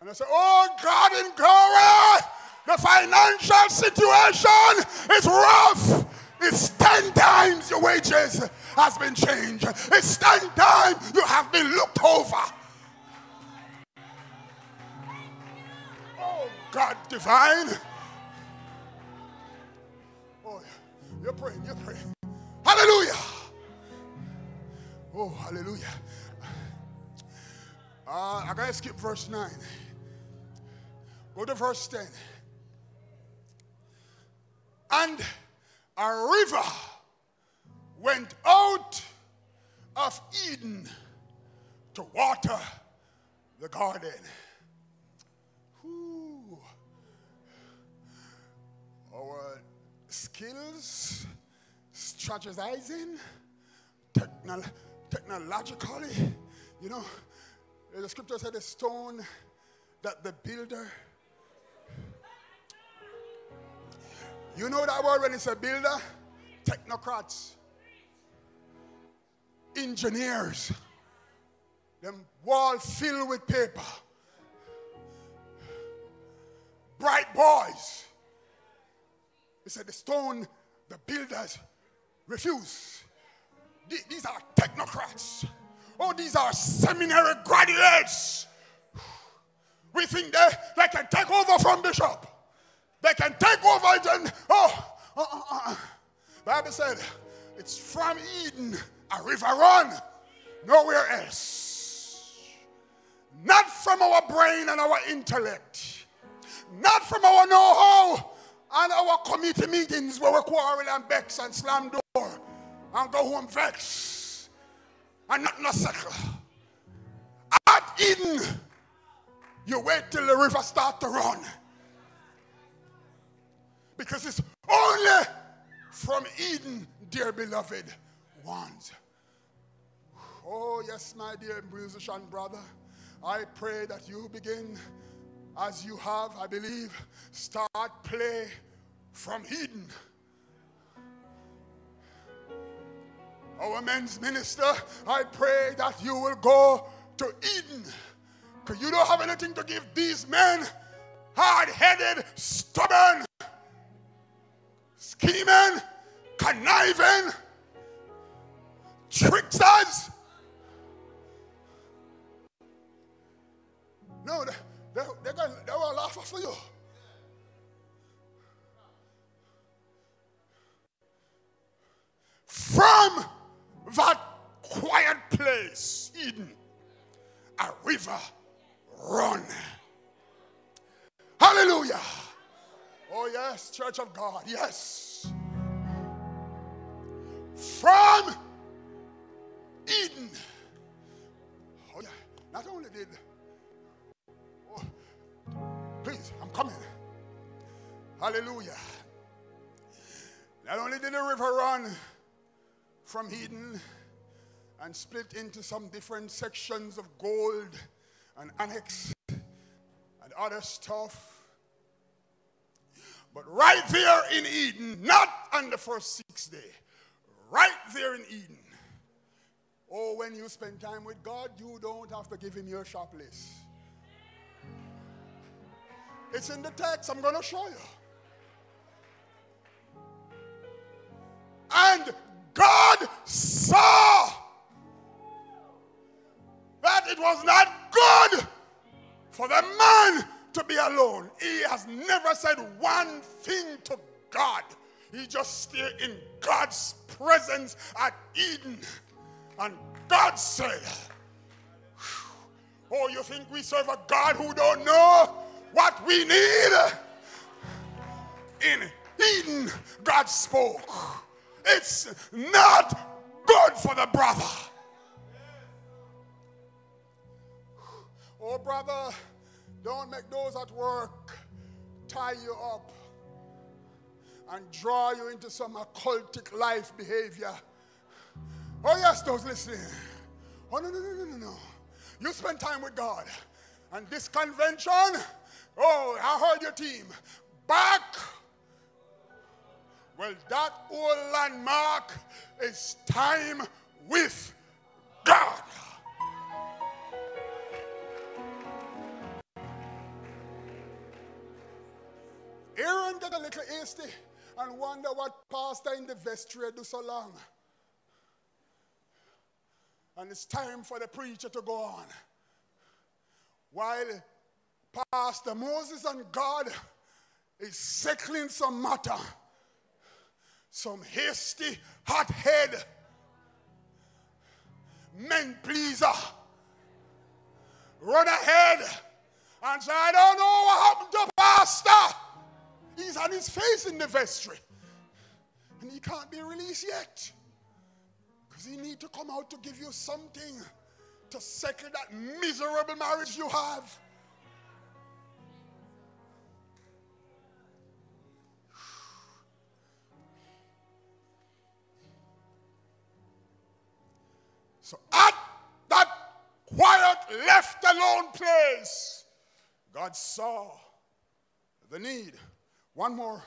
And I say, Oh God in glory, the financial situation is rough. It's 10 times your wages has been changed. It's 10 times you have been looked over. Oh, God divine. You're praying, you're praying. Hallelujah. Oh, hallelujah. Uh, I gotta skip verse 9. Go to verse 10. And a river went out of Eden to water the garden. Skills, strategizing, techno- technologically, you know, the scripture said the stone that the builder You know that word when it's a builder? Technocrats, engineers, them wall filled with paper, bright boys. He said the stone, the builders refuse. These are technocrats. Oh, these are seminary graduates. We think they, they can take over from Bishop. They can take over and, oh, uh, uh, uh. Bible said, it's from Eden, a river run, nowhere else. Not from our brain and our intellect, not from our know-how and our committee meetings where we quarrel and vex and slam door and go home vex and not no circle. At Eden, you wait till the river start to run because it's only from Eden, dear beloved ones. Oh, yes, my dear musician brother. I pray that you begin as you have, I believe, start play from Eden. Our men's minister, I pray that you will go to Eden. Because you don't have anything to give these men, hard headed, stubborn, scheming, conniving, tricksters. No, they, they, they're going, they laugh for you. From that quiet place, Eden, a river run. Hallelujah. Oh, yes, Church of God, yes. From Eden. Oh, yeah. Not only did, please, I'm coming. Hallelujah. Not only did the river run from Eden and split into some different sections of gold and onyx and other stuff but right there in Eden, not on the first six day, right there in Eden. Oh, when you spend time with God, you don't have to give him your shop list. It's in the text. I'm going to show you. And God saw that it was not good for the man to be alone. He has never said one thing to God. He just stayed in God's presence at Eden. And God said, Oh, you think we serve a God who don't know what we need? In Eden, God spoke. It's not good for the brother. Oh, brother, Don't make those at work tie you up and draw you into some occultic life behavior. Oh, yes, those listening. Oh, no, no, no, no, no. You spend time with God. And this convention, oh, I heard your team. Back. Well, that old landmark is time with God. Aaron got a little hasty and wonder what pastor in the vestry do so long. And it's time for the preacher to go on. While Pastor Moses and God is settling some matter, some hasty, hot head, men pleaser, run ahead and say, I don't know what happened to Pastor. He's on his face in the vestry. And he can't be released yet. Because he need to come out to give you something to settle that miserable marriage you have. So at that quiet, left alone place, God saw the need. One more,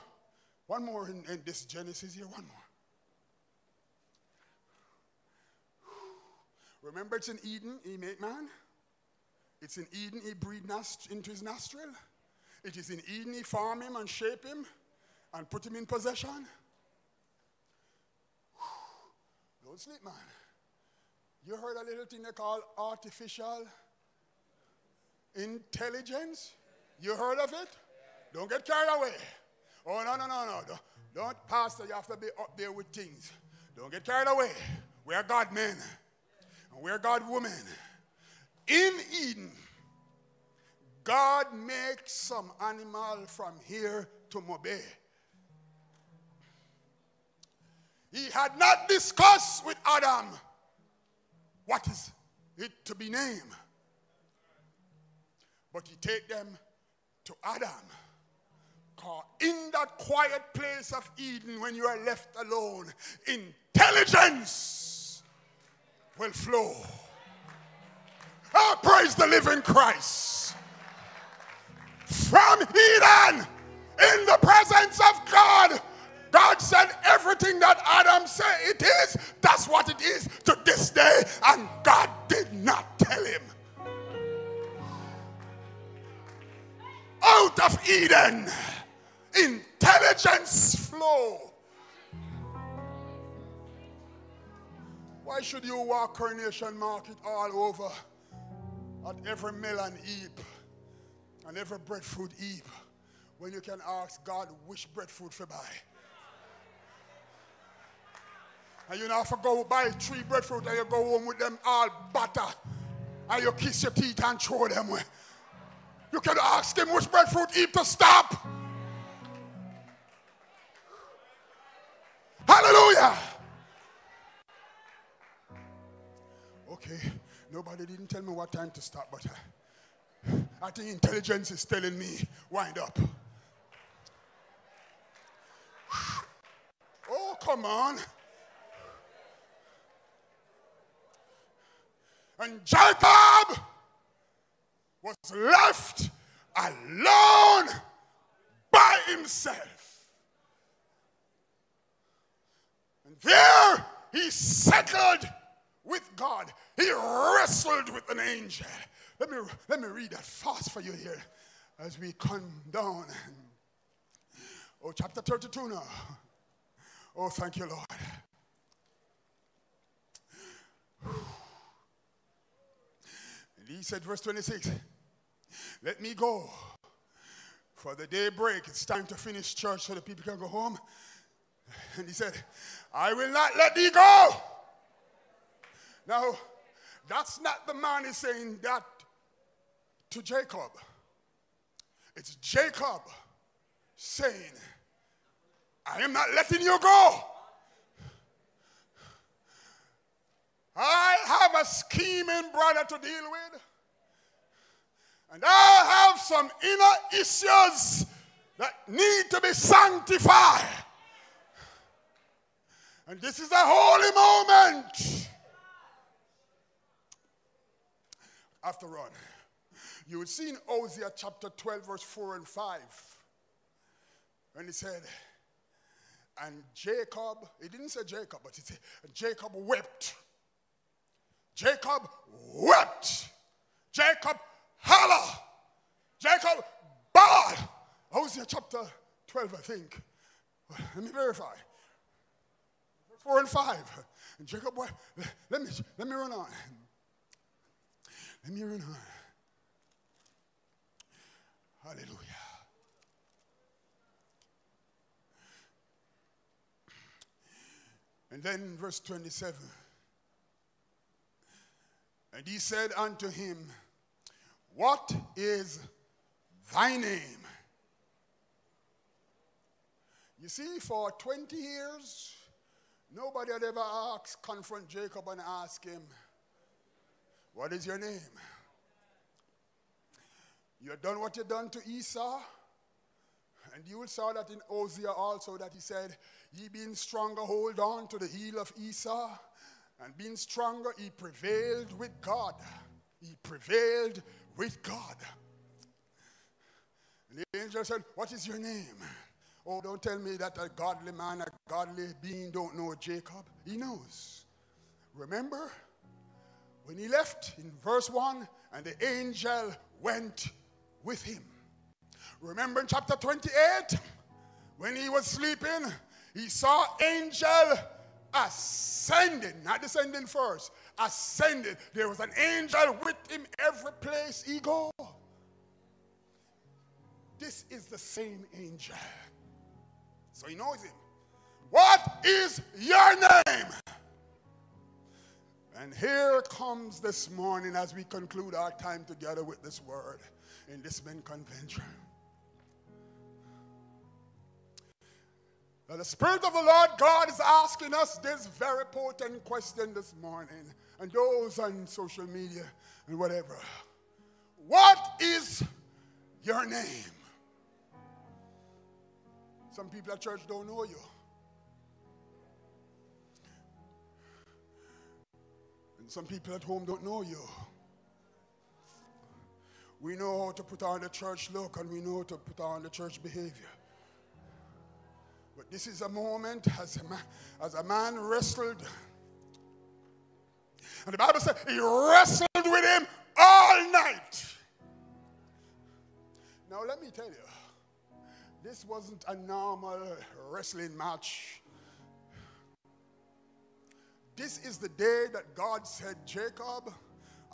one more in, in this Genesis here, one more. Remember, it's in Eden, he made man. It's in Eden, he breathed into his nostril. It is in Eden, he formed him and shaped him and put him in possession. Don't sleep, man. You heard a little thing they call artificial intelligence? You heard of it? Don't get carried away. Oh, no, no, no, no. Don't, don't, Pastor, you have to be up there with things. Don't get carried away. We're God men and we're God women. In Eden, God makes some animal from here to Mobay. He had not discussed with Adam what is it to be named. But he take them to Adam. Because in that quiet place of Eden, when you are left alone, intelligence will flow. Oh, praise the living Christ. From Eden, in the presence of God, God said everything that Adam said it is, that's what it is to this day, and God did not tell him. Out of Eden, intelligence flow. Why should you walk Coronation Market all over at every melon heap and every breadfruit heap when you can ask God which breadfruit to buy? And you know, if you go buy three breadfruit and you go home with them all butter and you kiss your teeth and throw them away. You can ask him which breadfruit eat to stop. Hallelujah. Okay, nobody didn't tell me what time to stop, but uh, I think intelligence is telling me wind up. (sighs) Oh, come on. And Jacob was left alone by himself. And there he settled with God. He wrestled with an angel. Let me, let me read that fast for you here as we come down. Oh, chapter 32 now. Oh, thank you, Lord. He said, verse 26, let me go. For the day break, it's time to finish church so the people can go home. And he said, I will not let thee go. Now, that's not the man is saying that to Jacob. It's Jacob saying, I am not letting you go. I have a scheming brother to deal with. And I have some inner issues that need to be sanctified. And this is a holy moment. After on, you would see in Hosea chapter 12, verse 4 and 5, when he said, and Jacob, he didn't say Jacob, but he said, Jacob wept. Jacob wept. Jacob holla. Jacob bawled. Hosea chapter 12, I think. Let me verify. 4 and 5. And Jacob, let me, let me run on. Let me run on. Hallelujah. And then verse 27. And he said unto him, What is thy name? You see, for 20 years, nobody had ever asked, confront Jacob and ask him, What is your name? You have done what you done to Esau. And you saw that in Hosea also that he said, Ye being stronger, hold on to the heel of Esau. And being stronger, he prevailed with God. He prevailed with God. And the angel said, What is your name? Oh, don't tell me that a godly man, a godly being don't know Jacob. He knows. Remember when he left in verse 1 and the angel went with him. Remember in chapter 28 when he was sleeping, he saw angel ascending, not descending first, ascended. There was an angel with him every place he go. This is the same angel. So he knows him. What is your name? And here comes this morning as we conclude our time together with this word in this men convention. The Spirit of the Lord God is asking us this very potent question this morning, and those on social media and whatever. What is your name? Some people at church don't know you. And some people at home don't know you. We know how to put on the church look and we know how to put on the church behavior. But this is a moment as a man, as a man wrestled. And the Bible says he wrestled with him all night. Now, let me tell you, this wasn't a normal wrestling match. This is the day that God said, Jacob,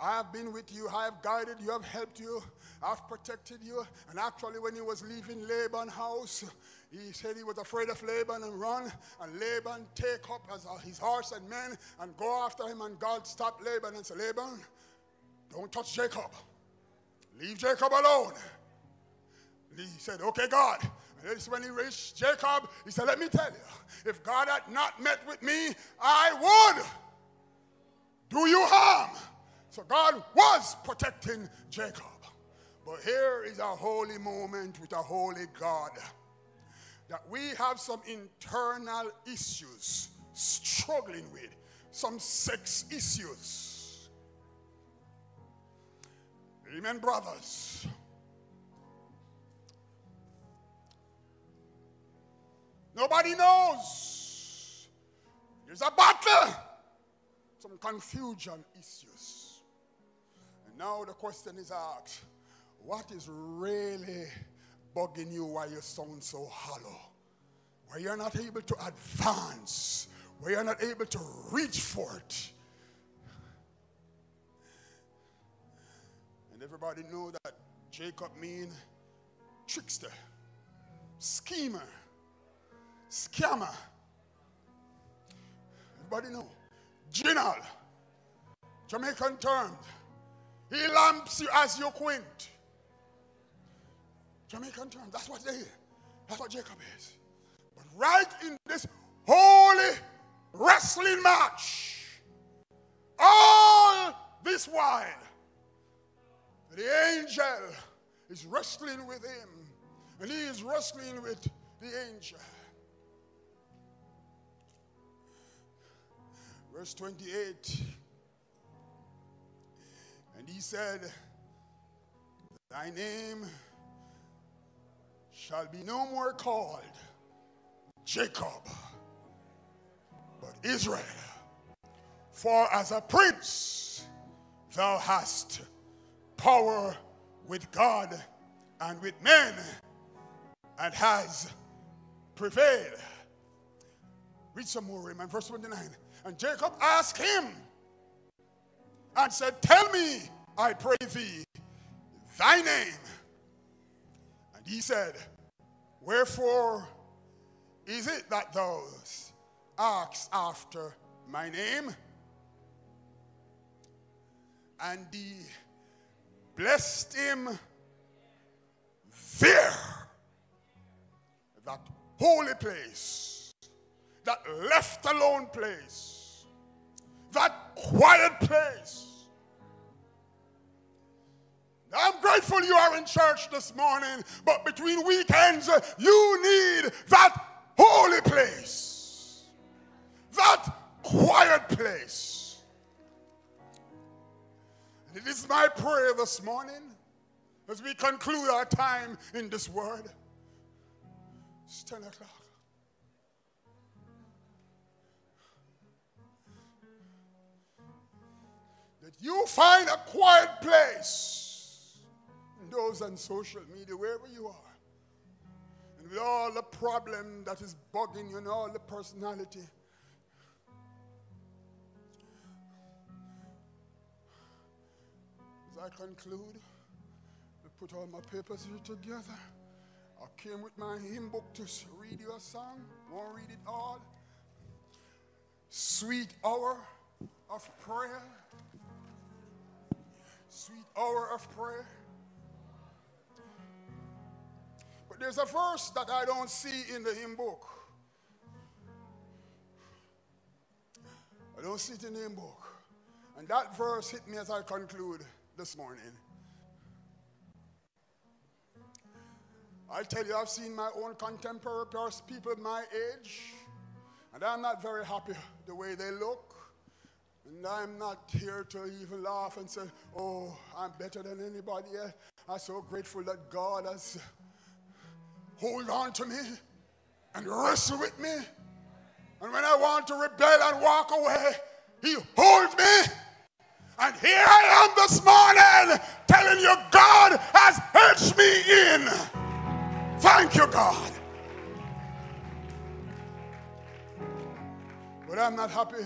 I have been with you, I have guided you, I have helped you, I've protected you. And actually, when he was leaving Laban's house, he said he was afraid of Laban and run. And Laban take up uh, his horse and men and go after him. And God stopped Laban and said, Laban, don't touch Jacob. Leave Jacob alone. And he said, Okay, God. And this when he reached Jacob, he said, Let me tell you, if God had not met with me, I would do you harm. So God was protecting Jacob. But here is a holy moment with a holy God that we have some internal issues struggling with, some sex issues. Amen, brothers. Nobody knows. There's a battle, some confusion issues. Now the question is asked what is really bugging you why you sound so hollow? Why you're not able to advance? Why you're not able to reach for it? And everybody know that Jacob mean trickster, schemer, scammer. Everybody know. General. Jamaican term. He lamps you as you quint. Jamaican term. That's what they hear. That's what Jacob is. But right in this holy wrestling match, all this while, The angel is wrestling with him, and he is wrestling with the angel. Verse 28. And he said, Thy name shall be no more called Jacob, but Israel. For as a prince thou hast power with God and with men, and has prevailed. Read some more, Amen. Verse 29. And Jacob asked him and said, Tell me, I pray thee, thy name. And he said, Wherefore is it that thou askest after my name? And he blessed him there, that holy place, that left alone place, that quiet place. I'm grateful you are in church this morning, but between weekends, uh, you need that holy place, that quiet place. And it is my prayer this morning as we conclude our time in this word. It's 10 o'clock. That you find a quiet place. And those on social media, wherever you are. And with all the problem that is bugging you and all the personality. As I conclude, I put all my papers here together. I came with my hymn book to read you a song. Won't read it all. Sweet hour of prayer. Sweet hour of prayer. There's a verse that I don't see in the hymn book. I don't see it in the hymn book. And that verse hit me as I conclude this morning. I tell you, I've seen my own contemporary people my age, and I'm not very happy the way they look. And I'm not here to even laugh and say, oh, I'm better than anybody else. I'm so grateful that God has hold on to me and wrestle with me. And when I want to rebel and walk away, he holds me. And here I am this morning telling you God has hedged me in. Thank you, God. But I'm not happy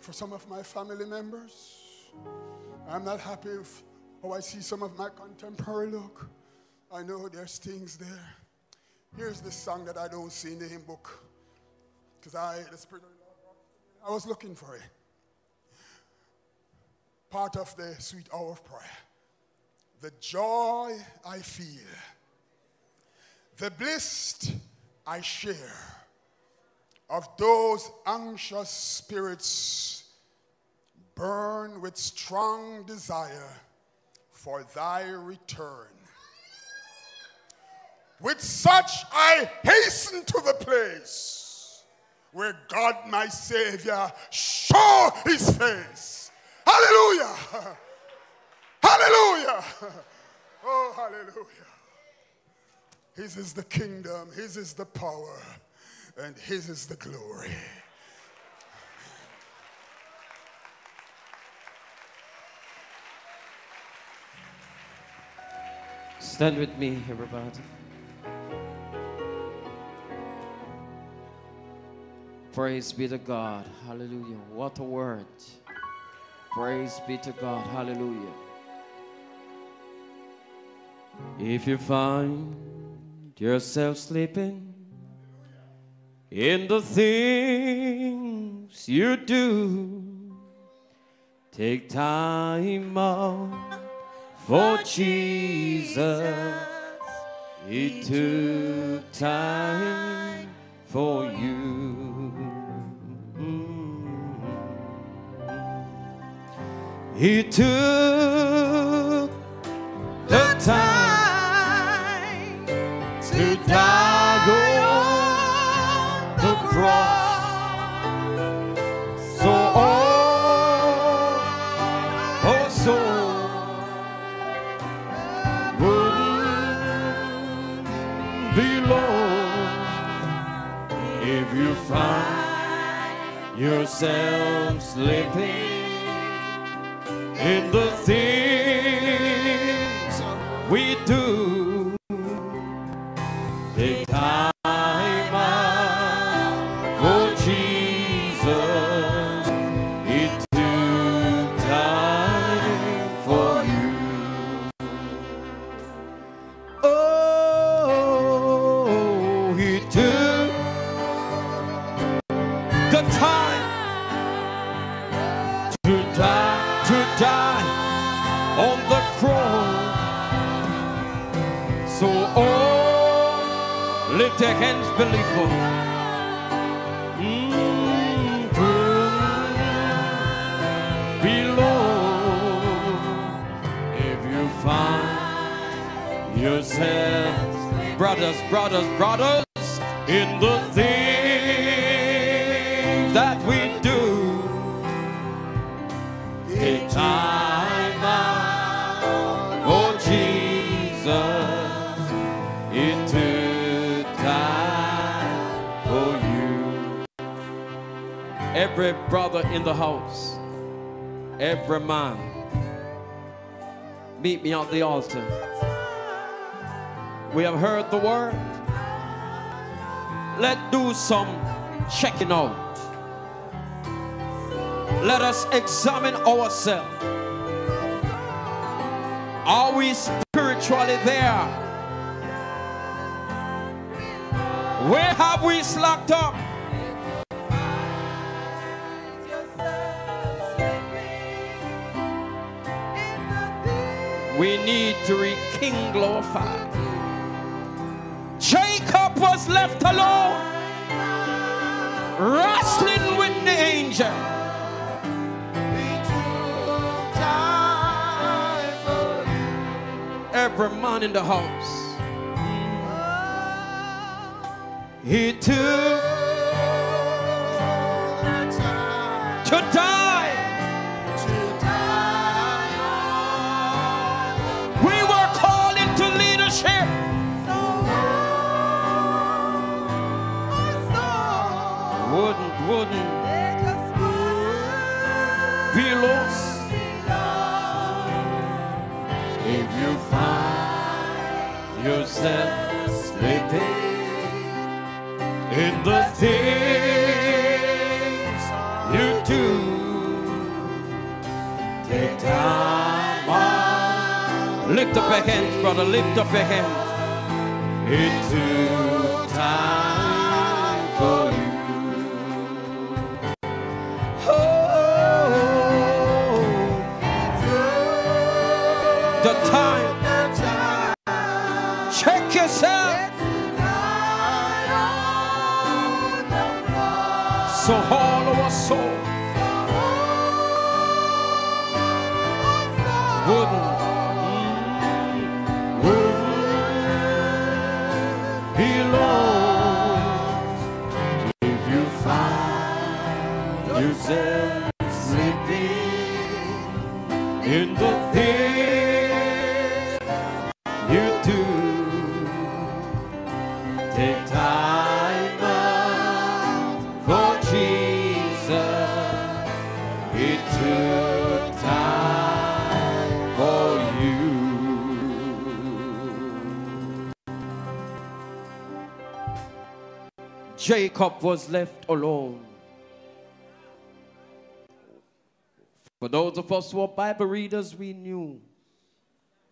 for some of my family members. I'm not happy how oh, I see some of my contemporary look. I know there's things there. Here's this song that I don't see in the hymn book. Because I, the Spirit of I was looking for it. Part of the sweet hour of prayer. The joy I feel the bliss I share of those anxious spirits burn with strong desire for thy return. With such I hasten to the place where God my Savior show his face. Hallelujah! Hallelujah! Oh, hallelujah. His is the kingdom, His is the power, and His is the glory. Stand with me, everybody. Praise be to God. Hallelujah. What a word. Praise be to God. Hallelujah. If you find yourself sleeping in the things you do. Take time out for Jesus. He took time for you. He took the time to die on the cross. So oh, oh, wouldn't be lost if you find yourself slipping in the things man, meet me at the altar. We have heard the word. Let's do some checking out. Let us examine ourselves. Are we spiritually there? Where have we slacked up? We need to rekindle fire. Jacob was left alone, wrestling with the angel. Every man in the house, he took in the things you do. Take time. Lift up your hands, brother. Lift up your hands. It Jacob was left alone. For those of us who are Bible readers, we knew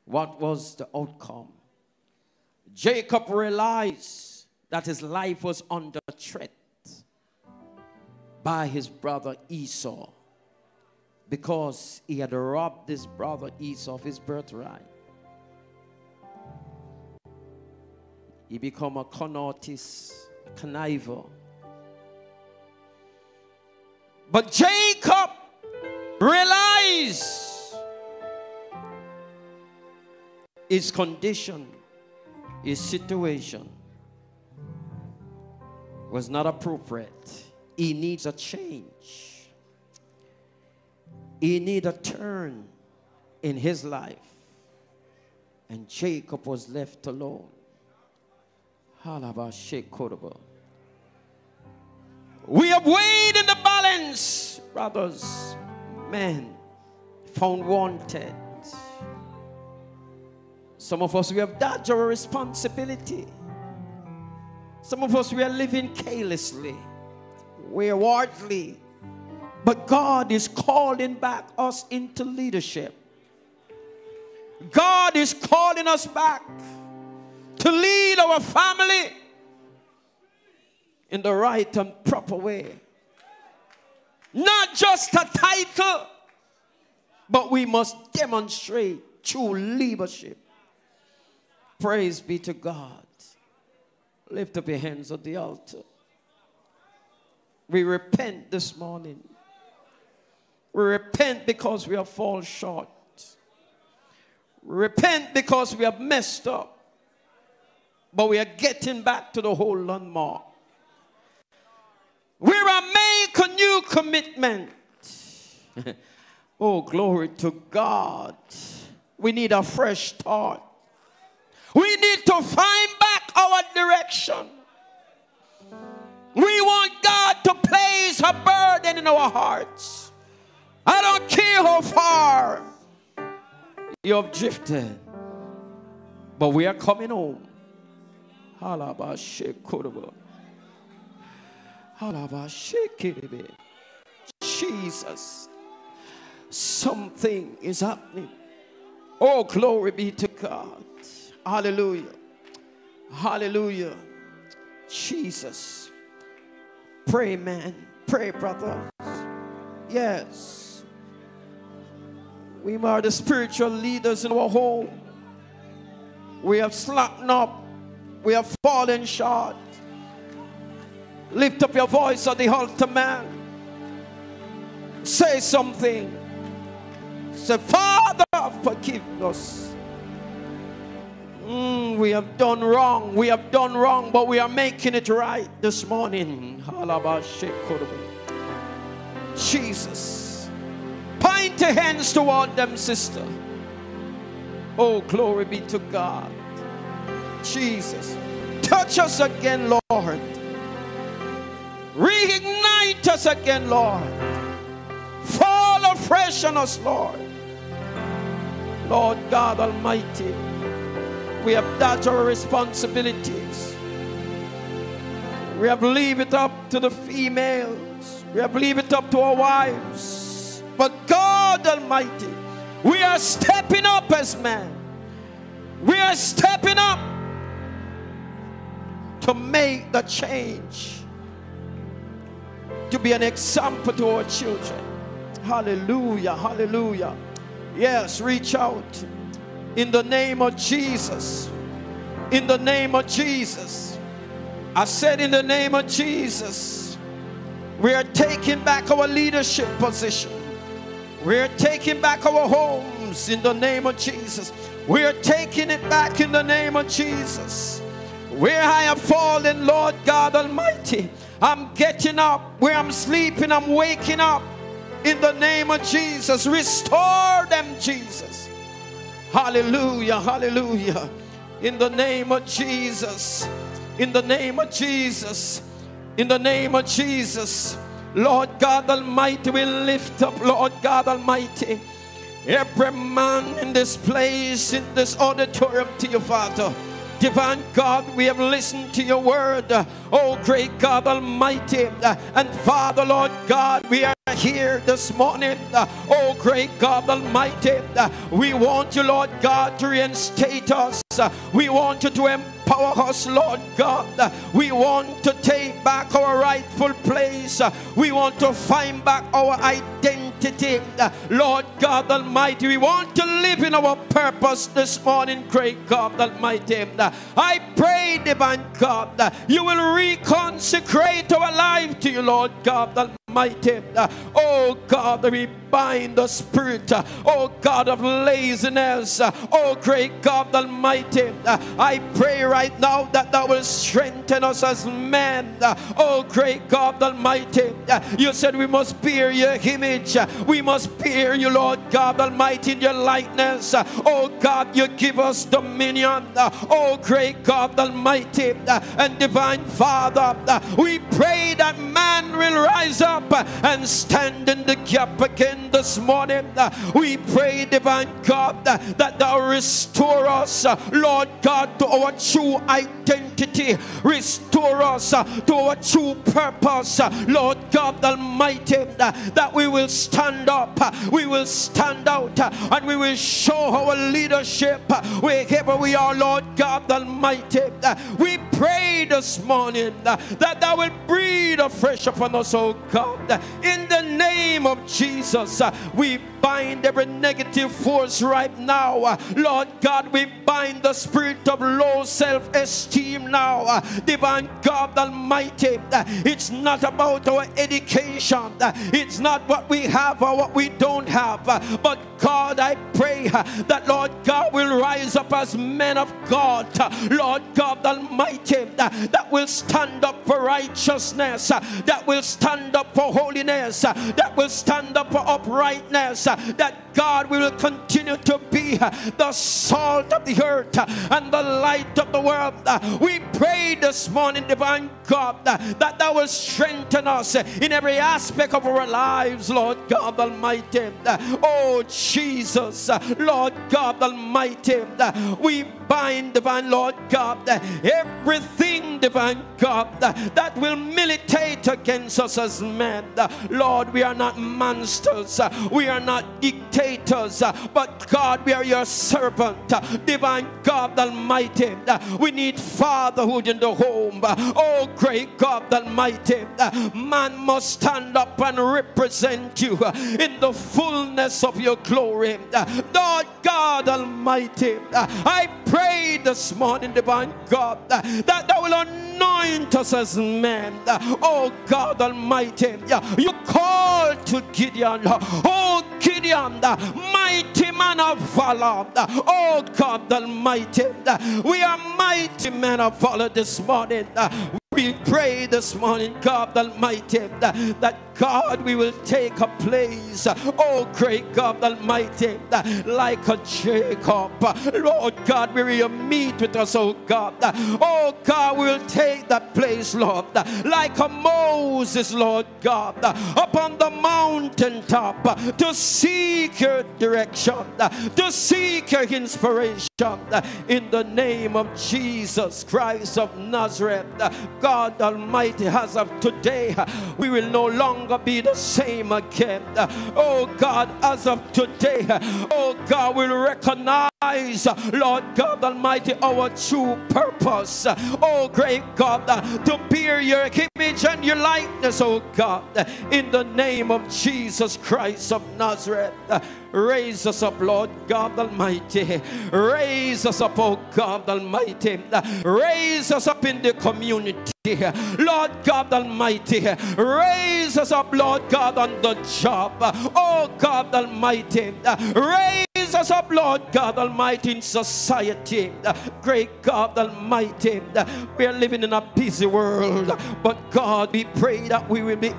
what was the outcome. Jacob realized that his life was under threat by his brother Esau because he had robbed his brother Esau of his birthright. He became a con artist, conniver. But Jacob realized his condition, his situation was not appropriate. He needs a change. He need a turn in his life. And Jacob was left alone. We have weighed in the balance, brothers, men found wanted. Some of us, we have dodged our responsibility. Some of us, we are living carelessly, We are waywardly. But God is calling back us into leadership. God is calling us back to lead our family in the right and proper way. Not just a title, but we must demonstrate true leadership. Praise be to God. Lift up your hands at the altar. We repent this morning. We repent because we have fallen short. Repent because we have messed up. But we are getting back to the whole landmark. We are make a new commitment. (laughs) oh, glory to God. We need a fresh start. We need to find back our direction. We want God to place a burden in our hearts. I don't care how far you have drifted, but we are coming home. Jesus, something is happening. Oh, glory be to God. Hallelujah. Hallelujah. Jesus. Pray, man. Pray, brother. Yes. We are the spiritual leaders in our home. We have slacked up. We have fallen short. Lift up your voice at the altar, man. Say something. Say, Father, forgive us. Mm, we have done wrong. We have done wrong, but we are making it right this morning. Jesus. Point your hands toward them, sister. Oh, glory be to God. Jesus. Touch us again, Lord. Reignite us again, Lord. Fall afresh on us, Lord. Lord God Almighty, we have dodged our responsibilities. We have leave it up to the females. We have leave it up to our wives. But God Almighty, we are stepping up as men. We are stepping up to make the change, to be an example to our children. Hallelujah, hallelujah. Yes, reach out in the name of Jesus. In the name of Jesus. I said, in the name of Jesus, we are taking back our leadership position. We are taking back our homes in the name of Jesus. We are taking it back in the name of Jesus. Where I have fallen, Lord God Almighty, I'm getting up. Where I'm sleeping, I'm waking up. In the name of Jesus, restore them, Jesus. Hallelujah, hallelujah. In the name of Jesus, in the name of Jesus, in the name of Jesus, Lord God Almighty, we lift up, Lord God Almighty, every man in this place, in this auditorium to you, Father. Divine God, we have listened to your word. Oh, great God Almighty. And Father, Lord God, we are here this morning. Oh, great God Almighty. We want you, Lord God, to reinstate us. We want you to empower us, Lord God. We want to take back our rightful place. We want to find back our identity. Lord God Almighty, we want to live in our purpose this morning, great God Almighty. I pray, divine God, that you will reconsecrate our life to you, Lord God Almighty. Oh God, we bind the spirit, oh God of laziness, oh great God Almighty. I pray right now that that will strengthen us as men. Oh great God Almighty, you said we must bear your image, we must bear you, Lord God Almighty, in your likeness. Oh God, you give us dominion. Oh great God Almighty and divine Father, we pray that man will rise up and stand in the gap again this morning. We pray, divine God, that thou restore us, Lord God, to our true identity. Restore us to our true purpose, Lord God Almighty, that we will stand up, we will stand out, and we will show our leadership wherever we are, Lord God Almighty. We pray this morning that thou will breathe afresh upon us, oh God. In the name of Jesus, we bind every negative force right now. Lord God, we bind the spirit of low self esteem now. Divine God Almighty, it's not about our education, it's not what we have or what we don't have, but God, I pray that Lord God will rise up as men of God, Lord God Almighty, that will stand up for righteousness, that will stand up for holiness, uh, that will stand up for uprightness, uh, that God will continue to be uh, the salt of the earth and the light of the world. We pray this morning, divine God, that thou will strengthen us in every aspect of our lives, Lord God Almighty. Oh Jesus, Lord God Almighty, we bind, divine Lord God, everything, divine God, that will militate against us as men. Lord, we are not monsters, we are not dictators, but God, we are your servant, divine God Almighty. We need fatherhood in the home. Oh, great God Almighty, man must stand up and represent you in the fullness of your glory. Lord God Almighty, I pray this morning, divine God, that thou will anoint us as men. Oh God Almighty, you called to Gideon. Oh Gideon, mighty man of valor. Oh God Almighty, we are mighty men of valor this morning. We pray this morning, God Almighty, that, that God, we will take a place, oh great God Almighty, like a Jacob. Lord God, where you meet with us, oh God. Oh God, we will take that place, Lord, like a Moses, Lord God, upon the mountaintop to seek your direction, to seek your inspiration in the name of Jesus Christ of Nazareth. God Almighty, as of today, we will no longer be the same again. Oh God, as of today, oh God, we'll recognize, Lord God Almighty, our true purpose. Oh great God, to bear your image and your likeness, oh God, in the name of Jesus Christ of Nazareth. Raise us up, Lord God Almighty. Raise us up, oh God Almighty. Raise us up in the community. Lord God Almighty, raise us up, Lord God, on the job. Oh God Almighty, raise us up, Lord God Almighty, in society. Great God Almighty, we are living in a busy world, but God, we pray that we will be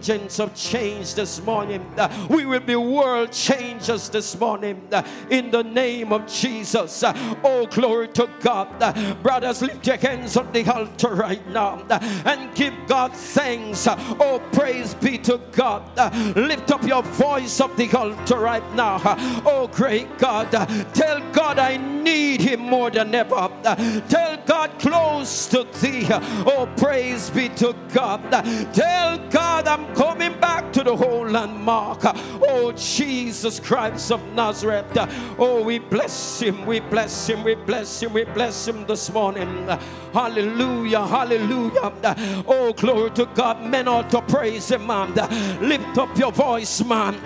agents of change this morning. We will be world changers this morning in the name of Jesus. Oh, glory to God. Brothers, lift your hands on the altar right now and give God thanks. Oh, praise be to God. Lift up your voice of the altar right now. Oh, great God. Tell God I need Him more than ever. Tell God close to thee. Oh, praise be to God. Tell God I'm coming back to the whole landmark. Oh, Jesus Christ of Nazareth. Oh, we bless Him. We bless Him. We bless Him. We bless Him this morning. Hallelujah. Hallelujah. Oh, glory to God. Men ought to praise Him, man. Lift up your voice, man.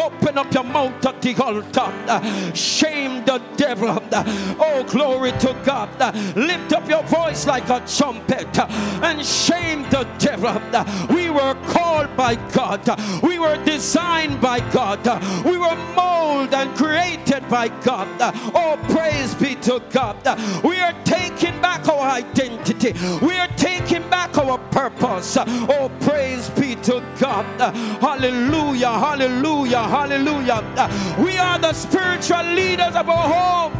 Open up your mouth at the altar. Shame the devil. Oh, glory to God. Lift up your voice like a trumpet and shame the devil. We were called by God. We were designed by God. We were molded and created by God. Oh, praise be to God. We are taking back our identity. We are taking back our purpose. Oh, praise be to God. Hallelujah, hallelujah, hallelujah. We are the spiritual leaders of our home.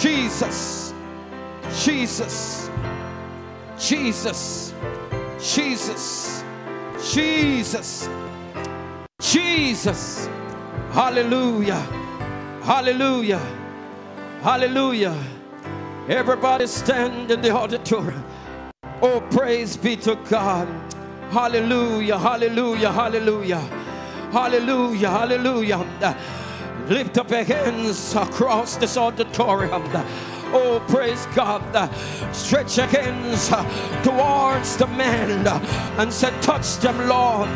Jesus, Jesus, Jesus, Jesus, Jesus. Jesus. Hallelujah. Hallelujah. Hallelujah. Everybody stand in the auditorium. Oh, praise be to God. Hallelujah. Hallelujah. Hallelujah. Hallelujah. Hallelujah. Lift up your hands across this auditorium. Oh, praise God. Stretch your hands towards the man and say, Touch them, Lord.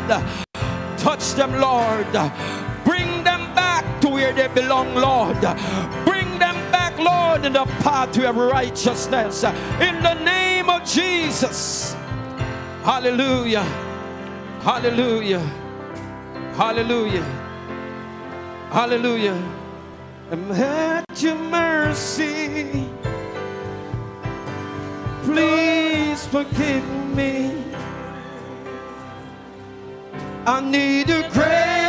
Touch them, Lord. Bring them back to where they belong, Lord. Bring them back, Lord, in the pathway of righteousness. In the name of Jesus. Hallelujah. Hallelujah. Hallelujah. Hallelujah. And let your mercy please forgive me. I need a grace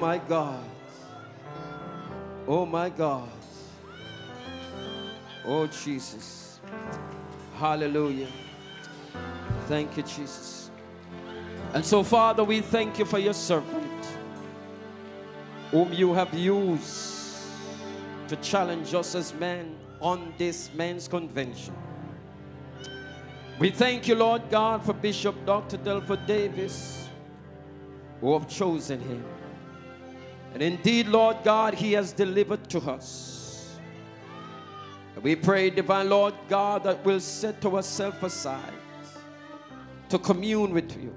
my God. Oh my God. Oh Jesus. Hallelujah. Thank you, Jesus. And so, Father, we thank you for your servant whom you have used to challenge us as men on this men's convention. We thank you, Lord God, for Bishop Dr. Delford Davis, who have chosen him. And indeed, Lord God, he has delivered to us. We pray, divine Lord God, that we'll set ourselves aside to commune with you.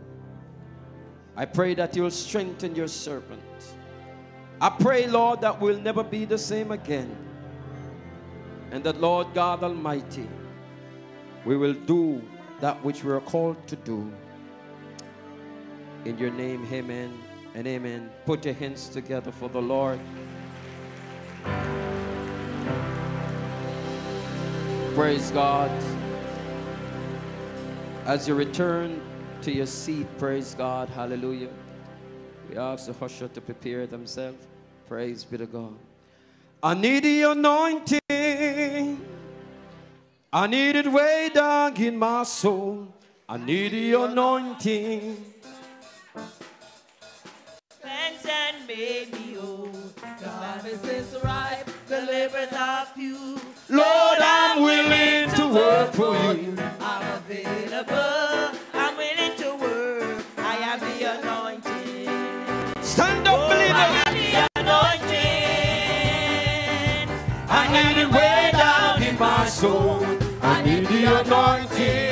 I pray that you'll strengthen your servant. I pray, Lord, that we'll never be the same again. And that, Lord God Almighty, we will do that which we are called to do. In your name, amen and amen. Put your hands together for the Lord. Praise God. As you return to your seat, praise God. Hallelujah. We ask the usher to prepare themselves. Praise be to God. I need the anointing. I need it way down in my soul. I need the anointing. And me whole. The harvest is ripe, the labors are few. Lord, I'm willing to work for you. I'm available. I'm willing to work. I have the anointing. Stand up, oh, I believers. have the anointing. I need it way down in my soul. I need the anointing.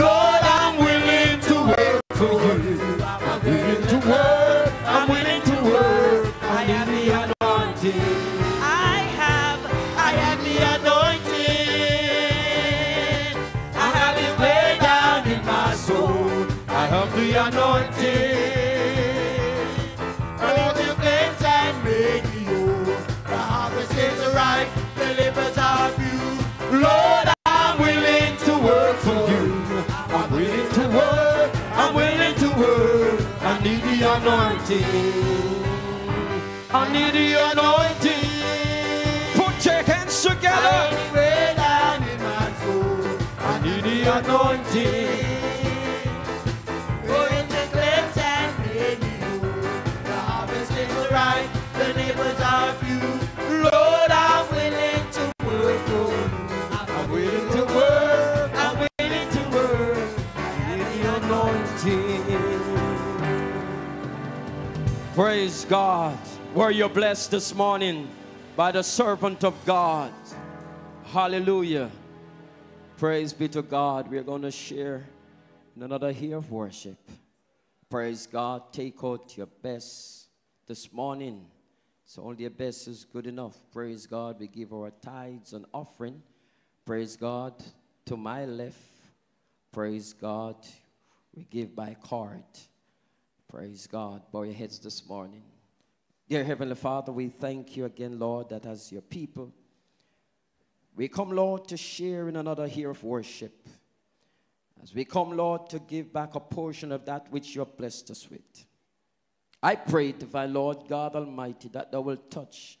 Lord, anointing. I need the anointing. Put your hands together. Way down in my soul. I need the anointing. Praise God. Were you blessed this morning by the servant of God? Hallelujah. Praise be to God. We are going to share another year of worship. Praise God. Take out your best this morning. So only your best is good enough. Praise God. We give our tithes and offering. Praise God. To my left. Praise God. We give by card. Praise God. Bow your heads this morning. Dear Heavenly Father, we thank you again, Lord, that as your people, we come, Lord, to share in another year of worship. As we come, Lord, to give back a portion of that which you have blessed us with. I pray, divine Lord God Almighty, that thou will touch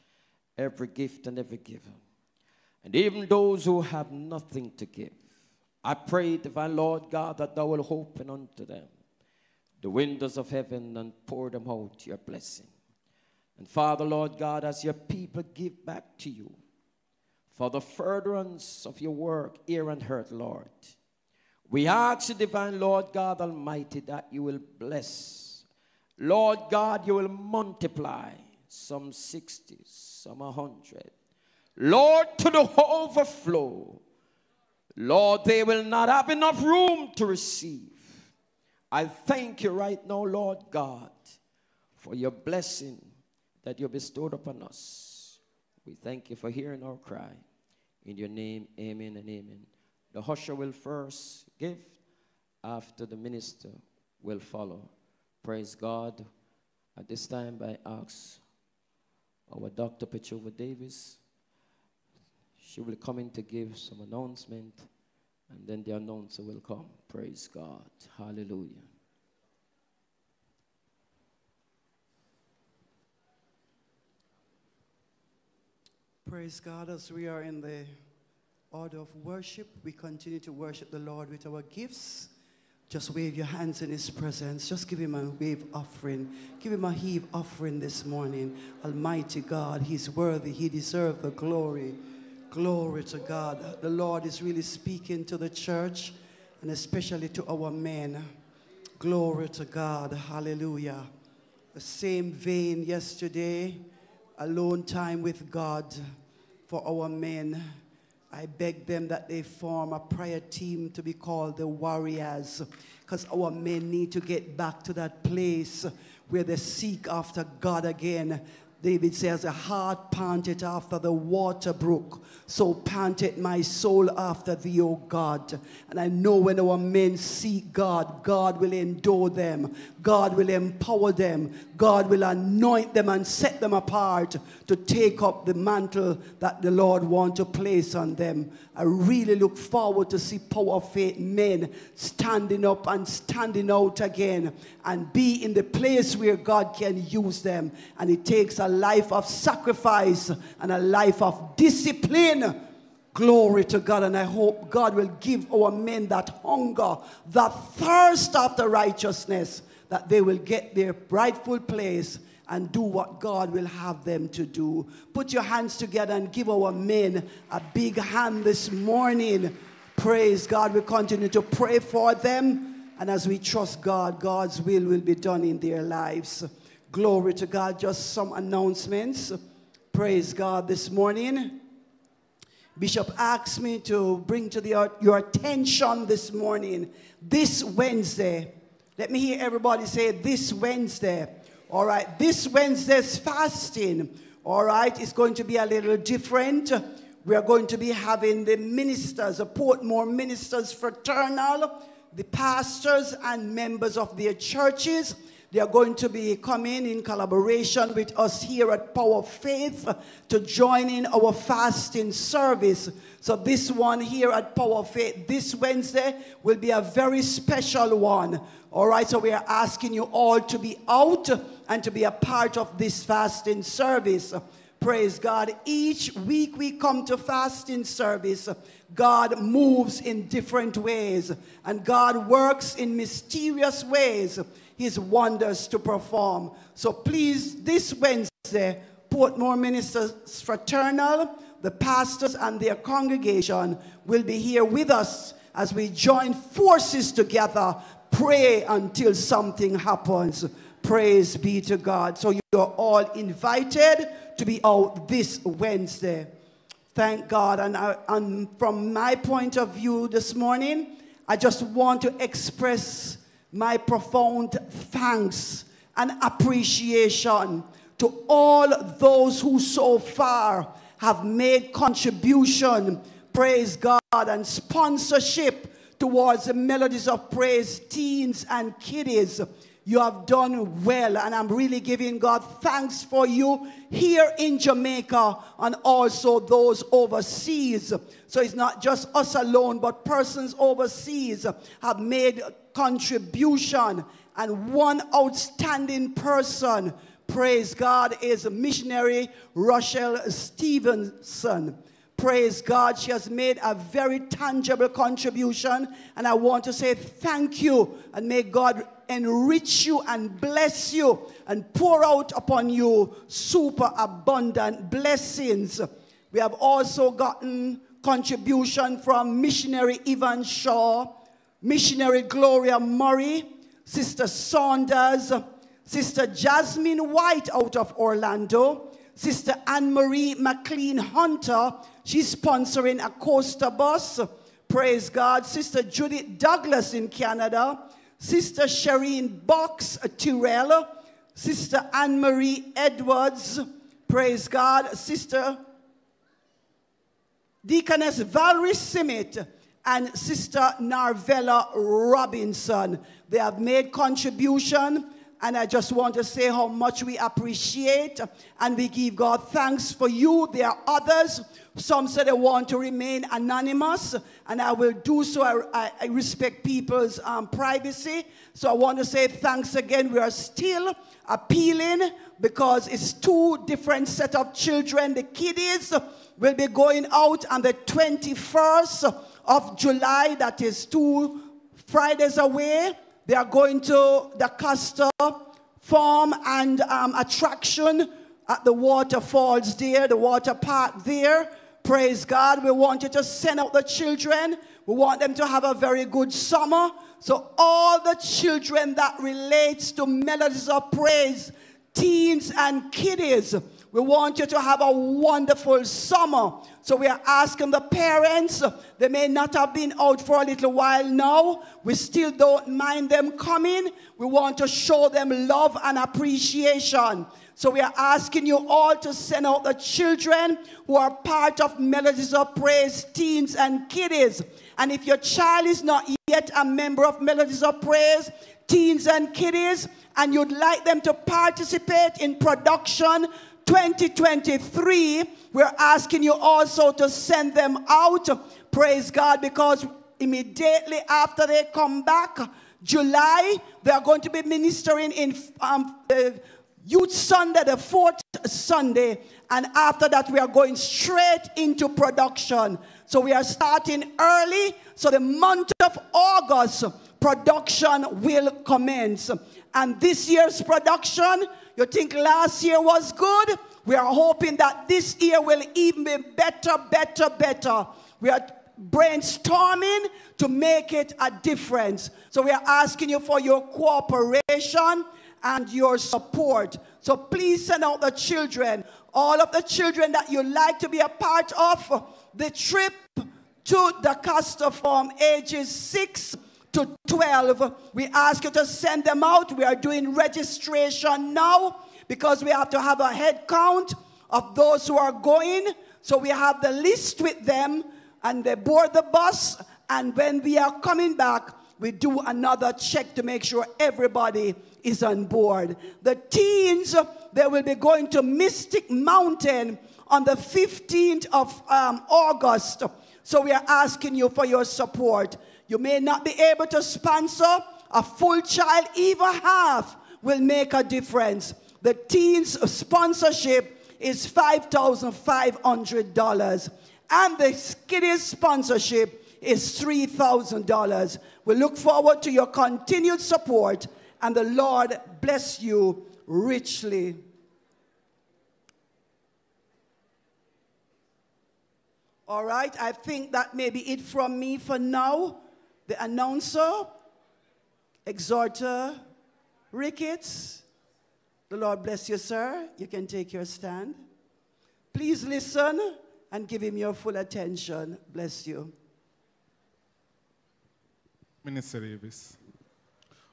every gift and every giver. And even those who have nothing to give. I pray, divine Lord God, that thou will open unto them the windows of heaven and pour them out your blessing. And Father, Lord God, as your people give back to you for the furtherance of your work here and earth, Lord, we ask you, divine Lord God Almighty, that you will bless. Lord God, you will multiply some 60, some 100. Lord, to the overflow. Lord, they will not have enough room to receive. I thank you right now, Lord God, for your blessing that you bestowed upon us. We thank you for hearing our cry. In your name, amen and amen. The usher will first give, after the minister will follow. Praise God. At this time, I ask our Dr. Petrova Davis. She will come in to give some announcement, and then the announcer will come. Praise God. Hallelujah. Praise God, as we are in the order of worship, we continue to worship the Lord with our gifts. Just wave your hands in His presence. Just give Him a wave offering. Give Him a heave offering this morning. Almighty God, He's worthy. He deserves the glory. Glory to God. The Lord is really speaking to the church and especially to our men. Glory to God. Hallelujah. The same vein yesterday, alone time with God for our men. I beg them that they form a prayer team to be called the Warriors because our men need to get back to that place where they seek after God again. David says, A hart panted after the water brook, so panted my soul after thee, O God. And I know when our men seek God, God will endure them, God will empower them, God will anoint them and set them apart to take up the mantle that the Lord wants to place on them. I really look forward to see power of faith men standing up and standing out again and be in the place where God can use them. And it takes a life of sacrifice and a life of discipline. Glory to God. And I hope God will give our men that hunger, that thirst after righteousness, that they will get their rightful place and do what God will have them to do. Put your hands together and give our men a big hand this morning. Praise God. We continue to pray for them. And as we trust God, God's will will be done in their lives. Glory to God. Just some announcements. Praise God this morning. Bishop asked me to bring to the, your attention this morning, this Wednesday. Let me hear everybody say this Wednesday. All right, this Wednesday's fasting, all right, is going to be a little different. We are going to be having the ministers, the Portmore Ministers Fraternal, the pastors and members of their churches. They are going to be coming in collaboration with us here at Power Faith to join in our fasting service. So, this one here at Power Faith this Wednesday will be a very special one. All right, so we are asking you all to be out and to be a part of this fasting service. Praise God. Each week we come to fasting service. God moves in different ways, and God works in mysterious ways. His wonders to perform. So please, this Wednesday, Portmore Ministers Fraternal, the pastors and their congregation will be here with us as we join forces together, pray until something happens. Praise be to God. So you're all invited to be out this Wednesday. Thank God. And, I, and from my point of view this morning, I just want to express my profound thanks and appreciation to all those who so far have made contribution, praise God, and sponsorship towards the Melodies of Praise teens and kiddies. You have done well, and I'm really giving God thanks for you here in Jamaica and also those overseas. So it's not just us alone, but persons overseas have made contribution. And one outstanding person, praise God, is missionary Rochelle Stevenson. Praise God, she has made a very tangible contribution. And I want to say thank you and may God enrich you and bless you and pour out upon you super abundant blessings. We have also gotten contribution from missionary Evan Shaw, missionary Gloria Murray, Sister Saunders, Sister Jasmine White out of Orlando, Sister Anne Marie McLean Hunter. She's sponsoring a coaster bus. Praise God. Sister Judith Douglas in Canada. Sister Shireen Box Tyrell. Sister Anne Marie Edwards. Praise God. Sister Deaconess Valerie Simmet and Sister Narvella Robinson. They have made contribution and I just want to say how much we appreciate and we give God thanks for you. There are others. Some say they want to remain anonymous, and I will do so. I, I, I respect people's um, privacy. So I want to say thanks again. We are still appealing because it's two different set of children. The kiddies will be going out on the 21st of July. That is two Fridays away. They are going to the Castor Farm and um, attraction at the waterfalls there, the water park there. Praise God. We want you to send out the children. We want them to have a very good summer. So all the children that relates to melodies of praise, teens and kiddies, we want you to have a wonderful summer. So we are asking the parents, they may not have been out for a little while now. We still don't mind them coming. We want to show them love and appreciation. So we are asking you all to send out the children who are part of Melodies of Praise, teens and kiddies. And if your child is not yet a member of Melodies of Praise, teens and kiddies, and you'd like them to participate in production 2023, we're asking you also to send them out. Praise God, because immediately after they come back, July, they are going to be ministering in um, Youth Sunday, the fourth Sunday. And after that, we are going straight into production. So we are starting early. So the month of August, production will commence. And this year's production, you think last year was good? We are hoping that this year will even be better, better, better. We are brainstorming to make it a difference. So we are asking you for your cooperation and your support. So please send out the children, all of the children that you like to be a part of the trip to the Castor Farm, ages 6 to 12. We ask you to send them out. We are doing registration now because we have to have a head count of those who are going. So we have the list with them and they board the bus. And when we are coming back, we do another check to make sure everybody is on board. The teens, they will be going to Mystic Mountain on the 15th of um, August. So we are asking you for your support. You may not be able to sponsor a full child, even half will make a difference. The teens sponsorship is $5,500 and the kiddies sponsorship is $3,000. We look forward to your continued support and the Lord bless you richly. All right, I think that may be it from me for now. The announcer, exhorter, Ricketts. The Lord bless you, sir. You can take your stand. Please listen and give him your full attention. Bless you. Minister Davis.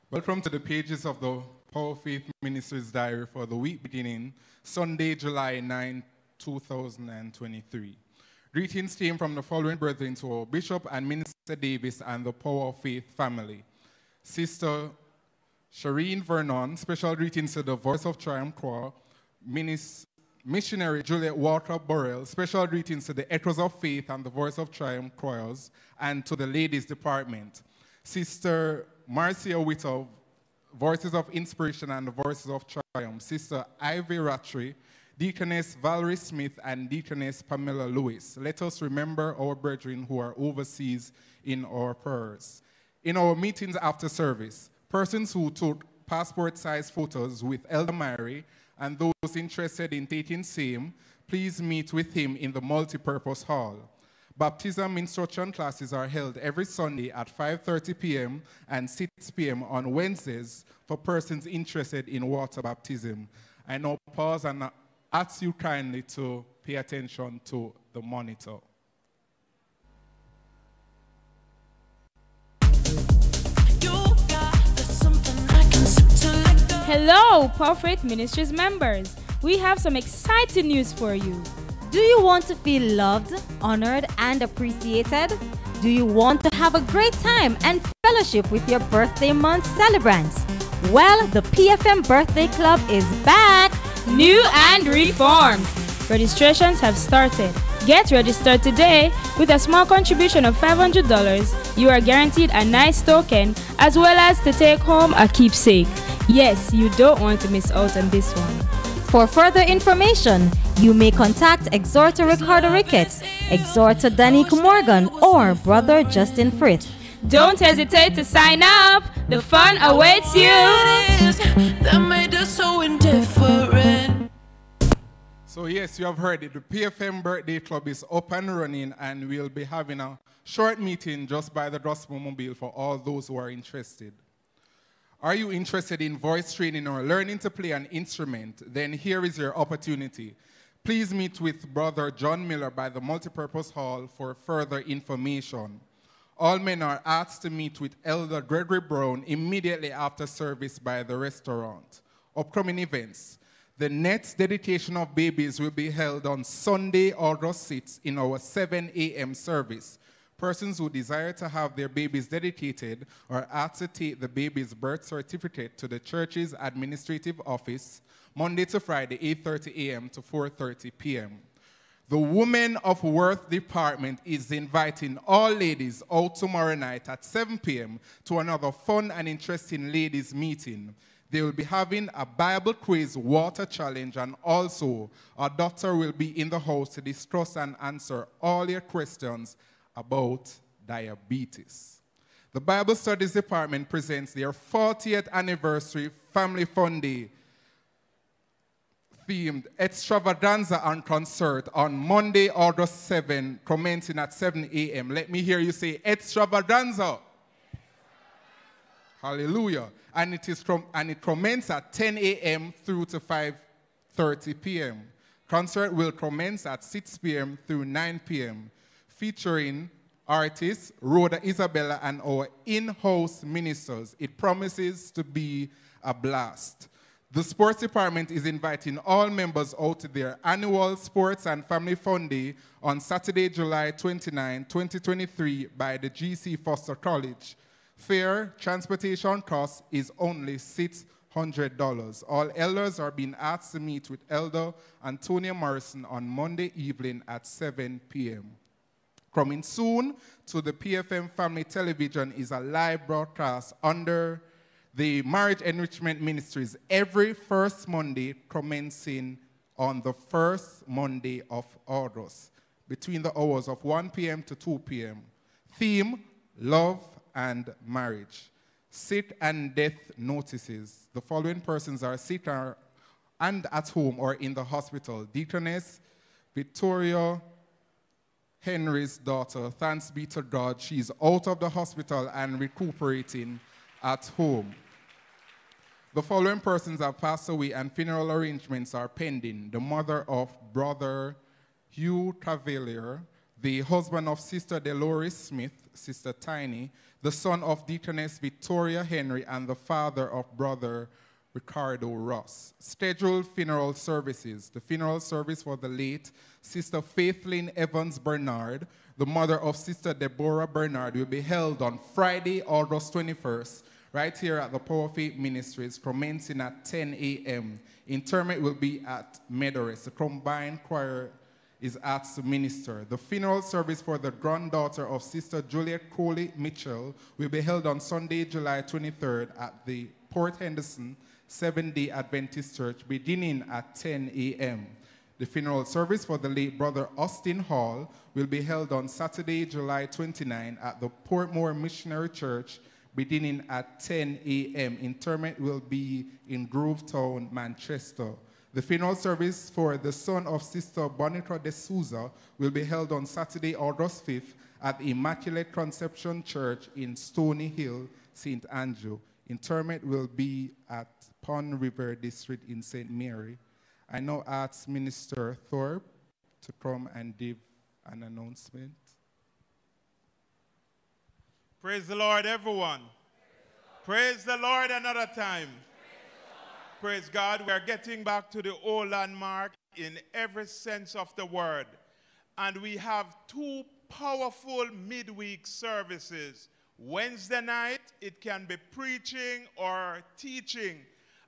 Welcome to the pages of the Power Faith Ministries Diary for the week beginning Sunday, July 9, 2023. Greetings came from the following brethren to Bishop and Minister Davis and the Power of Faith family. Sister Shireen Vernon, special greetings to the Voice of Triumph Choir, Minis- Missionary Juliet Walter Burrell, special greetings to the Echoes of Faith and the Voice of Triumph choirs, and to the Ladies Department. Sister Marcia Whittle, Voices of Inspiration and the Voices of Triumph. Sister Ivy Rattray, Deaconess Valerie Smith, and Deaconess Pamela Lewis. Let us remember our brethren who are overseas in our prayers. In our meetings after service, persons who took passport-sized photos with Elder Mary and those interested in taking same, please meet with him in the multipurpose hall. Baptism instruction classes are held every Sunday at 5.30 p.m. and 6 p.m. on Wednesdays for persons interested in water baptism. I now pause and ask you kindly to pay attention to the monitor. Hello, Prophet Ministries members. We have some exciting news for you. Do you want to feel loved, honored, and appreciated? Do you want to have a great time and fellowship with your birthday month celebrants? Well, the PFM Birthday Club is back, new and reformed. Registrations have started. Get registered today with a small contribution of $500. You are guaranteed a nice token as well as to take home a keepsake. Yes, you don't want to miss out on this one. For further information, you may contact Exhorter Ricardo Ricketts, Exhorter Danik Morgan, or Brother Justin Frith. Don't hesitate to sign up. The fun awaits you. So yes, you have heard it. The PFM Birthday Club is up and running, and we'll be having a short meeting just by the Gospel Mobile for all those who are interested. Are you interested in voice training or learning to play an instrument? Then here is your opportunity. Please meet with Brother John Miller by the Multipurpose Hall for further information. All men are asked to meet with Elder Gregory Brown immediately after service by the restaurant. Upcoming events. The next dedication of babies will be held on Sunday, August 6th in our 7 a.m. service. Persons who desire to have their babies dedicated are asked to take the baby's birth certificate to the church's administrative office Monday to Friday, 8:30 a.m. to 4:30 p.m. The Women of Worth Department is inviting all ladies out tomorrow night at 7 p.m. to another fun and interesting ladies meeting. They will be having a Bible quiz water challenge and also our doctor will be in the house to discuss and answer all your questions about diabetes. The Bible Studies Department presents their 40th anniversary Family Fun Day themed extravaganza and concert on Monday, August 7, commencing at 7 a.m. Let me hear you say extravaganza. Hallelujah. And it is from and it commences at 10 a.m. through to 5:30 p.m. Concert will commence at 6 p.m. through 9 p.m. featuring artists Rhoda Isabella and our in-house ministers. It promises to be a blast. The sports department is inviting all members out to their annual Sports and Family Fun Day on Saturday, July 29, 2023 by the GC Foster College. Fare transportation cost is only $600. All elders are being asked to meet with Elder Antonia Morrison on Monday evening at 7 p.m. Coming soon to the PFM Family Television is a live broadcast under the Marriage Enrichment Ministries every first Monday commencing on the first Monday of August between the hours of 1 p.m. to 2 p.m. Theme, love and marriage. Sick and death notices. The following persons are sick and at home or in the hospital. Deaconess Victoria Henry's daughter, thanks be to God, she's out of the hospital and recuperating at home. The following persons have passed away and funeral arrangements are pending. The mother of brother Hugh Cavalier, the husband of Sister Dolores Smith, Sister Tiny, the son of Deaconess Victoria Henry, and the father of brother Ricardo Ross. Scheduled funeral services. The funeral service for the late Sister Faithlyn Evans Bernard, the mother of Sister Deborah Bernard, will be held on Friday, August 21st, right here at the Power Faith Ministries, commencing at 10 a.m. Interment will be at Meadows. The combined choir is asked to minister. The funeral service for the granddaughter of Sister Juliet Coley Mitchell will be held on Sunday, July 23rd at the Port Henderson Seventh day Adventist Church beginning at 10 a.m. The funeral service for the late brother Austin Hall will be held on Saturday, July 29 at the Portmore Missionary Church beginning at 10 a.m. Interment will be in Grovetown, Manchester. The funeral service for the son of Sister Bonita de Souza will be held on Saturday, August 5th at the Immaculate Conception Church in Stony Hill, St. Andrew. Interment will be at Pond River District in St. Mary. I now ask Minister Thorpe to come and give an announcement. Praise the Lord, everyone. Praise the Lord another time. Praise God. We are getting back to the old landmark in every sense of the word. And we have two powerful midweek services. Wednesday night, it can be preaching or teaching.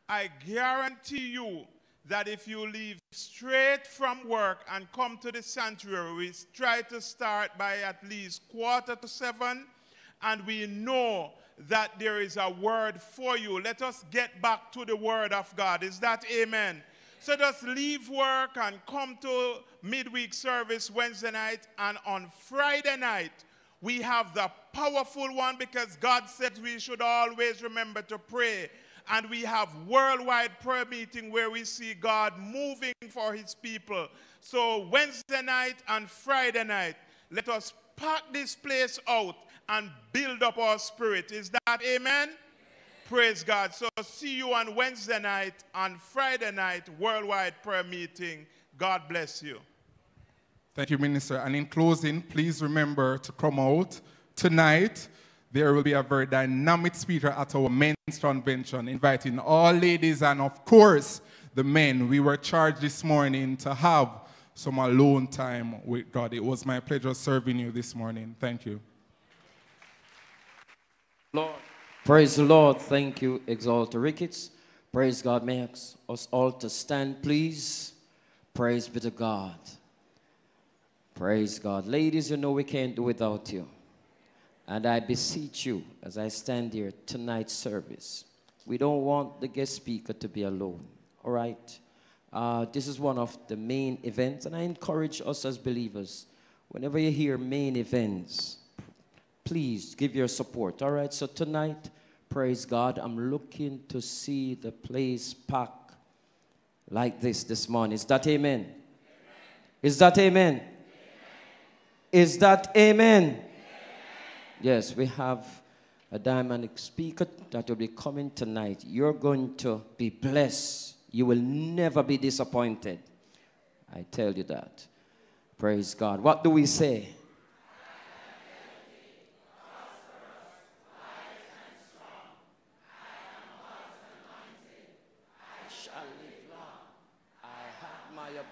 I guarantee you that if you leave straight from work and come to the sanctuary, we try to start by at least quarter to seven, and we know that there is a word for you. Let us get back to the word of God. Is that amen? So just leave work and come to midweek service Wednesday night, and on Friday night, we have the powerful one because God said we should always remember to pray. And we have worldwide prayer meeting where we see God moving for his people. So Wednesday night and Friday night, let us pack this place out and build up our spirit. Is that amen? amen? Praise God. So see you on Wednesday night, on Friday night, worldwide prayer meeting. God bless you. Thank you, Minister. And in closing, please remember to come out tonight. There will be a very dynamic speaker at our men's convention, inviting all ladies and, of course, the men. We were charged this morning to have some alone time with God. It was my pleasure serving you this morning. Thank you. Lord. Praise the Lord. Thank you, Exhorter Ricketts. Praise God. Makes us all to stand, please. Praise be to God. Praise God. Ladies, you know we can't do without you. And I beseech you, as I stand here tonight's service, we don't want the guest speaker to be alone. All right? Uh, this is one of the main events, and I encourage us as believers, whenever you hear main events, please give your support. All right? So tonight, praise God, I'm looking to see the place packed like this this morning. Is that amen? amen. Is that amen? amen? Is that amen? amen? Yes, we have a dynamic speaker that will be coming tonight. You're going to be blessed. You will never be disappointed. I tell you that. Praise God. What do we say?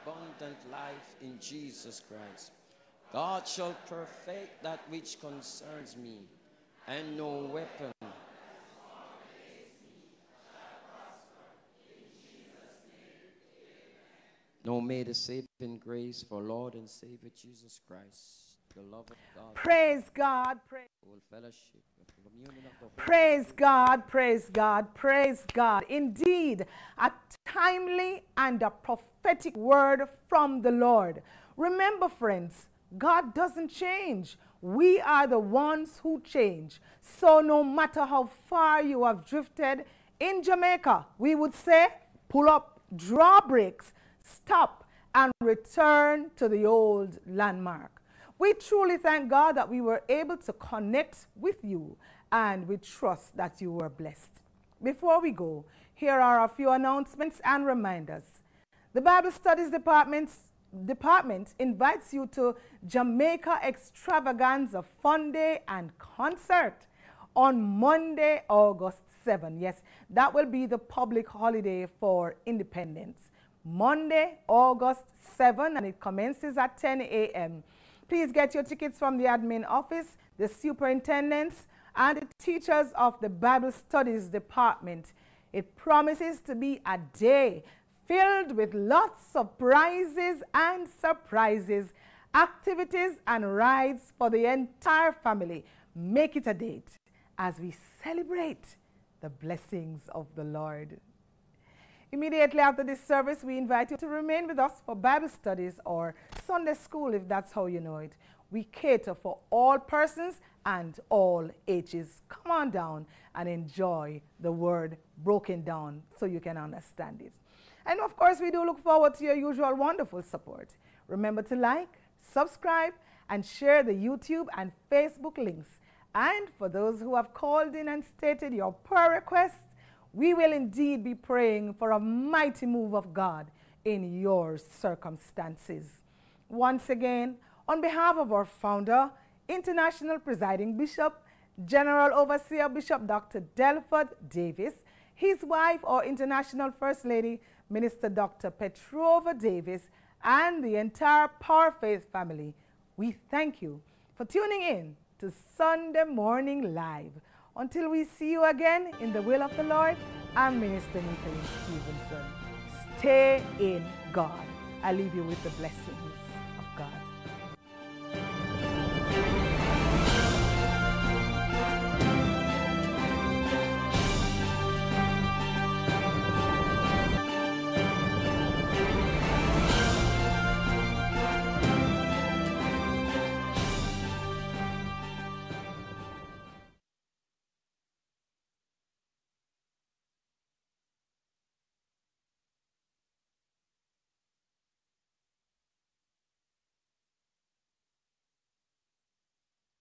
abundant life in Jesus Christ. God shall perfect that which concerns me, and no weapon. No, may the saving grace for Lord and Savior Jesus Christ, the love of God. Praise God. Praise, fellowship, praise God. Praise God. Praise God. Indeed, a timely and a prophetic word from the Lord. Remember, friends, God doesn't change. We are the ones who change. So no matter how far you have drifted in Jamaica, we would say pull up, draw brakes, stop, and return to the old landmark. We truly thank God that we were able to connect with you and we trust that you were blessed. Before we go, here are a few announcements and reminders. The Bible Studies Department's department invites you to Jamaica Extravaganza Fun Day and Concert on Monday, August 7. Yes, that will be the public holiday for independence. Monday, August 7, and it commences at 10 a.m. Please get your tickets from the admin office, the superintendents, and the teachers of the Bible Studies Department. It promises to be a day filled with lots of prizes and surprises, activities and rides for the entire family. Make it a date as we celebrate the blessings of the Lord. Immediately after this service, we invite you to remain with us for Bible studies or Sunday school if that's how you know it. We cater for all persons and all ages. Come on down and enjoy the word broken down so you can understand it. And of course, we do look forward to your usual wonderful support. Remember to like, subscribe, and share the YouTube and Facebook links. And for those who have called in and stated your prayer requests, we will indeed be praying for a mighty move of God in your circumstances. Once again, on behalf of our founder, International Presiding Bishop, General Overseer Bishop Dr. Delford Davis, his wife, our International First Lady, Minister Dr. Petrova Davis, and the entire Power Faith family, we thank you for tuning in to Sunday Morning Live. Until we see you again in the will of the Lord, I'm Minister Nicholas Stevenson. Stay in God. I leave you with the blessings.